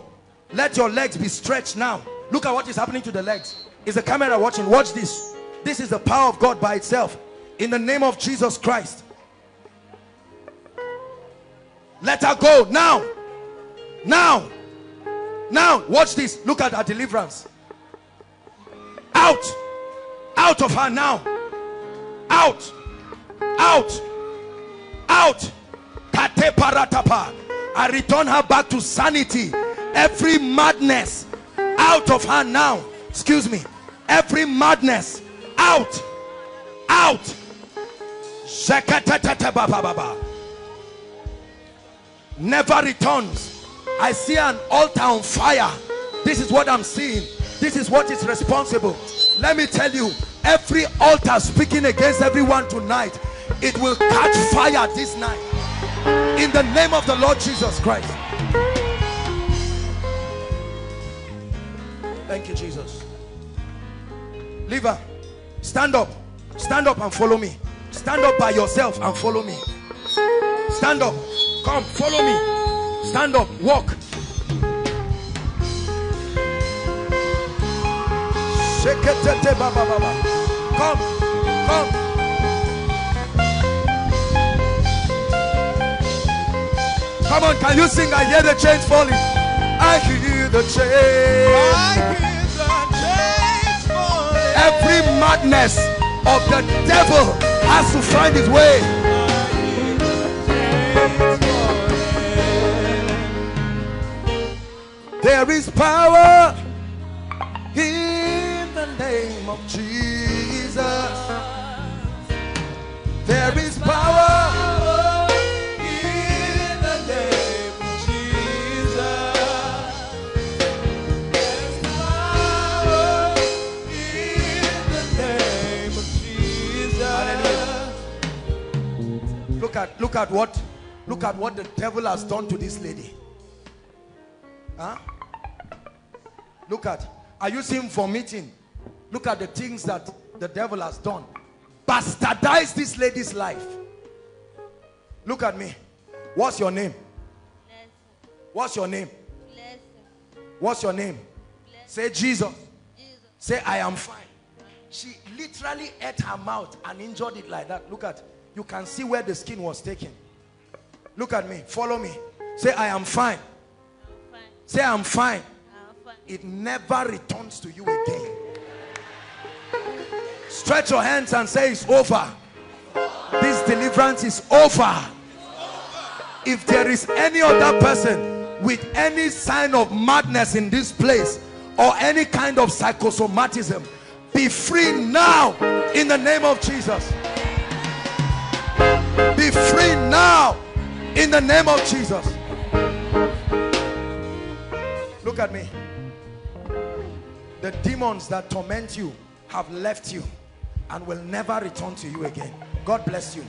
Let your legs be stretched now. Look at what is happening to the legs. Is the camera watching? Watch this. This is the power of God by itself. In the name of Jesus Christ. Let her go now. Now. Now. Watch this. Look at her deliverance. Out. Out of her now. Out. Out. Out. I return her back to sanity. Every madness out of her now. Excuse me. Every madness out. Out. Never returns. I see an altar on fire. This is what I'm seeing. This is what is responsible. Let me tell you, every altar speaking against everyone tonight, it will catch fire this night. In the name of the Lord Jesus Christ. Thank you, Jesus. Her. Stand up. Stand up and follow me. Stand up by yourself and follow me. Stand up. Come, follow me. Stand up. Walk. Come. Come. Come on, can you sing? I hear the chains falling. I hear the chains. I hear the chains falling. Every madness of the devil has to find its way. There is power in the name of Jesus. There is power at look at what look at what the devil has done to this lady. Huh? Look at are you seeing vomiting? Look at the things that the devil has done. Bastardize this lady's life. Look at me. What's your name? blessing, What's your name? blessing, What's your name? blessing. Say Jesus. Jesus, Say I am fine. She literally ate her mouth and injured it like that. Look at you can see where the skin was taken. Look at me. Follow me. Say I am fine. Fine, Say I'm fine. I'm fine. It never returns to you again. Stretch your hands and say it's over. This deliverance is over. If there is any other person with any sign of madness in this place or any kind of psychosomatism, be free now in the name of Jesus. Be free now in the name of Jesus. Look at me. The demons that torment you have left you and will never return to you again. God bless you.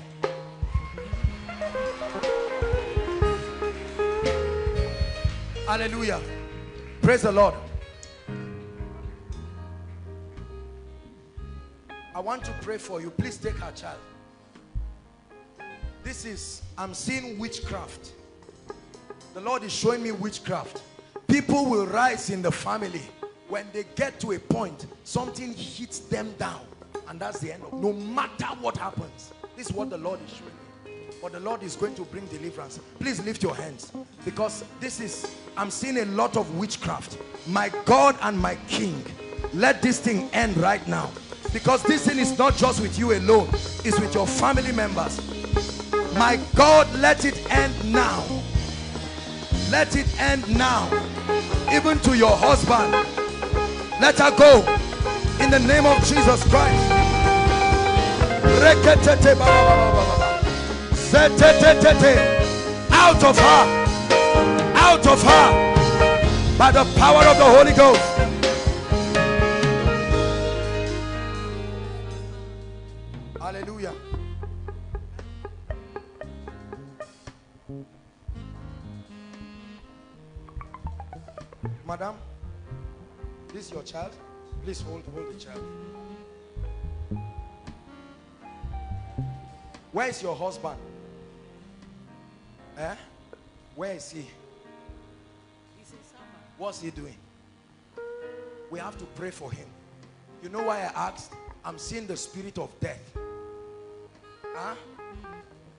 Hallelujah. Praise the Lord. I want to pray for you. Please take her child. This is, I'm seeing witchcraft. The Lord is showing me witchcraft. People will rise in the family. When they get to a point, something hits them down. And that's the end of No matter what happens. This is what the Lord is showing me. But the Lord is going to bring deliverance. Please lift your hands. Because this is, I'm seeing a lot of witchcraft. My God and my King. Let this thing end right now. Because this thing is not just with you alone. It's with your family members. My God, let it end now. Let it end now. Even to your husband. Let her go. In the name of Jesus Christ. Out of her. Out of her. By the power of the Holy Ghost. Hallelujah. Madam, this is your child. Please hold, hold the child. Where is your husband? Eh? Where is he? He's in summer. What's he doing? We have to pray for him. You know why I asked? I'm seeing the spirit of death. Huh?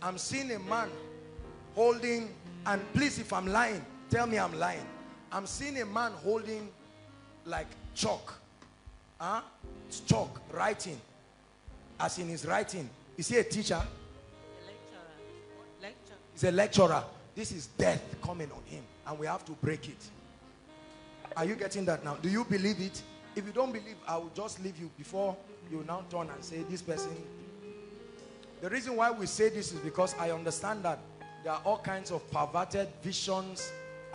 I'm seeing a man holding, and please, if I'm lying, tell me I'm lying. I'm seeing a man holding like chalk. Huh? It's chalk, writing. As in his writing. Is he a teacher? He's a lecturer. This is death coming on him. And we have to break it. Are you getting that now? Do you believe it? If you don't believe, I will just leave you before you now turn and say, this person. The reason why we say this is because I understand that there are all kinds of perverted visions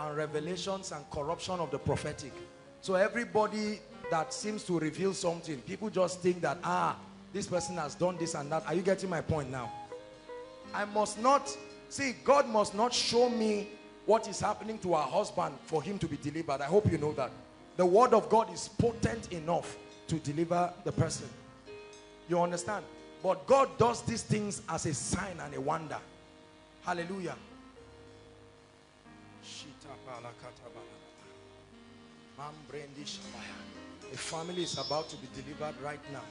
and revelations and corruption of the prophetic. So everybody that seems to reveal something, people just think that, ah, this person has done this and that. Are you getting my point now? I must not, see, God must not show me what is happening to our husband for him to be delivered. I hope you know that. The word of God is potent enough to deliver the person. You understand? But God does these things as a sign and a wonder. Hallelujah. A family is about to be delivered right now.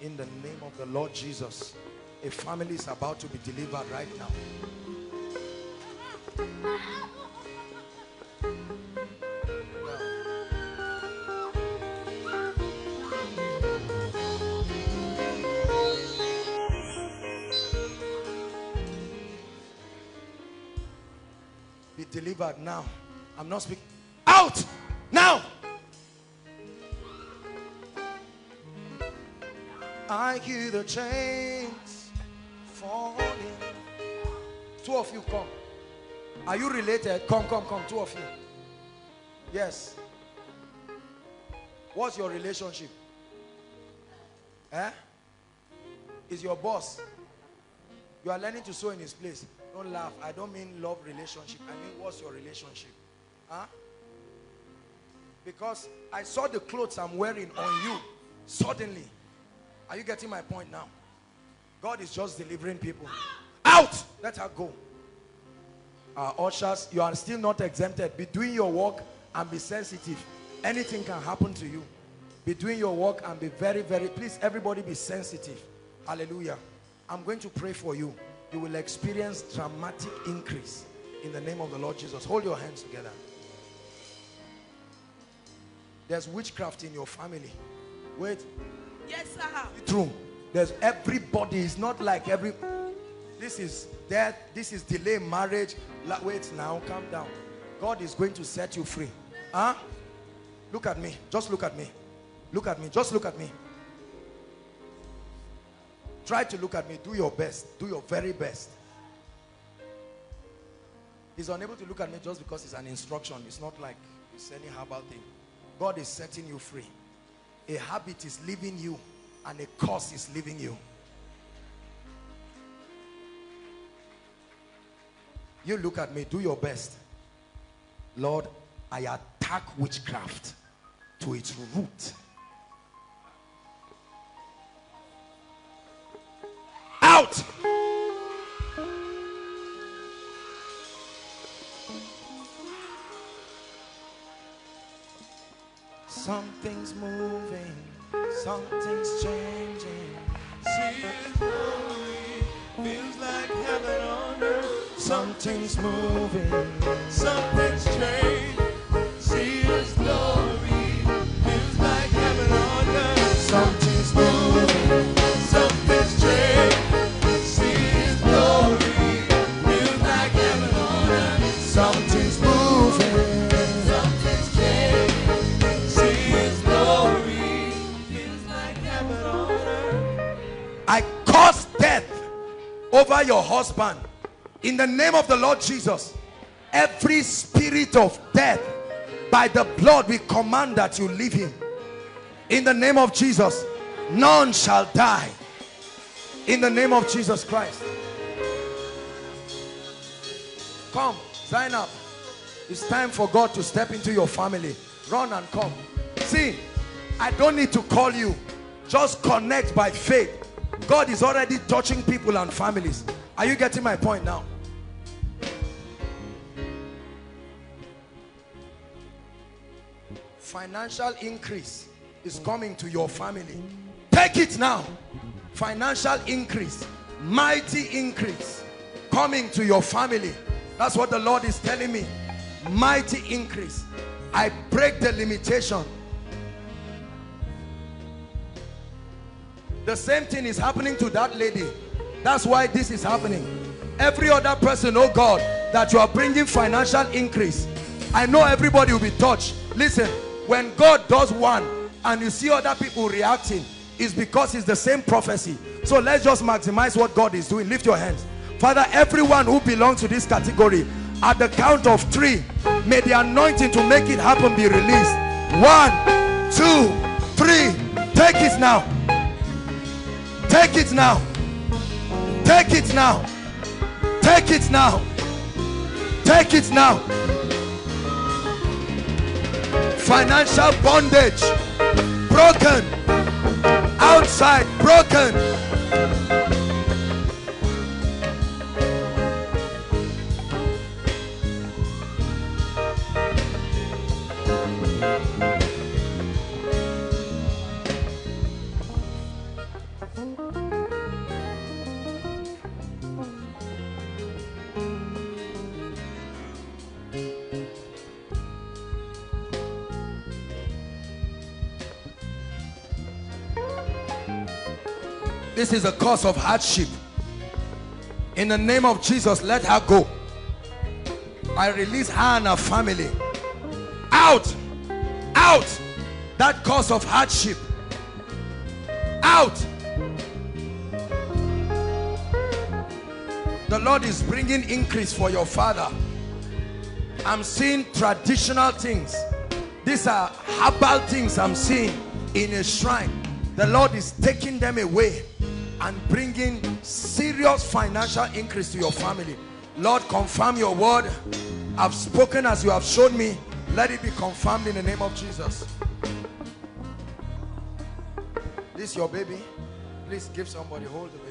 In the name of the Lord Jesus. A family is about to be delivered right now. delivered now. I'm not speaking. Out! Now! I hear the chains falling. Two of you come. Are you related? Come, come, come. Two of you. Yes. What's your relationship? Eh? Is your boss. You are learning to sew in his place. Don't laugh. I don't mean love relationship. I mean, what's your relationship? Huh? Because I saw the clothes I'm wearing on you suddenly. Are you getting my point now? God is just delivering people. Out! Let her go. Uh, ushers, you are still not exempted. Be doing your work and be sensitive. Anything can happen to you. Be doing your work and be very, very, please, everybody be sensitive. Hallelujah. I'm going to pray for you. You will experience dramatic increase in the name of the Lord Jesus. Hold your hands together. There's witchcraft in your family. Wait. Yes, sir. True. There's everybody. It's not like every. This is death. This is delay marriage. Wait now. Calm down. God is going to set you free. Huh? Look at me. Just look at me. Look at me. Just look at me. Try to look at me. Do your best. Do your very best. He's unable to look at me just because it's an instruction. It's not like it's any herbal thing. God is setting you free. A habit is leaving you and a curse is leaving you. You look at me. Do your best. Lord, I attack witchcraft to its root. Out. Something's moving, something's changing. See His glory, feels like heaven on earth. Something's moving, something's changing. Over your husband in the name of the Lord Jesus. Every spirit of death by the blood we command that you leave him in the name of Jesus. None shall die in the name of Jesus Christ. Come, sign up. It's time for God to step into your family. Run and come. See, I don't need to call you. Just connect by faith. God is already touching people and families. Are you getting my point now? Financial increase is coming to your family. Take it now. Financial increase, mighty increase coming to your family. That's what the Lord is telling me. Mighty increase. I break the limitation. The same thing is happening to that lady. That's why this is happening. Every other person, oh God, that you are bringing financial increase. I know everybody will be touched. Listen, when God does one and you see other people reacting, it's because it's the same prophecy. So let's just maximize what God is doing. Lift your hands. Father, everyone who belongs to this category, at the count of three, may the anointing to make it happen be released. One, two, three. Take it now. Take it now. Take it now. Take it now. Take it now. Financial bondage broken. Outside broken. This is a cause of hardship. In the name of Jesus, let her go. I release her and her family. Out. Out. That cause of hardship. Out. The Lord is bringing increase for your father. I'm seeing traditional things. These are herbal things I'm seeing in a shrine. The Lord is taking them away and bringing serious financial increase to your family. Lord, confirm your word. I've spoken as you have shown me. Let it be confirmed in the name of Jesus. This your baby. Please give somebody hold the baby.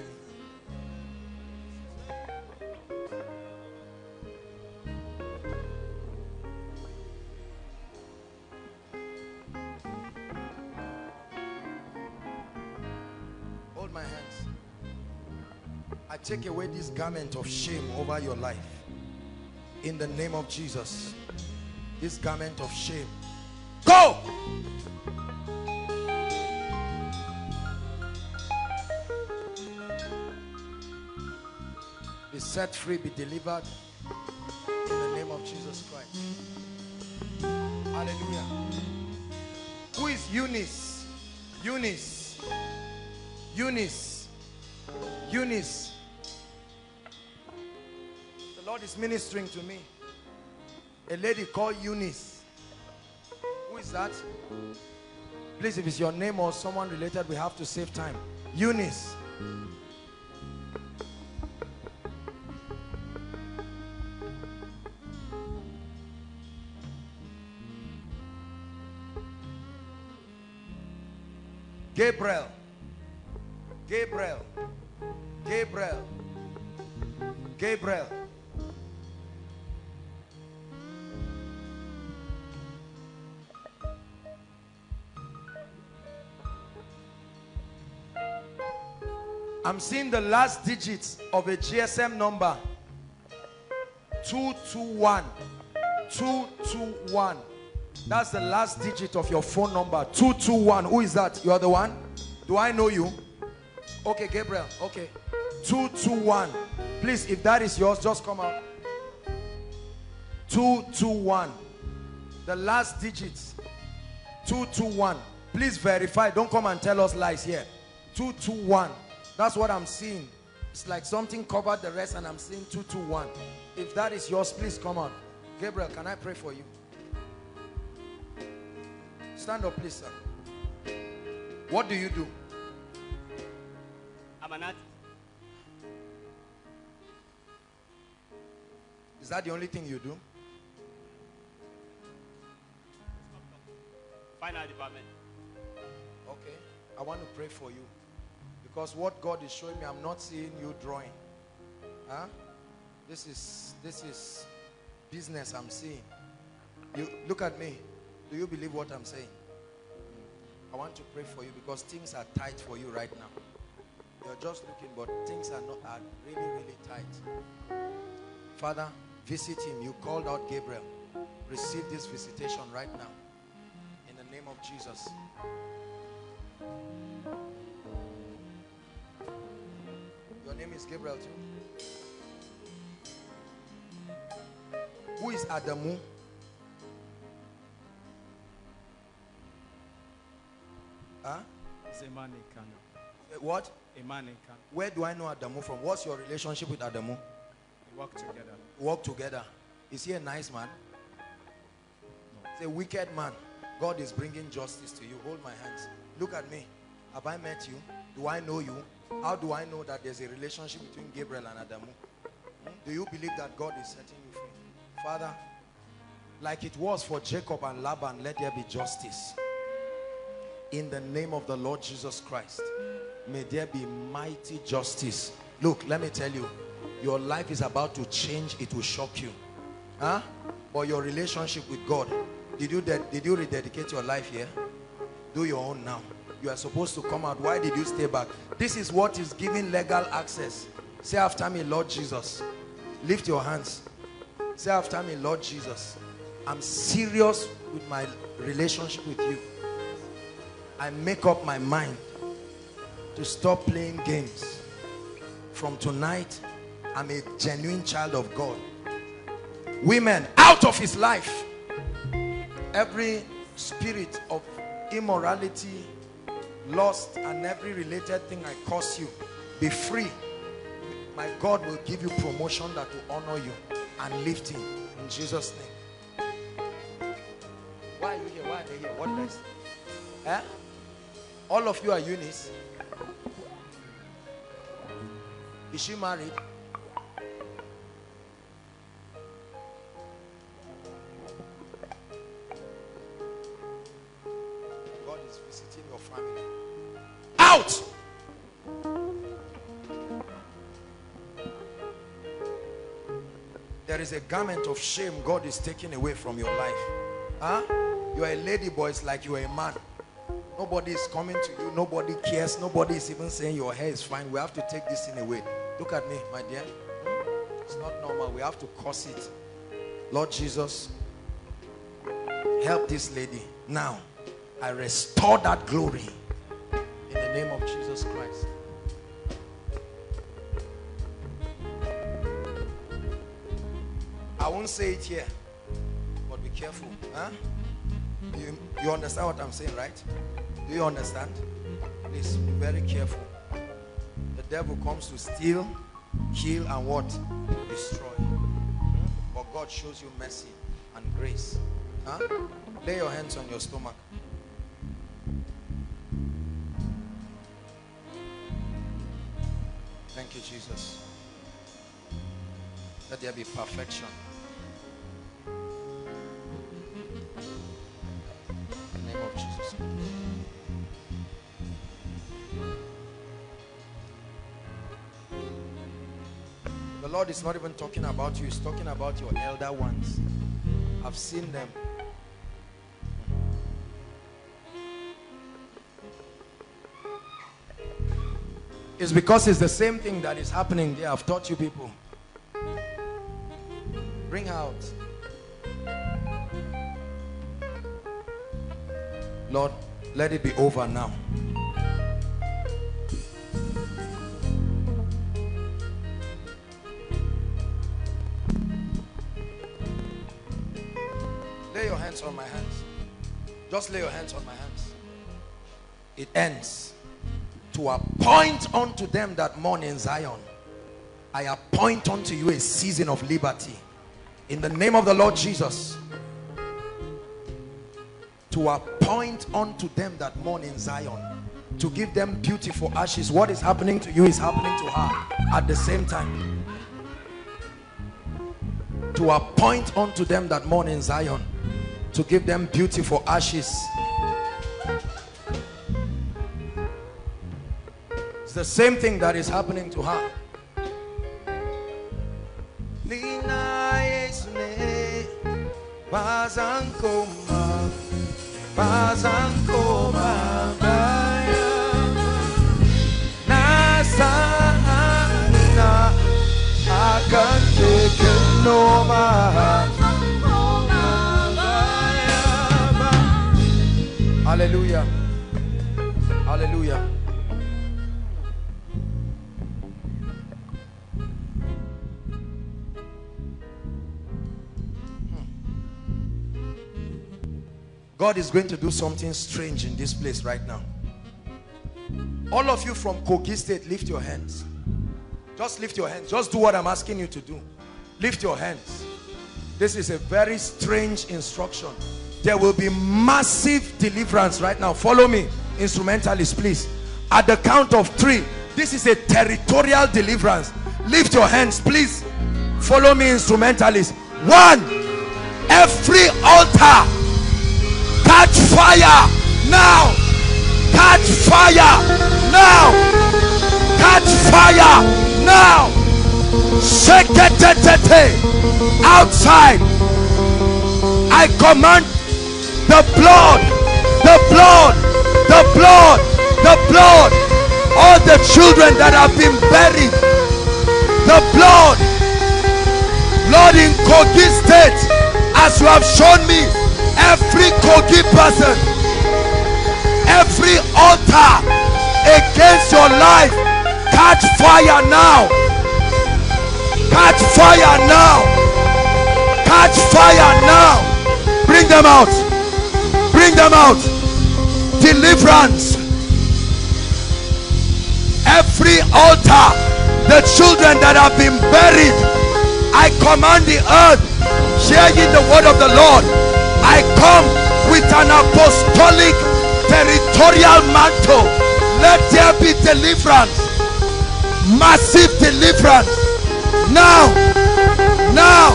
I take away this garment of shame over your life. In the name of Jesus. This garment of shame. Go! Be set free, be delivered. In the name of Jesus Christ. Hallelujah. Who is Eunice? Eunice. Eunice. Eunice. Lord is ministering to me. A lady called Eunice. Who is that? Please, if it's your name or someone related, we have to save time. Eunice. Gabriel. Gabriel. Gabriel. Gabriel. I'm seeing the last digits of a GSM number. 221. 221. That's the last digit of your phone number. 221. Who is that? You are the one? Do I know you? Okay, Gabriel. Okay. 221. Please, if that is yours, just come out. 221. The last digits. 221. Please verify. Don't come and tell us lies here. 221. That's what I'm seeing. It's like something covered the rest and I'm seeing 221. If that is yours, please come on. Gabriel, can I pray for you? Stand up, please, sir. What do you do? I'm an artist. Is that the only thing you do? Final department. Okay. I want to pray for you. Because what God is showing me, I'm not seeing you drawing. Huh? This is this is business I'm seeing. You look at me. Do you believe what I'm saying? Hmm. I want to pray for you because things are tight for you right now. You're just looking, but things are not are really, really tight. Father, visit him. You called out Gabriel. Receive this visitation right now. In the name of Jesus. Your name is Gabriel too. Who is Adamu? Huh? He's a man in Kano. What? A man in Kano. Where do I know Adamu from? What's your relationship with Adamu? We work together. Work together. Is he a nice man? He's a wicked man. God is bringing justice to you. Hold my hands. Look at me. Have I met you? Do I know you? How do I know that there's a relationship between Gabriel and Adamu? Hmm? Do you believe that God is setting you free? Father, like it was for Jacob and Laban, let there be justice. In the name of the Lord Jesus Christ, may there be mighty justice. Look, let me tell you, your life is about to change. It will shock you. Huh? But your relationship with God, did you, did you rededicate your life here? Do your own now. You are supposed to come out. Why did you stay back? This is what is giving legal access. Say after me, Lord Jesus. Lift your hands. Say after me, Lord Jesus. I'm serious with my relationship with you. I make up my mind to stop playing games. From tonight, I'm a genuine child of God. Women, out of his life. Every spirit of immorality, lust, and every related thing I cause you, be free. My God will give you promotion that will honor you and lift him in Jesus' name. Why are you here? Why are they here? What next? Eh? All of you are Eunice. Is she married? God is visiting your family. Out! There is a garment of shame God is taking away from your life. Huh? You are a lady boy, it's like you are a man. Nobody is coming to you. Nobody cares. Nobody is even saying your hair is fine. We have to take this thing away. Look at me, my dear. Hmm? It's not normal. We have to curse it. Lord Jesus, help this lady. Now, I restore that glory the name of Jesus Christ. I won't say it here, but be careful. Huh? You, you understand what I'm saying, right? Do you understand? Please be very careful. The devil comes to steal, kill, and what? Destroy. Hmm? But God shows you mercy and grace. Huh? Lay your hands on your stomach. Jesus. Let there be perfection. In the name of Jesus. The Lord is not even talking about you, He's talking about your elder ones. I've seen them. It's because it's the same thing that is happening there. I've taught you people. Bring out. Lord, let it be over now. Lay your hands on my hands. Just lay your hands on my hands. It ends to appoint unto them that mourn in Zion. I appoint unto you a season of liberty. In the name of the Lord Jesus. To appoint unto them that mourn in Zion. To give them beauty for ashes. What is happening to you is happening to her at the same time. To appoint unto them that mourn in Zion. To give them beauty for ashes. The same thing that is happening to her. Bazankoma, God is going to do something strange in this place right now. All of you from Kogi State, lift your hands. Just lift your hands. Just do what I'm asking you to do. Lift your hands. This is a very strange instruction. There will be massive deliverance right now. Follow me, instrumentalists, please. At the count of three, this is a territorial deliverance. Lift your hands, please. Follow me, instrumentalists. One, every altar fire. Now catch fire. Now catch fire. Now Sheketete. outside I command the blood the blood the blood the blood. All the children that have been buried the blood. Lord in Kogi state as you have shown me every Kogi person uh, every altar against your life catch fire now. Catch fire now. Catch fire now. Bring them out. Bring them out. Deliverance. Every altar the children that have been buried I command the earth hear ye the word of the Lord I come with an apostolic territorial mantle. Let there be deliverance. Massive deliverance. Now. Now.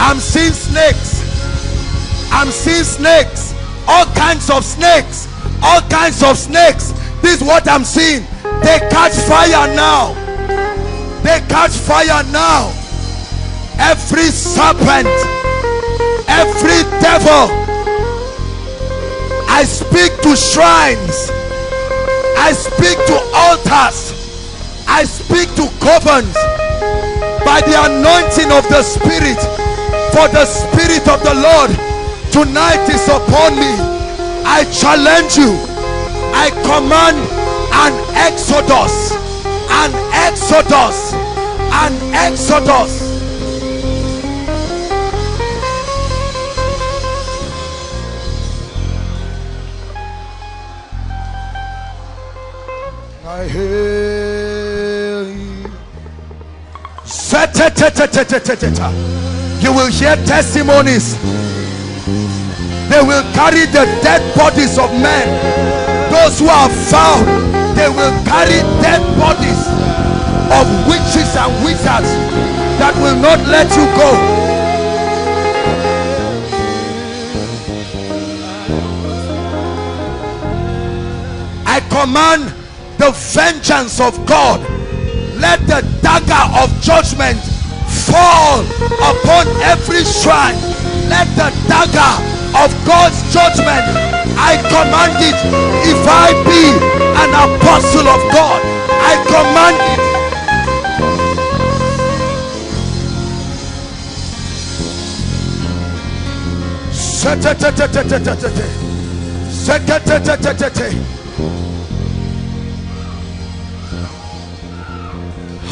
I'm seeing snakes. I'm seeing snakes. All kinds of snakes. All kinds of snakes. This is what I'm seeing they catch fire now. They catch fire now. Every serpent every devil I speak to shrines. I speak to altars. I speak to covens by the anointing of the spirit. For the spirit of the Lord tonight is upon me. I challenge you. I command an exodus an exodus an exodus I hail you. You will hear testimonies. They will carry the dead bodies of men. Those who are found, they will carry dead bodies of witches and wizards that will not let you go. I command the vengeance of God. Let the dagger of judgment fall upon every shrine. Let the dagger of God's judgment, I command it. If I be an apostle of God, I command it.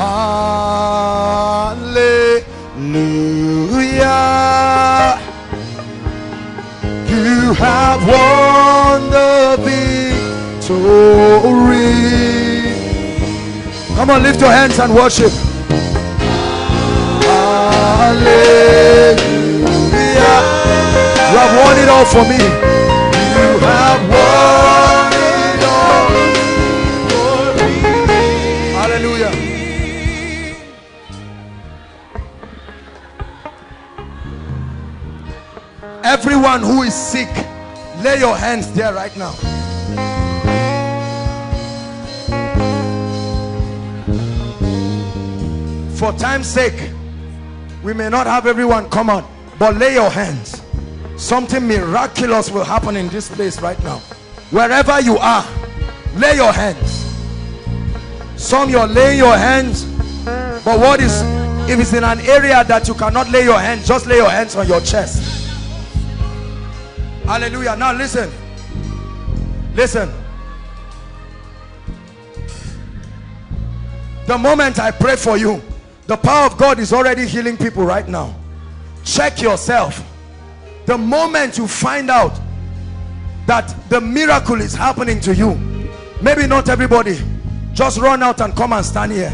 Hallelujah. You have won victory. Come on, lift your hands and worship. Hallelujah. You have won it all for me. You have won it all for me. Hallelujah. Everyone who is sick, lay your hands there right now. For time's sake, we may not have everyone come on, but lay your hands. Something miraculous will happen in this place right now. Wherever you are, lay your hands. Some you're laying your hands, but what is if it's in an area that you cannot lay your hands, just lay your hands on your chest. Hallelujah. Now listen. Listen. The moment I pray for you, the power of God is already healing people right now. Check yourself. The moment you find out that the miracle is happening to you, maybe not everybody, just run out and come and stand here.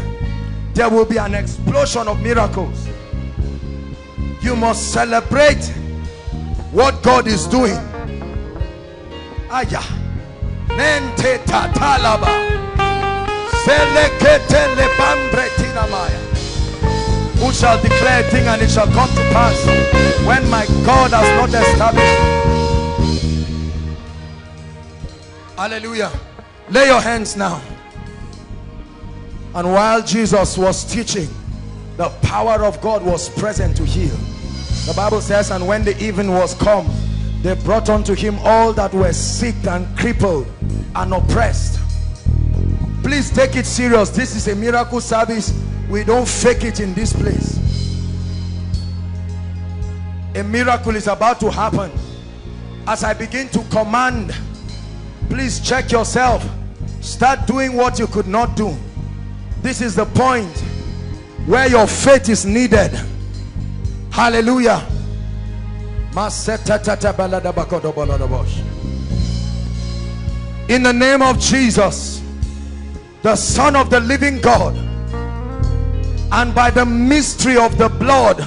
There will be an explosion of miracles. You must celebrate what God is doing. Aya. Nente tatalaba. Selekete lebambretina maya. Who shall declare a thing and it shall come to pass when my God has not established. Hallelujah. Lay your hands now. And while Jesus was teaching, the power of God was present to heal. The Bible says, and when the evening was come, they brought unto him all that were sick and crippled and oppressed. Please take it serious. This is a miracle service. We don't fake it in this place. A miracle is about to happen. As I begin to command, please check yourself. Start doing what you could not do. This is the point where your faith is needed. Hallelujah. In the name of Jesus, the Son of the living God, and by the mystery of the blood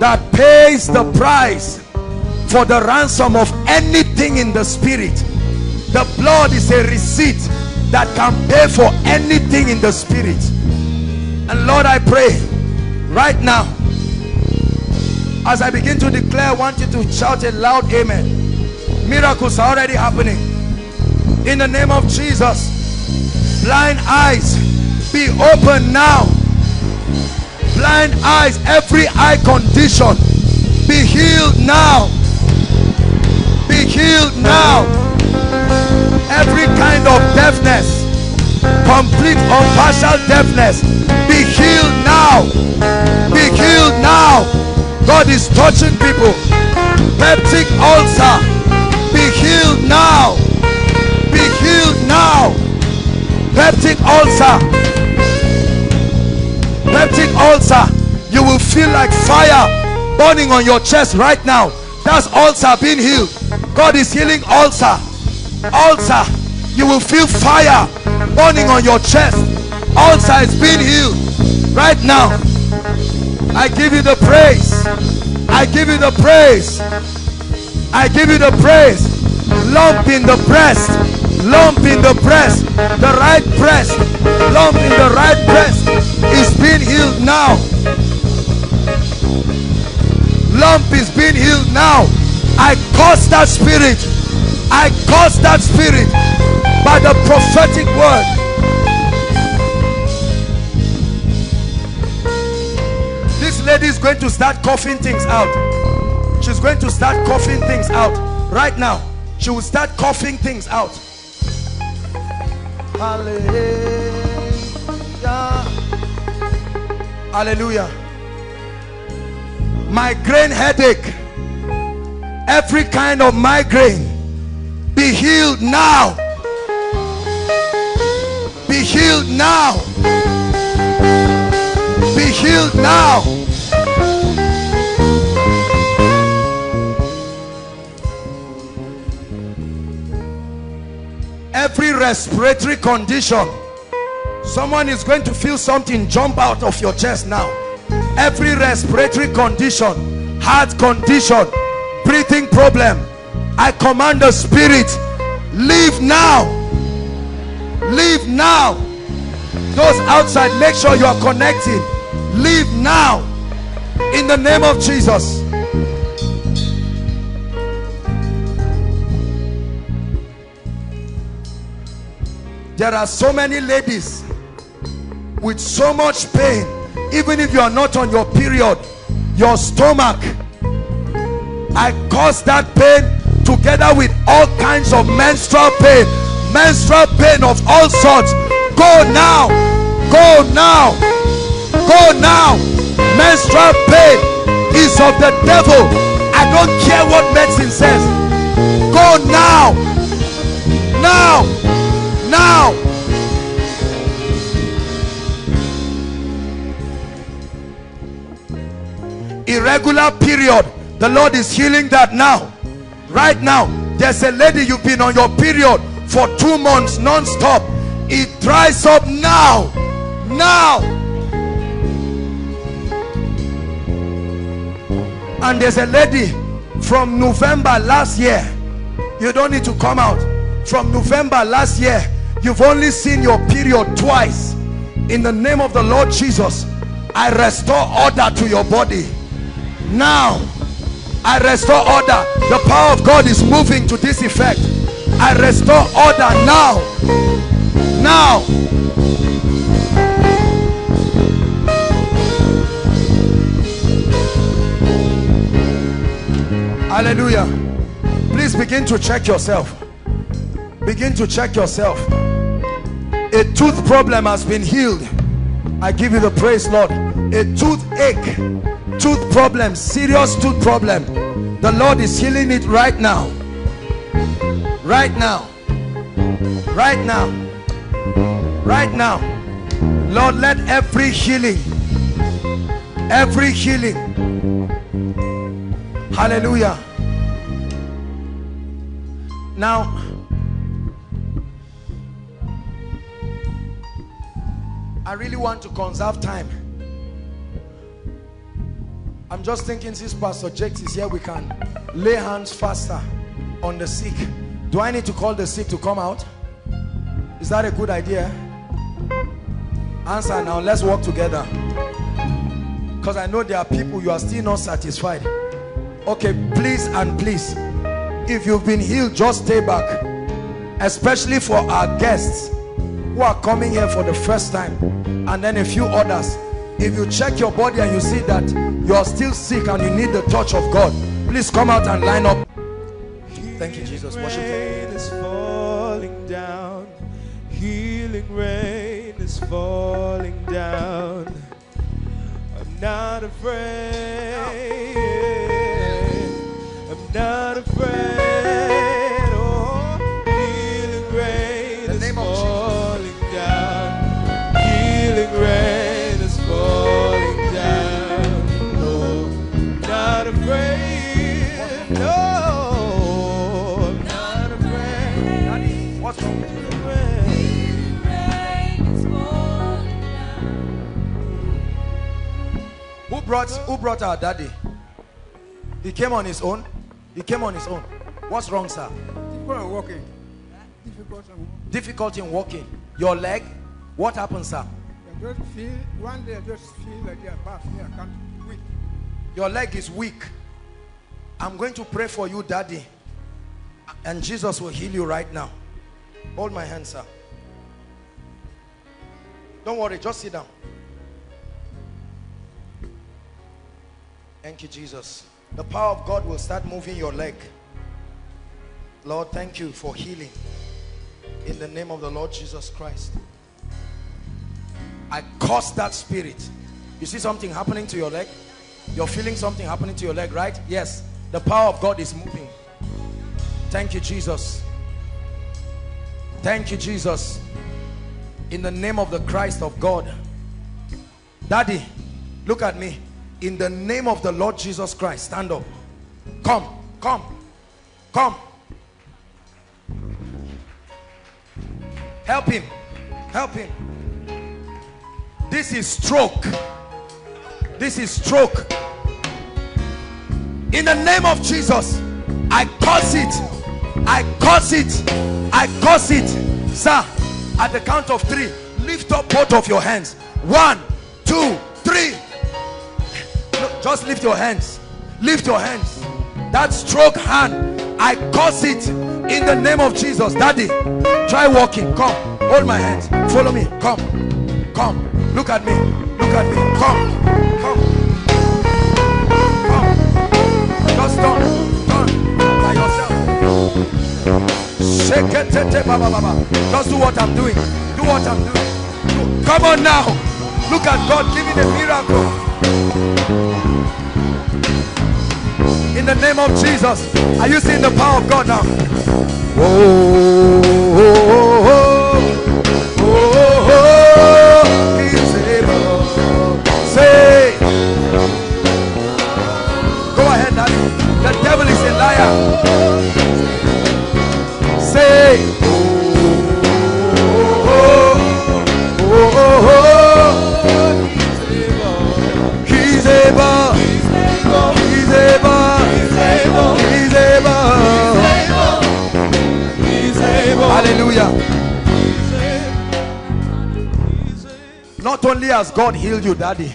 that pays the price for the ransom of anything in the spirit. The blood is a receipt that can pay for anything in the spirit. And Lord, I pray right now as I begin to declare, I want you to shout a loud amen. Miracles are already happening. In the name of Jesus, blind eyes be open now. Blind eyes, every eye condition be healed now. Be healed now. Every kind of deafness, complete or partial deafness, be healed now. Be healed now. God is touching people. Peptic ulcer, be healed now. Be healed now. Peptic ulcer. Ulcer. You will feel like fire burning on your chest right now. That's ulcer being healed. God is healing ulcer. Ulcer. You will feel fire burning on your chest. Ulcer is being healed right now. I give you the praise. I give you the praise. I give you the praise. Lump in the breast. Lump in the breast. The right breast. Lump in the right breast is being healed now. Lump is being healed now. I curse that spirit. I curse that spirit. by the prophetic word. This lady is going to start coughing things out. She's going to start coughing things out right now. She will start coughing things out. Hallelujah. Hallelujah. Migraine headache. Every kind of migraine. Be healed now. Be healed now. Be healed now. Every respiratory condition. Someone is going to feel something jump out of your chest now. Every respiratory condition, heart condition, breathing problem. I command the spirit, leave now. Leave now. Those outside, make sure you are connecting. Leave now. In the name of Jesus. There are so many ladies with so much pain. Even if you are not on your period, your stomach. I cause that pain together with all kinds of menstrual pain. Menstrual pain of all sorts. Go now. Go now. Go now. Menstrual pain is of the devil. I don't care what medicine says. Go now. Now. Now. Irregular period. The Lord is healing that now. Right now. There's a lady you've been on your period for two months non-stop. It dries up now. Now. And there's a lady from November last year. You don't need to come out. From November last year, you've only seen your period twice. In the name of the Lord Jesus, I restore order to your body. Now, I restore order. The power of God is moving to this effect. I restore order now. Now. Hallelujah. Please begin to check yourself. Begin to check yourself. A tooth problem has been healed. I give you the praise, Lord. A toothache, tooth problem, serious tooth problem. The Lord is healing it right now. Right now. Right now. Right now. Lord, let every healing, every healing, hallelujah. Now, I really want to conserve time. I'm just thinking since Pastor Jakes is here, we can lay hands faster on the sick. Do I need to call the sick to come out? Is that a good idea? Answer now. Let's work together. Because I know there are people you are still not satisfied. Okay, please and please. If you've been healed, just stay back. Especially for our guests who are coming here for the first time. And then a few others. If you check your body and you see that you are still sick and you need the touch of God, please come out and line up. Thank you, Jesus. Worship rain is falling down. Healing rain is falling down. I'm not afraid. I'm not afraid. Brought who brought our daddy? He came on his own. He came on his own. What's wrong, sir? Difficult in walking. Difficult in walking. Difficult in walking. Your leg? What happened, sir? I just feel, one day I just feel like they're back me. I can't weak. Your leg is weak. I'm going to pray for you, daddy. And Jesus will heal you right now. Hold my hand, sir. Don't worry, just sit down. Thank you, Jesus. The power of God will start moving your leg. Lord, thank you for healing. In the name of the Lord Jesus Christ. I curse that spirit. You see something happening to your leg? You're feeling something happening to your leg, right? Yes. The power of God is moving. Thank you, Jesus. Thank you, Jesus. In the name of the Christ of God. Daddy, look at me. In the name of the Lord Jesus Christ, stand up. Come, come, come. Help him. Help him. This is stroke. This is stroke. In the name of Jesus, I curse it. I curse it. I curse it. Sir, at the count of three, lift up both of your hands. One, two, three. Just lift your hands. Lift your hands. That stroke hand, I curse it in the name of Jesus. Daddy, try walking. Come, hold my hands. Follow me. Come, come. Look at me. Look at me. Come, come, come. Just turn, turn by yourself. Shake it. Just do what I'm doing. Do what I'm doing. Come on now. Look at God giving a miracle. In the name of Jesus. Are you seeing the power of God now? Oh, oh, oh, has God healed you, Daddy,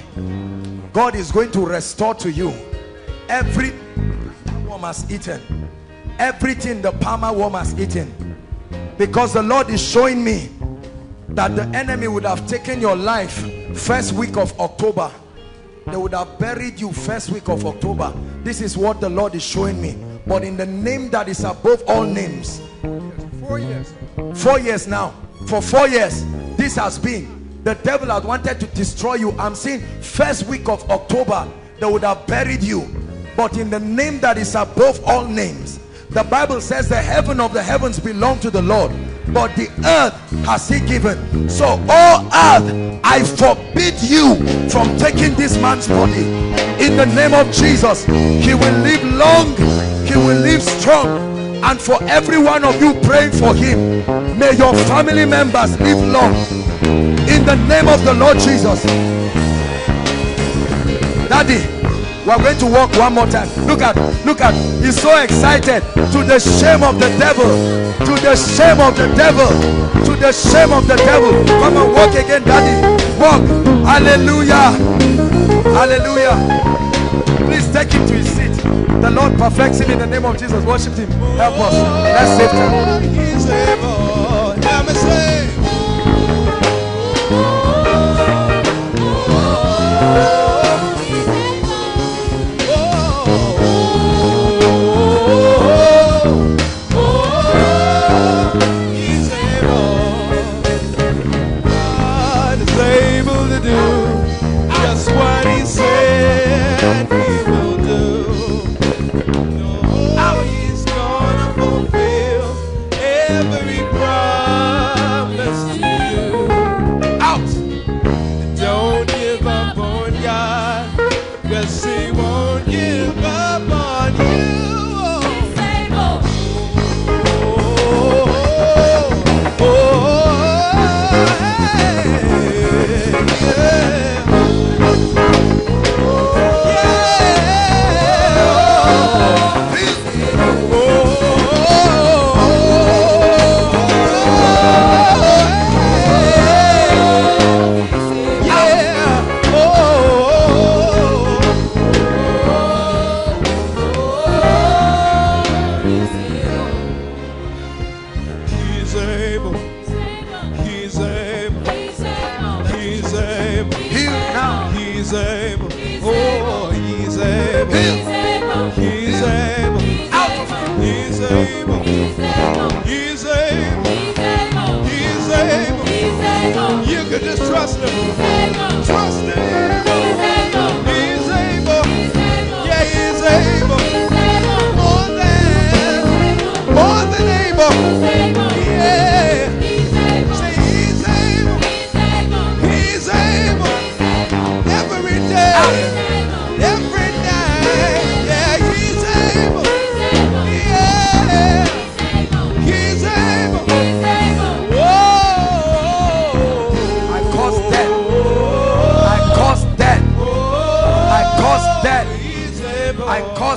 God is going to restore to you every worm has eaten, everything the palmer worm has eaten. Because the Lord is showing me that the enemy would have taken your life first week of October. They would have buried you first week of October. This is what the Lord is showing me. But in the name that is above all names, Four years. four years now for four years this has been the devil had wanted to destroy you. I'm saying first week of october they would have buried you. But in the name that is above all names the bible says the heaven of the heavens belong to the lord but the earth has he given. So all earth i forbid you from taking this man's body. In the name of jesus he will live long he will live strong and for every one of you praying for him may your family members live long the name of the lord jesus. Daddy we're going to walk one more time. Look at look at he's so excited. To the shame of the devil. To the shame of the devil. To the shame of the devil. Come and walk again daddy. Walk. Hallelujah. Hallelujah. Please take him to his seat. The Lord perfects him in the name of Jesus. Worship him. Help us. Let's save time.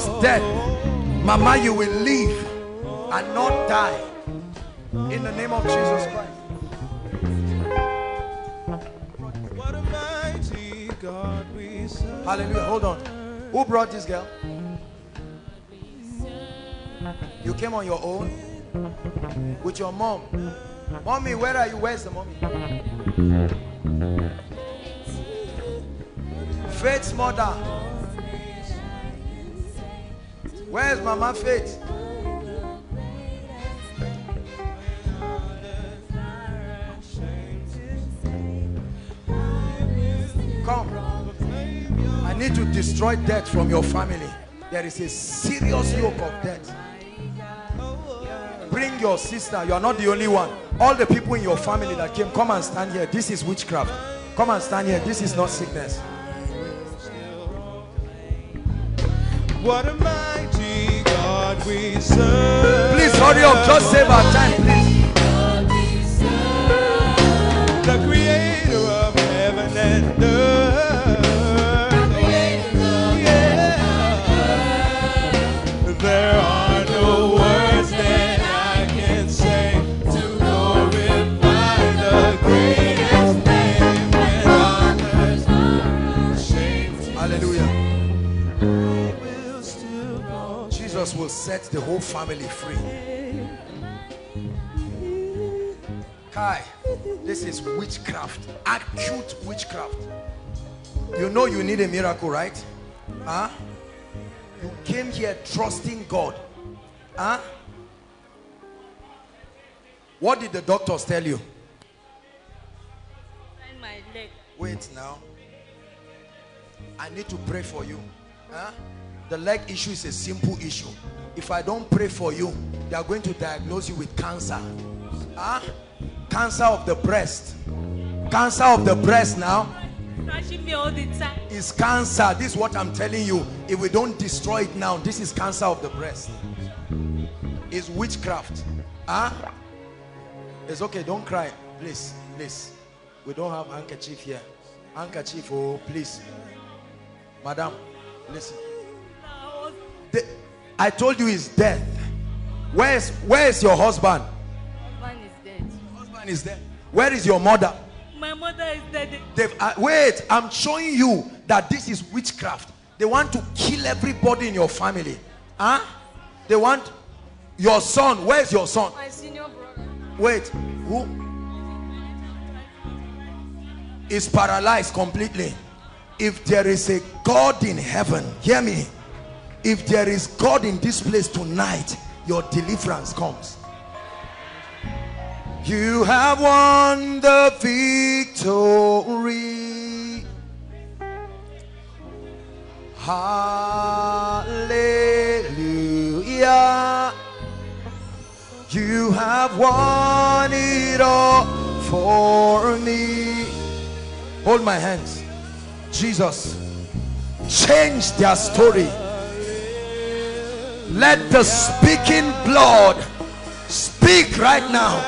Cause death. Mama, you will live and not die. In the name of Jesus Christ. What a mighty God we serve. Hallelujah. Hold on. Who brought this girl? You came on your own with your mom. Mommy, where are you? Where's the mommy? Faith's mother. Where's Mama Faith? Come. I need to destroy death from your family. There is a serious yoke of death. Bring your sister. You are not the only one. All the people in your family that came, come and stand here. This is witchcraft. Come and stand here. This is not sickness. What a mighty God we serve. Please hurry up. Just save our time, please. Set the whole family free. Kai, this is witchcraft, acute witchcraft. You know you need a miracle, right? Huh? You came here trusting God. Huh? What did the doctors tell you? My leg. Wait now. I need to pray for you. Huh? The leg issue is a simple issue. If I don't pray for you, they are going to diagnose you with cancer. Huh? Cancer of the breast. Cancer of the breast now Touching me all the time. is cancer. This is what I'm telling you. If we don't destroy it now, this is cancer of the breast. It's witchcraft. Huh? It's okay. Don't cry. Please, please. We don't have handkerchief here. Handkerchief, oh, please. Madam, listen. The- I told you it's death. Where's where's your husband? Husband is dead. Husband is dead. Where is your mother? My mother is dead. They've, uh, wait, I'm showing you that this is witchcraft. They want to kill everybody in your family. Huh? They want your son. Where's your son? My senior brother. Wait, who? Is paralyzed completely. If there is a God in heaven, hear me. If there is God in this place tonight, your deliverance comes. You have won the victory. Hallelujah. You have won it all for me. Hold my hands. Jesus, change their story. Let the speaking blood speak right now.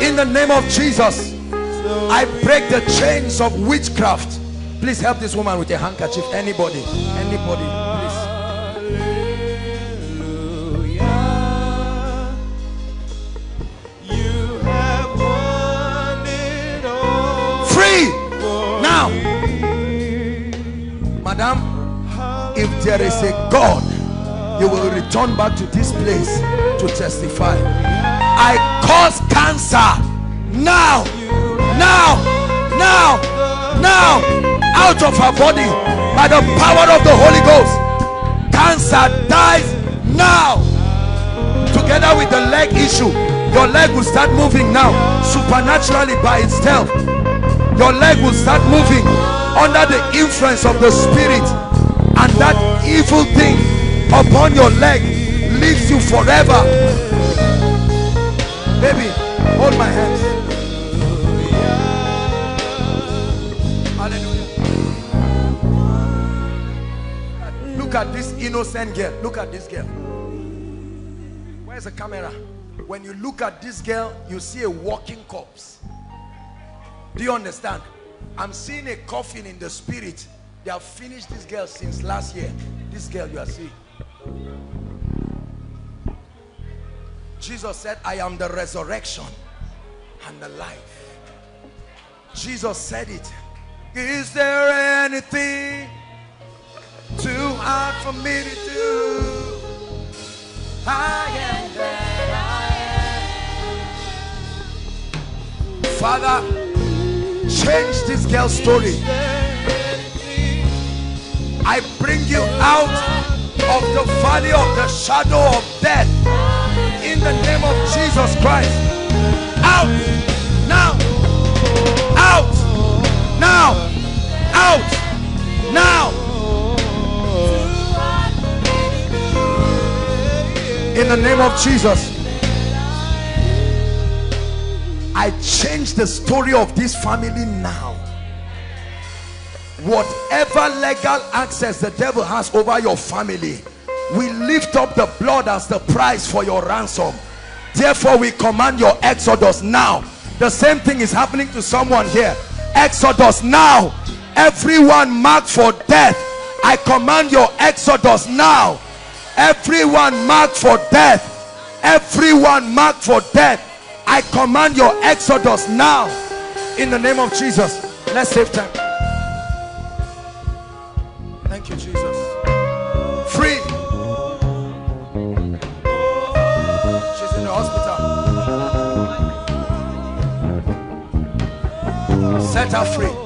In the name of Jesus, I break the chains of witchcraft. Please help this woman with a handkerchief. Anybody, anybody, please. Free now, madam. If there is a God, you will return back to this place to testify. I cause cancer now, now, now, now, out of her body by the power of the Holy Ghost. Cancer dies now. Together with the leg issue, your leg will start moving now supernaturally by itself. your leg will start moving under the influence of the spirit and that evil thing upon your leg leaves you forever. Baby hold my hands hallelujah. Look at this innocent girl. Look at this girl. Where's the camera? When you look at this girl you see a walking corpse. Do you understand? I'm seeing a coffin in the spirit. They have finished this girl since last year. This girl you are seeing jesus said i am the resurrection and the life. Jesus said it. Is there anything too hard for me to do? I am that father change this girl's story. I bring you out of the valley of the shadow of death. In the name of Jesus Christ. Out. Now, out. Now, out. Now. In the name of Jesus, I change the story of this family now whatever legal access the devil has over your family we lift up the blood as the price for your ransom. Therefore we command your exodus now. The same thing is happening to someone here. Exodus now. Everyone marked for death. I command your exodus now. Everyone marked for death. Everyone marked for death. I command your exodus now. In the name of jesus let's save time Thank you, Jesus. Free. She's in the hospital. Set her free.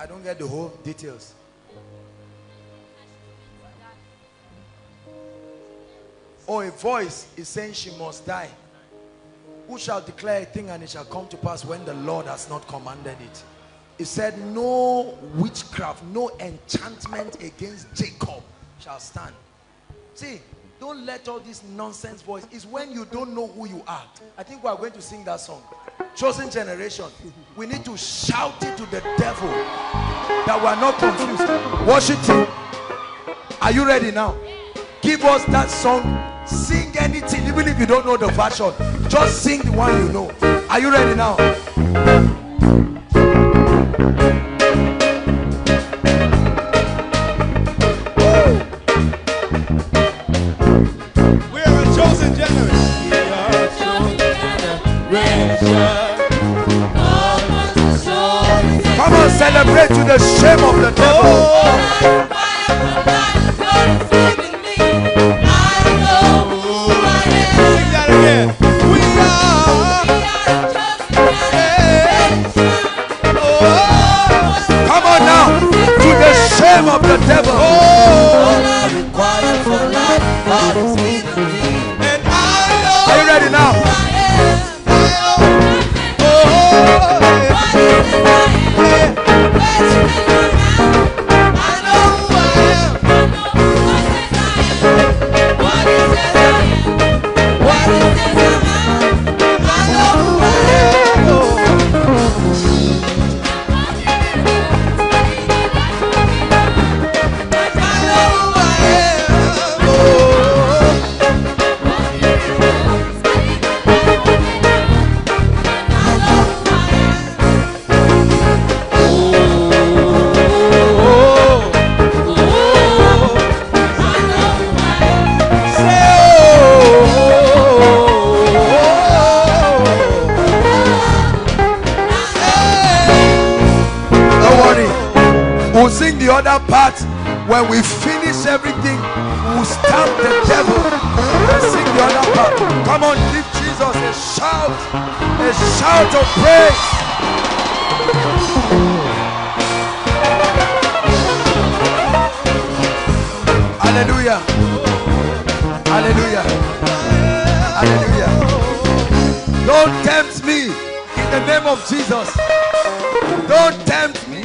I don't get the whole details. Or oh, a voice is saying she must die. Who shall declare a thing and it shall come to pass when the Lord has not commanded it? He said, no witchcraft, no enchantment against Jacob shall stand. See, don't let all this nonsense voice. It's when you don't know who you are. I think we are going to sing that song chosen generation we need to shout it to the devil that we are not confused. Worship team are you ready now? Give us that song. Sing anything even if you don't know the version. Just sing the one you know. Are you ready now? celebrate to the shame of the devil. Jesus. Don't tempt me.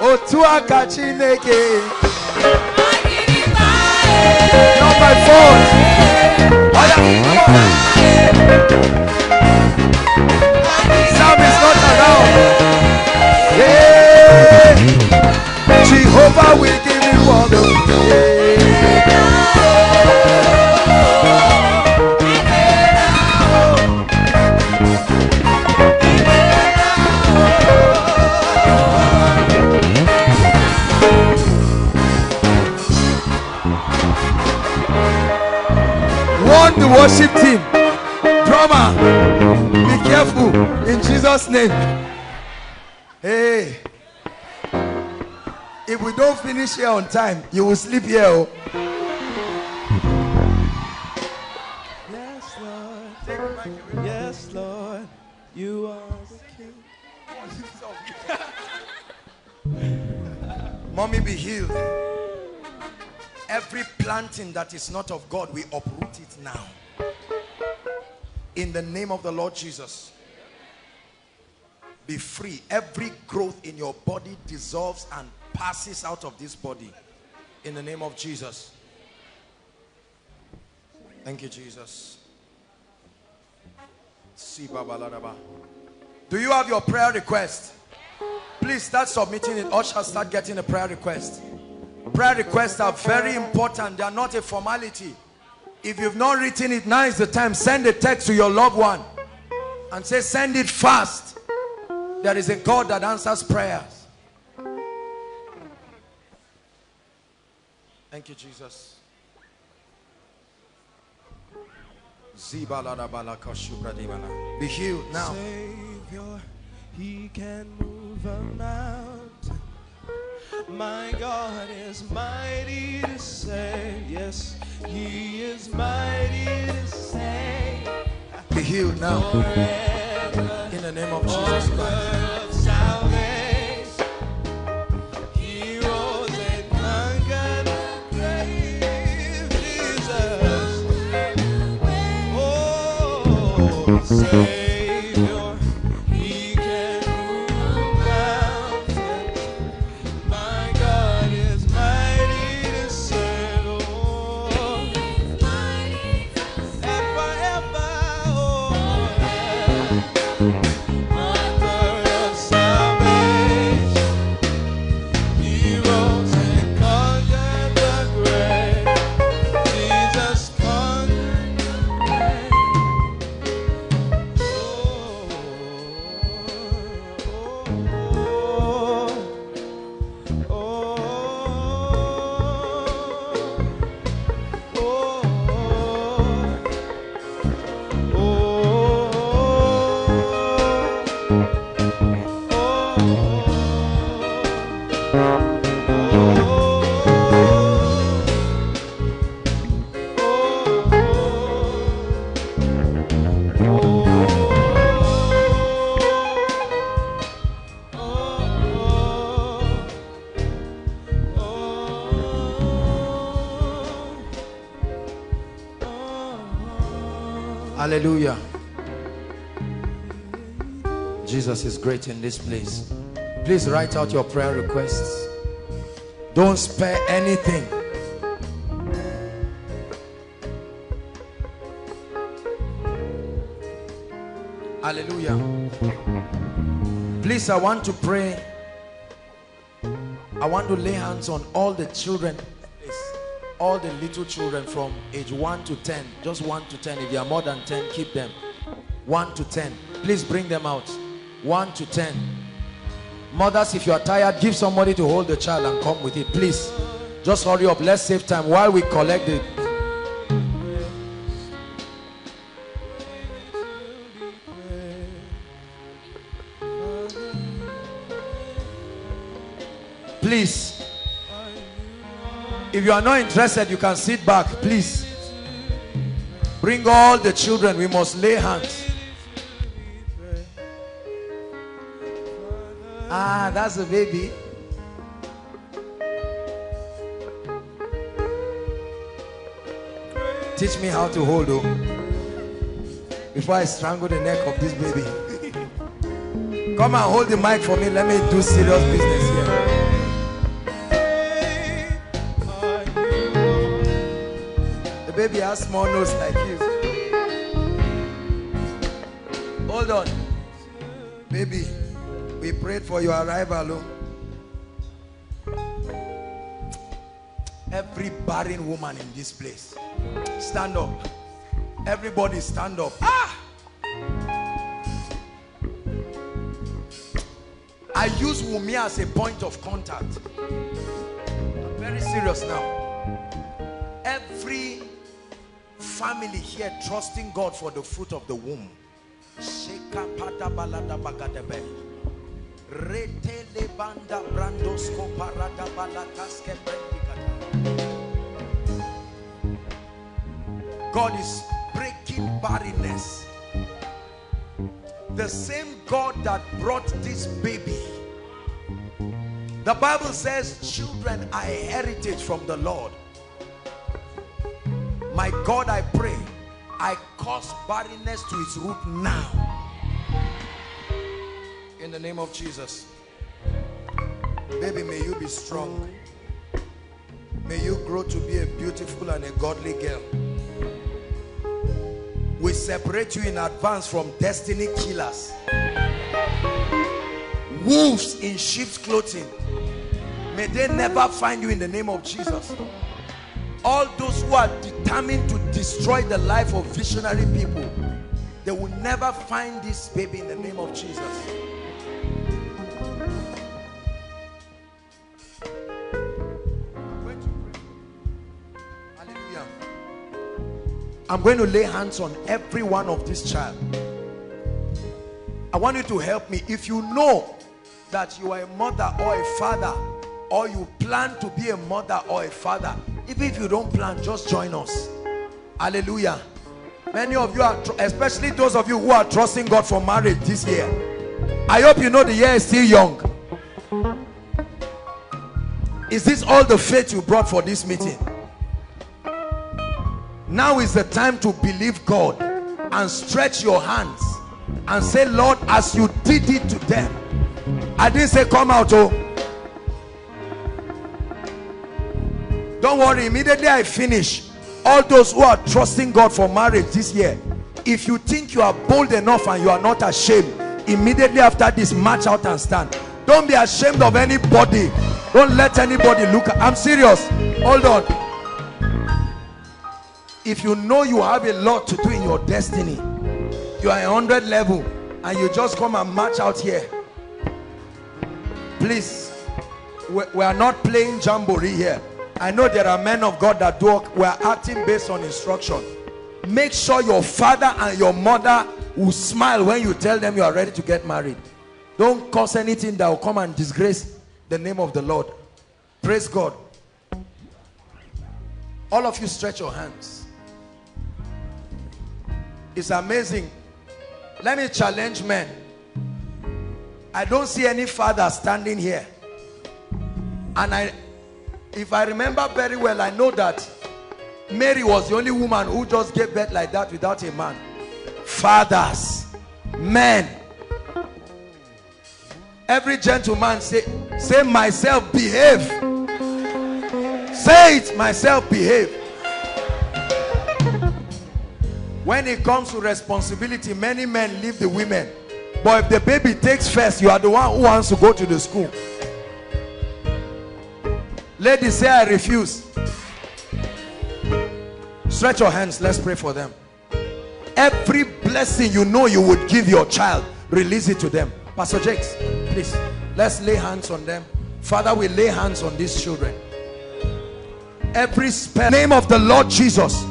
Otu aka Chineke. Not my fault. Finish here on time, you will sleep here. Oh. Yes, Lord. Yes, Lord. You are the King. Mommy, be healed. Every planting that is not of God, we uproot it now. In the name of the Lord Jesus. Be free. Every growth in your body dissolves and passes out of this body. In the name of Jesus. Thank you, Jesus. Do you have your prayer request? Please start submitting it. Usher, start getting a prayer request. Prayer requests are very important. They are not a formality. If you've not written it, now is the time. Send a text to your loved one and say, send it fast. There is a God that answers prayers. Thank you, Jesus. Be healed now. Savior, he can move a mountain. My God is mighty to save. Yes, he is mighty to save. Be healed now. In the name of Jesus Christ. of Hallelujah. Jesus is great in this place. Please write out your prayer requests. Don't spare anything. Hallelujah. Please, I want to pray. I want to lay hands on all the children all the little children from age 1 to 10 just 1 to 10 if you are more than 10 keep them. 1 to 10 please bring them out. 1 to 10 mothers if you are tired give somebody to hold the child and come with it please. Just hurry up. Let's save time while we collect it please if you are not interested you can sit back please. Bring all the children. We must lay hands. Ah that's a baby. Teach me how to hold oh. Before I strangle the neck of this baby. Come and hold the mic for me. Let me do serious business baby has small nose like you. Hold on. Baby, we prayed for your arrival. oh. Every barren woman in this place, stand up. Everybody stand up. Ah! I use Wumi as a point of contact. I'm very serious now. Every family here trusting God for the fruit of the womb. God is breaking barrenness. The same God that brought this baby. The Bible says children are a heritage from the Lord. My God, I pray, I cause barrenness to its root now. In the name of Jesus. Baby, may you be strong. May you grow to be a beautiful and a godly girl. We separate you in advance from destiny killers. Wolves in sheep's clothing. May they never find you in the name of Jesus. All those who are determined to destroy the life of visionary people, they will never find this baby in the name of Jesus. I'm going to pray. Hallelujah. I'm going to lay hands on every one of this child. I want you to help me. If you know that you are a mother or a father, or you plan to be a mother or a father, even if you don't plan, just join us. Hallelujah. Many of you are, especially those of you who are trusting God for marriage this year. I hope you know the year is still young. Is this all the faith you brought for this meeting? Now is the time to believe God and stretch your hands and say, Lord, as you did it to them. I didn't say come out, oh. Don't worry, immediately I finish. All those who are trusting God for marriage this year, if you think you are bold enough and you are not ashamed, immediately after this, march out and stand. Don't be ashamed of anybody. Don't let anybody look. I'm serious. Hold on. If you know you have a lot to do in your destiny, you are a hundred level, and you just come and march out here. Please, we, we are not playing jamboree here. I know there are men of God that do. We are acting based on instruction. Make sure your father and your mother will smile when you tell them you are ready to get married. Don't cause anything that will come and disgrace the name of the Lord. Praise God. All of you stretch your hands. It's amazing. Let me challenge men. I don't see any father standing here. And I, if I remember very well, I know that Mary was the only woman who just gave birth like that without a man. Fathers, men, every gentleman say, say myself behave. Say it, myself behave. When it comes to responsibility, many men leave the women. But if the baby takes first, you are the one who wants to go to the school. Ladies say, I refuse. Stretch your hands. Let's pray for them. Every blessing you know you would give your child, release it to them. Pastor Jakes, please, let's lay hands on them. Father, we lay hands on these children. Every spell, name of the Lord Jesus,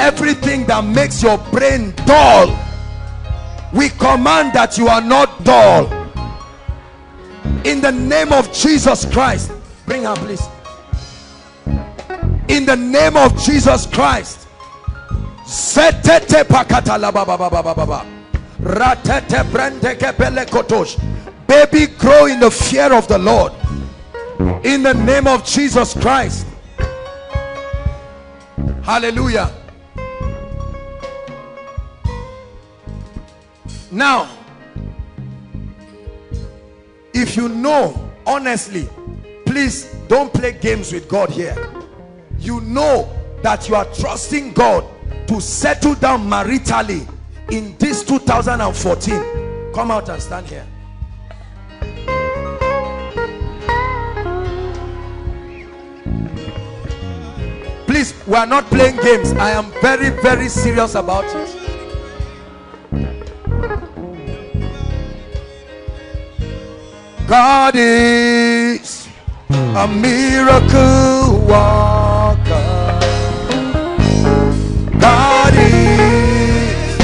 everything that makes your brain dull, we command that you are not dull. In the name of Jesus Christ, bring her, please. In the name of Jesus Christ. Baby, grow in the fear of the Lord. In the name of Jesus Christ. Hallelujah. Now, if you know, honestly, please don't play games with God here. You know that you are trusting God to settle down maritally in this 2014. Come out and stand here. Please, we are not playing games. I am very, very serious about it. God is Hmm. a miracle worker. God is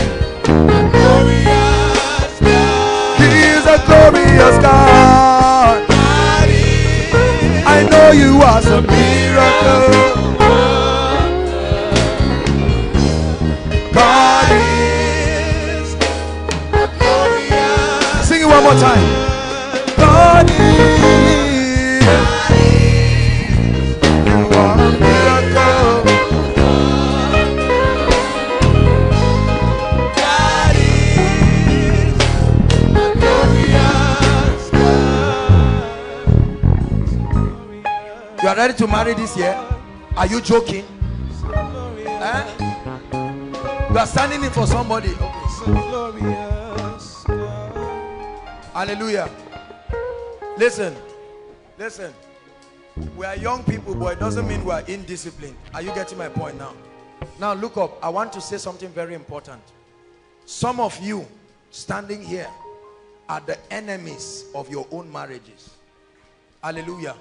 He is a glorious God. I know you are a miracle. God is glorious. Sing it one more time. Ready to marry this year? Are you joking? Eh? You are standing in for somebody. Hallelujah. Listen. Listen. We are young people, but it doesn't mean we are indisciplined. Are you getting my point now? Now look up. I want to say something very important. Some of you standing here are the enemies of your own marriages. Hallelujah.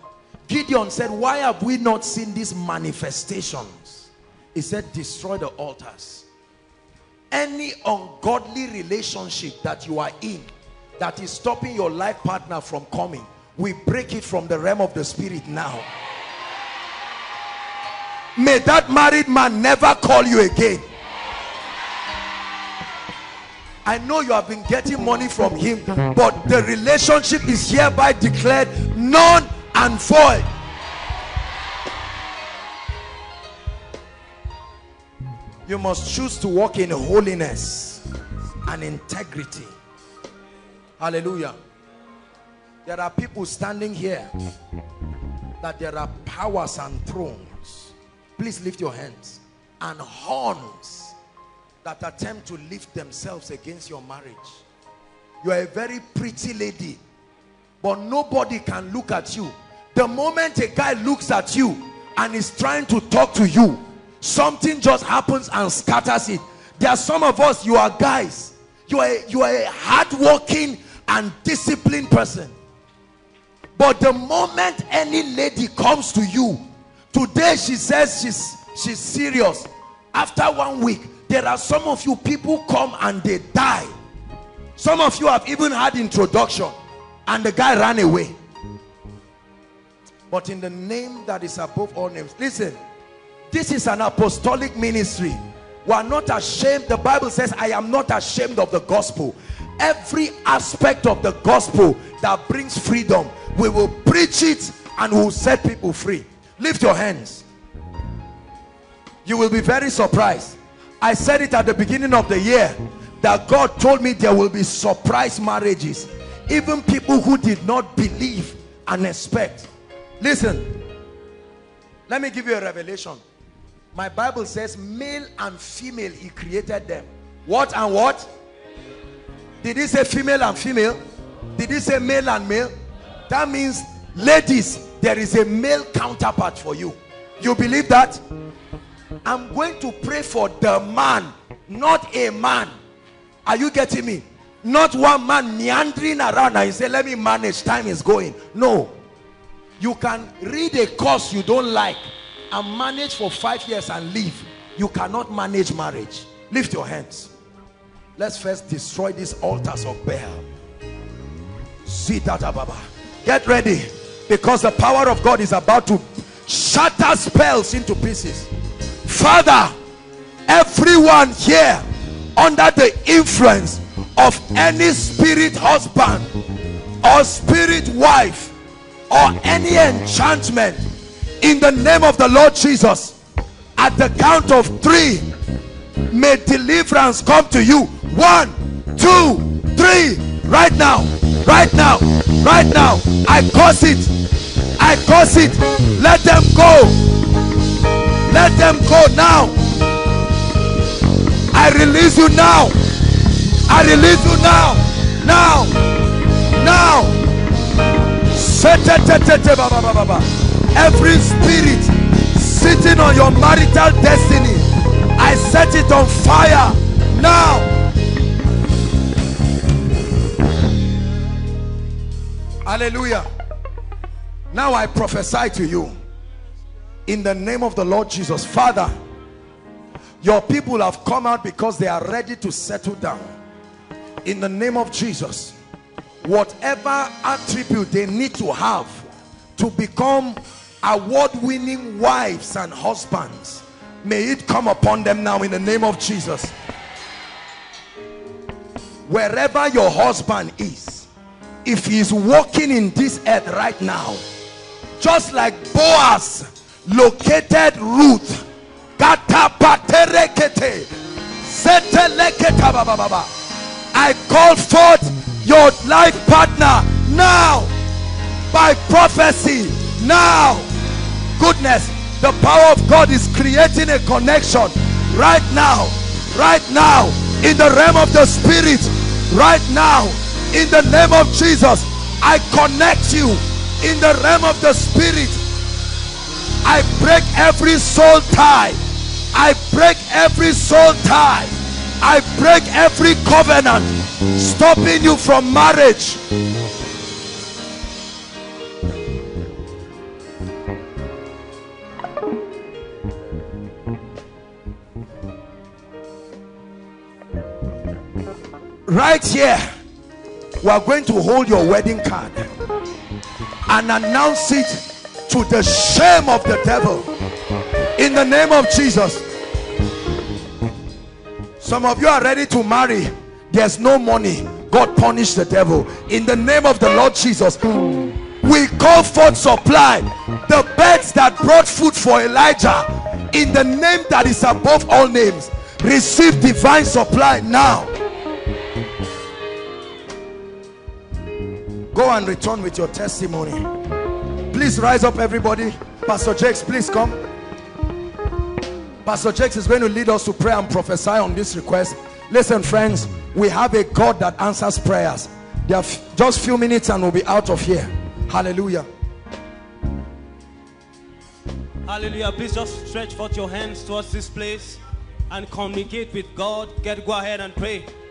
Gideon said, why have we not seen these manifestations? He said, destroy the altars. Any ungodly relationship that you are in that is stopping your life partner from coming, we break it from the realm of the spirit now. May that married man never call you again. I know you have been getting money from him, but the relationship is hereby declared none and void. You must choose to walk in holiness and integrity. Hallelujah. There are people standing here that there are powers and thrones. Please lift your hands. And horns that attempt to lift themselves against your marriage. You are a very pretty lady, but nobody can look at you. The moment a guy looks at you and is trying to talk to you, something just happens and scatters it. There are some of us, you are guys. You are, you are a hardworking and disciplined person. But the moment any lady comes to you, today she says she's, she's serious. After one week, there are some of you people come and they die. Some of you have even had introduction and the guy ran away. But in the name that is above all names, listen, this is an apostolic ministry. We are not ashamed. The Bible says, I am not ashamed of the gospel. Every aspect of the gospel that brings freedom, we will preach it and will set people free. Lift your hands. You will be very surprised. I said it at the beginning of the year that God told me there will be surprise marriages. Even people who did not believe and expect. Listen, let me give you a revelation. My Bible says male and female, he created them. What and what? Did he say female and female? Did he say male and male? That means, ladies, there is a male counterpart for you. You believe that? I'm going to pray for the man, not a man. Are you getting me? Not one man meandering around and say, let me manage, time is going. No. You can read a course you don't like and manage for five years and leave. You cannot manage marriage. Lift your hands. Let's first destroy these altars of Baal. Get ready because the power of God is about to shatter spells into pieces. Father, everyone here under the influence of any spirit husband or spirit wife or any enchantment in the name of the Lord Jesus at the count of three may deliverance come to you one two three. Right now. Right now. Right now. I cause it. I cause it. Let them go. Let them go now. I release you now. I release you now. Now. Now. Every spirit sitting on your marital destiny, I set it on fire now. Hallelujah. Now I prophesy to you in the name of the Lord Jesus. Father, your people have come out because they are ready to settle down. In the name of Jesus, whatever attribute they need to have to become award-winning wives and husbands, may it come upon them now in the name of Jesus. Wherever your husband is, if he is walking in this earth right now, just like Boaz located Ruth, I call forth your life partner now by prophecy now. Goodness, the power of God is creating a connection right now, right now, in the realm of the spirit, right now, in the name of Jesus. I connect you in the realm of the spirit. I break every soul tie. I break every soul tie. I break every covenant stopping you from marriage. Right here, we are going to hold your wedding card and announce it to the shame of the devil in the name of Jesus. Some of you are ready to marry. There's no money. God punish the devil in the name of the Lord Jesus. We call forth supply. The beds that brought food for Elijah in the name that is above all names. Receive divine supply now. Go and return with your testimony. Please rise up, everybody. Pastor Jakes, please come. Pastor Jakes is going to lead us to pray and prophesy on this request. Listen, friends, we have a God that answers prayers. There are just few minutes and we'll be out of here. Hallelujah. Hallelujah. Please just stretch forth your hands towards this place and communicate with God. Get go ahead and pray.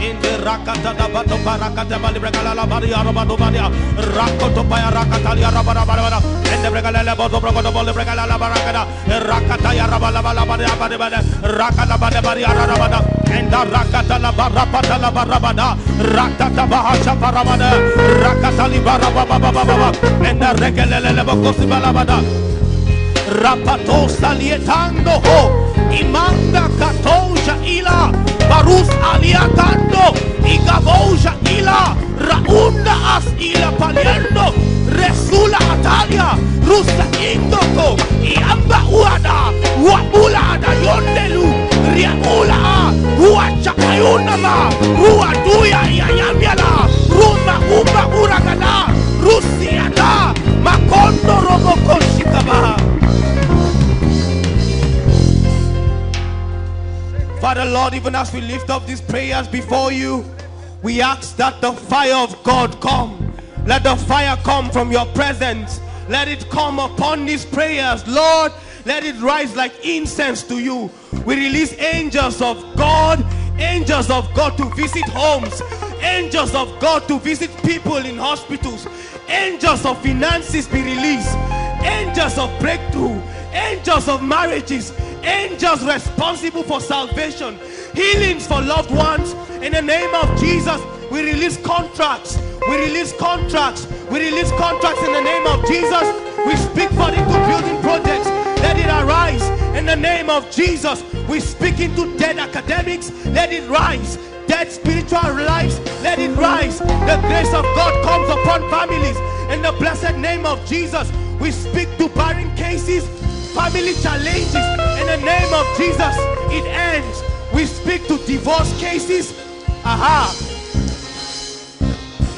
In the rakata da bato parakata bale bregalala barriera rabado badia. Rakoto paya rakata lia rabada bada. In the bregalele bodo brogodo bole bregalala barakada. Rakata ya rabala bala badia bade bade. Rakata bade barriera rabada. And the rakata la barapata la barabada. Rakata bahasha parabada. Rakata li barababa. And the regelele bokosi balabada. Rapato salietando ho imanda katouja ila barus aliatando y gabouja ila raunda as ila paliendo resula atalia rusa indoto y amba uada wabula adayondelu riaula a huacha ayunama huatuya yayamiala ruma umba uragala rusiada makondo robo konshikaba Father Lord, even as we lift up these prayers before you, we ask that the fire of God come. Let the fire come from your presence. Let it come upon these prayers, Lord. Let it rise like incense to you. We release angels of God, angels of God to visit homes, angels of God to visit people in hospitals, angels of finances be released, angels of breakthrough, angels of marriages, angels responsible for salvation, healings for loved ones. In the name of Jesus, we release contracts. We release contracts. We release contracts in the name of Jesus. We speak for into building projects. Let it arise in the name of Jesus. We speak into dead academics. Let it rise. dead spiritual lives, let it rise. The grace of God comes upon families. In the blessed name of Jesus, we speak to barren cases, family challenges. In the name of Jesus, it ends. We speak to divorce cases. Aha.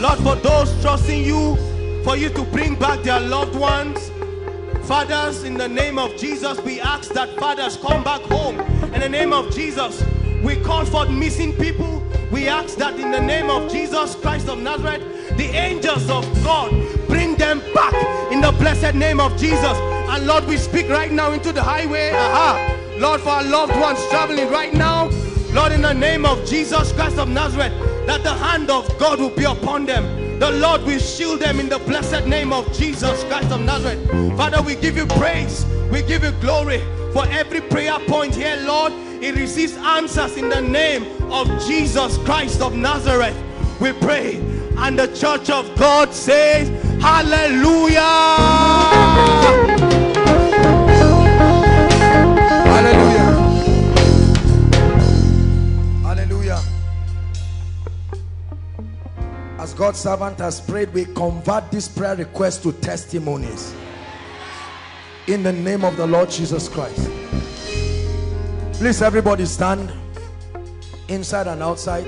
Lord, for those trusting you, for you to bring back their loved ones, fathers, in the name of Jesus, we ask that fathers come back home. In the name of Jesus, we for missing people. We ask that in the name of Jesus Christ of Nazareth, the angels of God bring them back in the blessed name of Jesus. And Lord, we speak right now into the highway. Aha. Lord, for our loved ones traveling right now, Lord, in the name of Jesus Christ of Nazareth, that the hand of God will be upon them. The Lord will shield them in the blessed name of Jesus Christ of Nazareth. Father, we give you praise. We give you glory for every prayer point here, Lord. It receives answers in the name of Jesus Christ of Nazareth. We pray. And the church of God says, Hallelujah. Hallelujah. Hallelujah. As God's servant has prayed, we convert this prayer request to testimonies. In the name of the Lord Jesus Christ. Please, everybody stand. Inside and outside.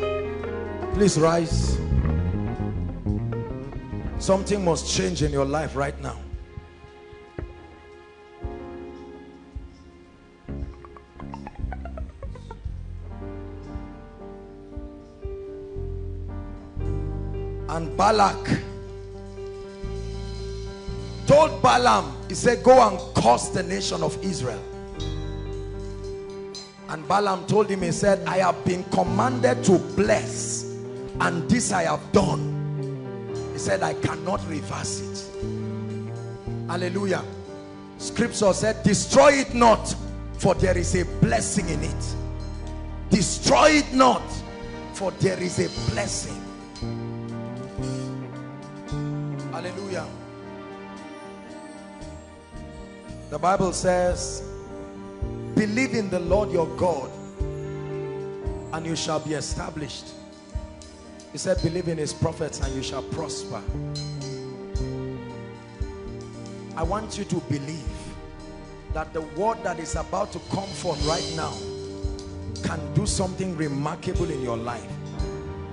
Please rise. Something must change in your life right now. and Balak told Balaam he said go and curse the nation of Israel and Balaam told him he said I have been commanded to bless and this I have done. He said I cannot reverse it. Hallelujah. Scripture said destroy it not for there is a blessing in it. Destroy it not for there is a blessing. Hallelujah. The Bible says, believe in the Lord your God and you shall be established. He said, believe in his prophets and you shall prosper. I want you to believe that the word that is about to come forth right now can do something remarkable in your life.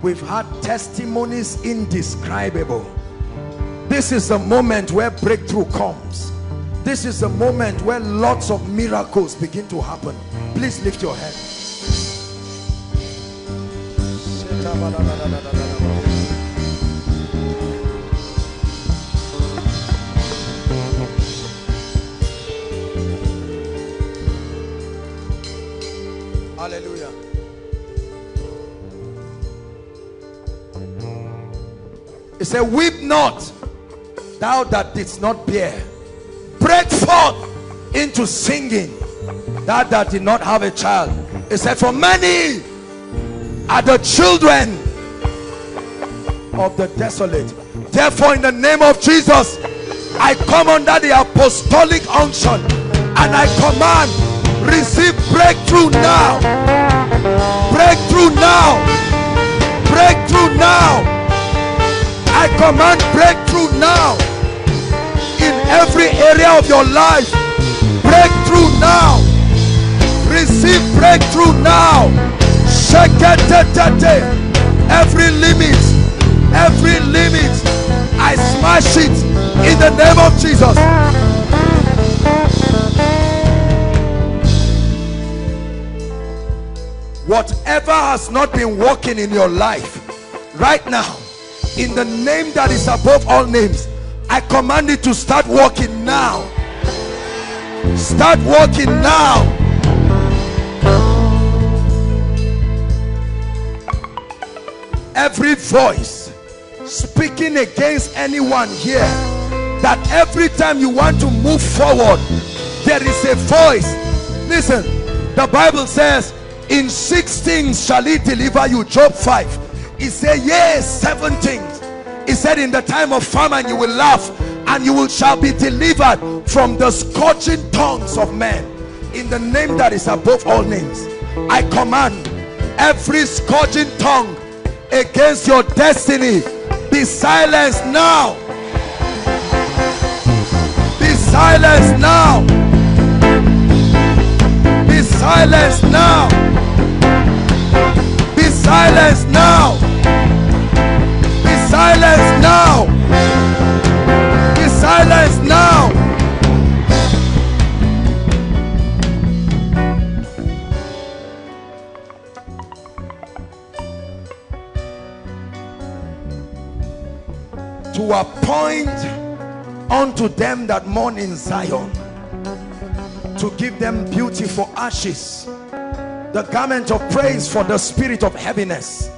We've had testimonies indescribable. This is the moment where breakthrough comes. This is the moment where lots of miracles begin to happen. Please lift your head. Hallelujah. He said, weep not, thou that didst not bear. Break forth into singing, that that did not have a child. He said, for many are the children of the desolate. Therefore, in the name of Jesus, I come under the apostolic unction and I command, receive breakthrough now. Breakthrough now. Breakthrough now. I command breakthrough now every area of your life. Breakthrough now. Receive breakthrough now. Every limit, every limit, I smash it in the name of Jesus. Whatever has not been working in your life right now, in the name that is above all names i command it to start walking now. Start walking now. Every voice speaking against anyone here that every time you want to move forward there is a voice. Listen the bible says in six things shall he deliver you. Job 5 he said yes seven things he said in the time of famine you will laugh and you will shall be delivered from the scorching tongues of men in the name that is above all names i command Every scourging tongue against your destiny be silenced now. Be silenced now. Be silenced now. Be silenced now. Be silenced now. Be silenced now. To appoint unto them that mourn in Zion, to give them beauty for ashes, the garment of praise for the spirit of heaviness,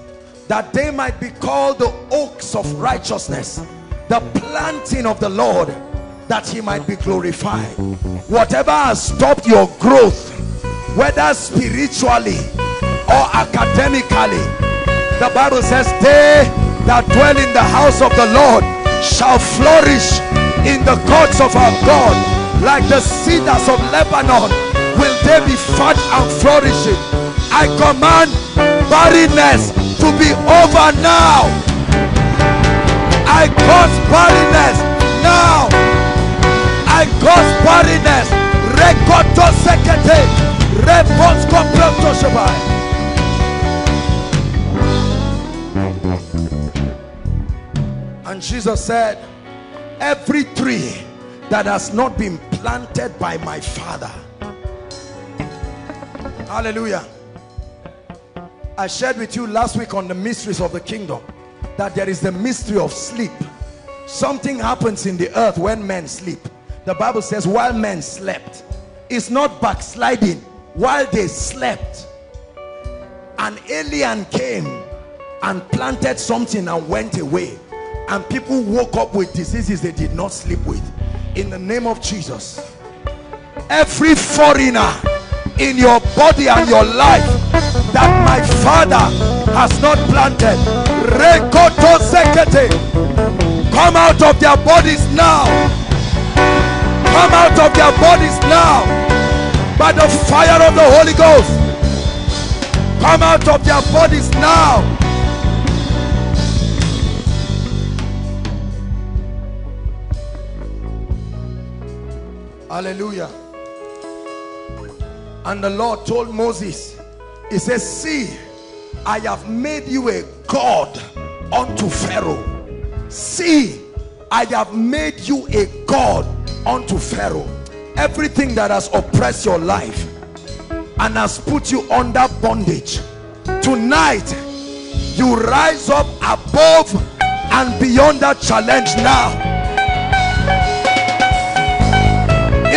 that they might be called the oaks of righteousness, the planting of the Lord, that he might be glorified. Whatever has stopped your growth, whether spiritually or academically, the Bible says, they that dwell in the house of the Lord shall flourish in the courts of our God like the cedars of Lebanon will they be fat and flourishing I command barrenness to be over now. I cause barrenness now. I cause barrenness. Rekoto sekete. Reposko proto shabai. And Jesus said, Every tree that has not been planted by my Father. Hallelujah. I shared with you last week on the mysteries of the kingdom that there is the mystery of sleep. Something happens in the earth when men sleep. The Bible says, while men slept, it's not backsliding. While they slept, an alien came and planted something and went away and people woke up with diseases they did not sleep with in the name of Jesus every foreigner in your body and your life that my father has not planted. Come out of their bodies now. Come out of their bodies now. By the fire of the Holy Ghost. Come out of their bodies now. Hallelujah. And the Lord told Moses, He says, See, I have made you a God unto Pharaoh. See, I have made you a God unto Pharaoh. Everything that has oppressed your life and has put you under bondage, tonight you rise up above and beyond that challenge now.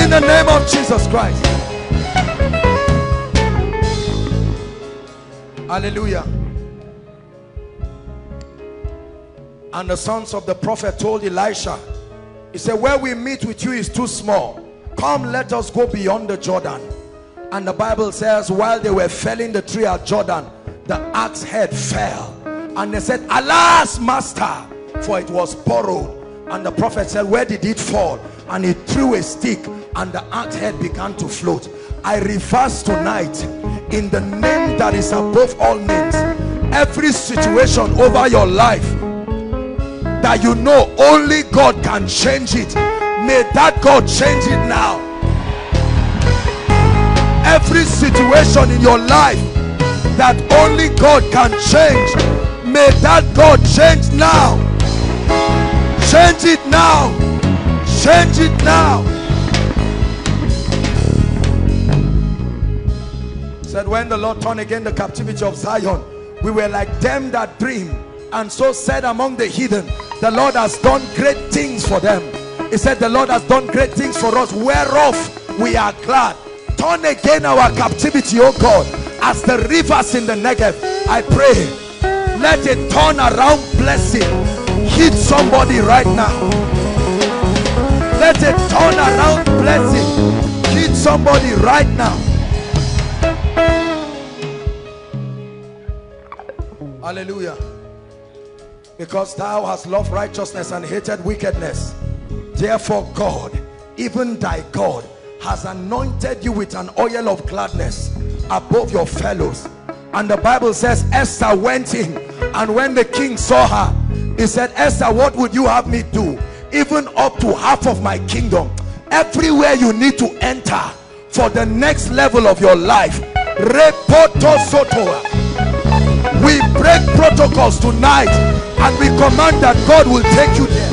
in the name of Jesus Christ. Hallelujah. And the sons of the prophet told Elisha, he said, where we meet with you is too small. Come, let us go beyond the Jordan. And the Bible says, while they were felling the tree at Jordan, the axe head fell. And they said, alas, master, for it was borrowed. And the prophet said, where did it fall? And he threw a stick and the axe head began to float. I reverse tonight in the name that is above all names. Every situation over your life that you know only God can change it. May that God change it now. Every situation in your life that only God can change. May that God change now. Change it now. Change it now. Said when the Lord turned again the captivity of Zion, we were like them that dream. And so said among the heathen, the Lord has done great things for them. He said the Lord has done great things for us, whereof we are glad. Turn again our captivity, oh God, as the rivers in the Negev. I pray, let it turn around blessing. Hit somebody right now. Let it turn around blessing. Hit somebody right now. Hallelujah. Because thou hast loved righteousness and hated wickedness. Therefore God, even thy God, has anointed you with an oil of gladness above your fellows. And the Bible says Esther went in and when the king saw her, he said, Esther, what would you have me do? Even up to half of my kingdom. Everywhere you need to enter for the next level of your life. Repoto sotoa. We break protocols tonight and we command that God will take you there.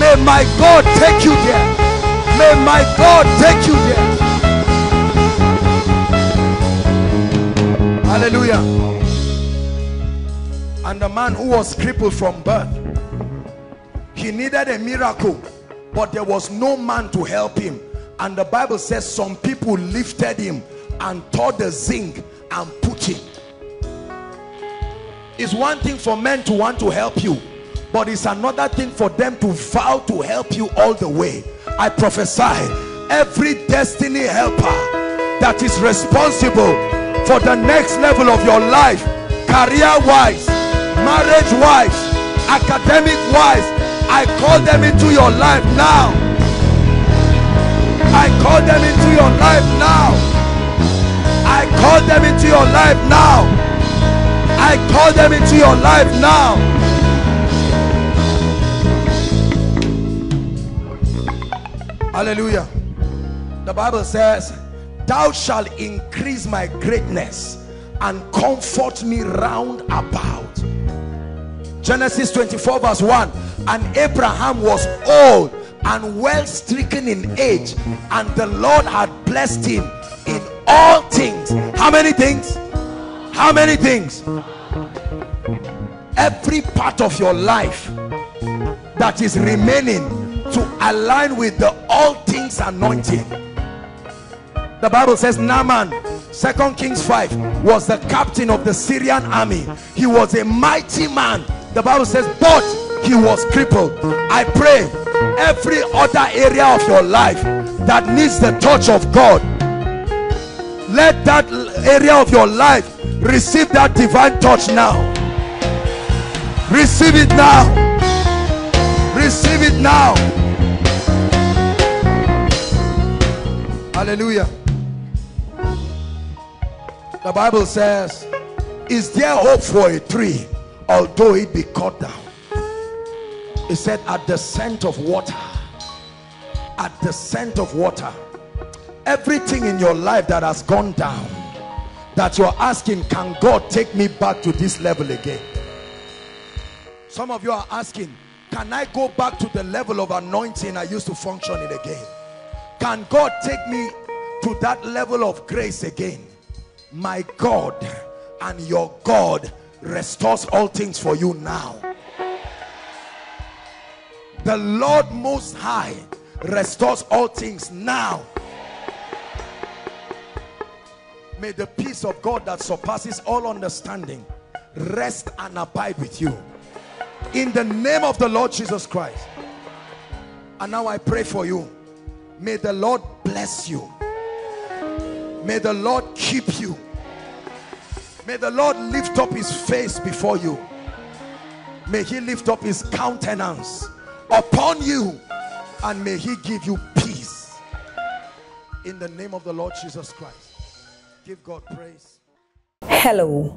May my God take you there. May my God take you there. Hallelujah. And the man who was crippled from birth, he needed a miracle, but there was no man to help him. And the Bible says some people lifted him and tore the zinc and put him. It's one thing for men to want to help you, but it's another thing for them to vow to help you all the way. I prophesy every destiny helper that is responsible for the next level of your life, career wise, marriage wise, academic wise, I call them into your life now. I call them into your life now. I call them into your life now. I call them into your life now. Hallelujah. The Bible says, Thou shalt increase my greatness and comfort me round about. Genesis 24 verse 1 And Abraham was old and well stricken in age and the Lord had blessed him in all things. How many things? How many things? Every part of your life that is remaining to align with the all things anointing. The Bible says Naaman, Second Kings 5, was the captain of the Syrian army. He was a mighty man. The Bible says, but he was crippled. I pray every other area of your life that needs the touch of God, let that area of your life receive that divine touch now. Receive it now. Receive it now. Hallelujah. The Bible says, Is there hope for a tree, although it be cut down? It said, At the scent of water, at the scent of water, everything in your life that has gone down, that you're asking, Can God take me back to this level again? Some of you are asking, Can I go back to the level of anointing I used to function in again? Can God take me to that level of grace again? My God and your God restores all things for you now. The Lord Most High restores all things now. May the peace of God that surpasses all understanding rest and abide with you. In the name of the Lord Jesus Christ. And now I pray for you. May the Lord bless you. May the Lord keep you. May the Lord lift up his face before you. May he lift up his countenance upon you and may he give you peace. In the name of the Lord Jesus Christ. Give God praise. Hello.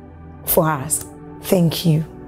for us. Thank you.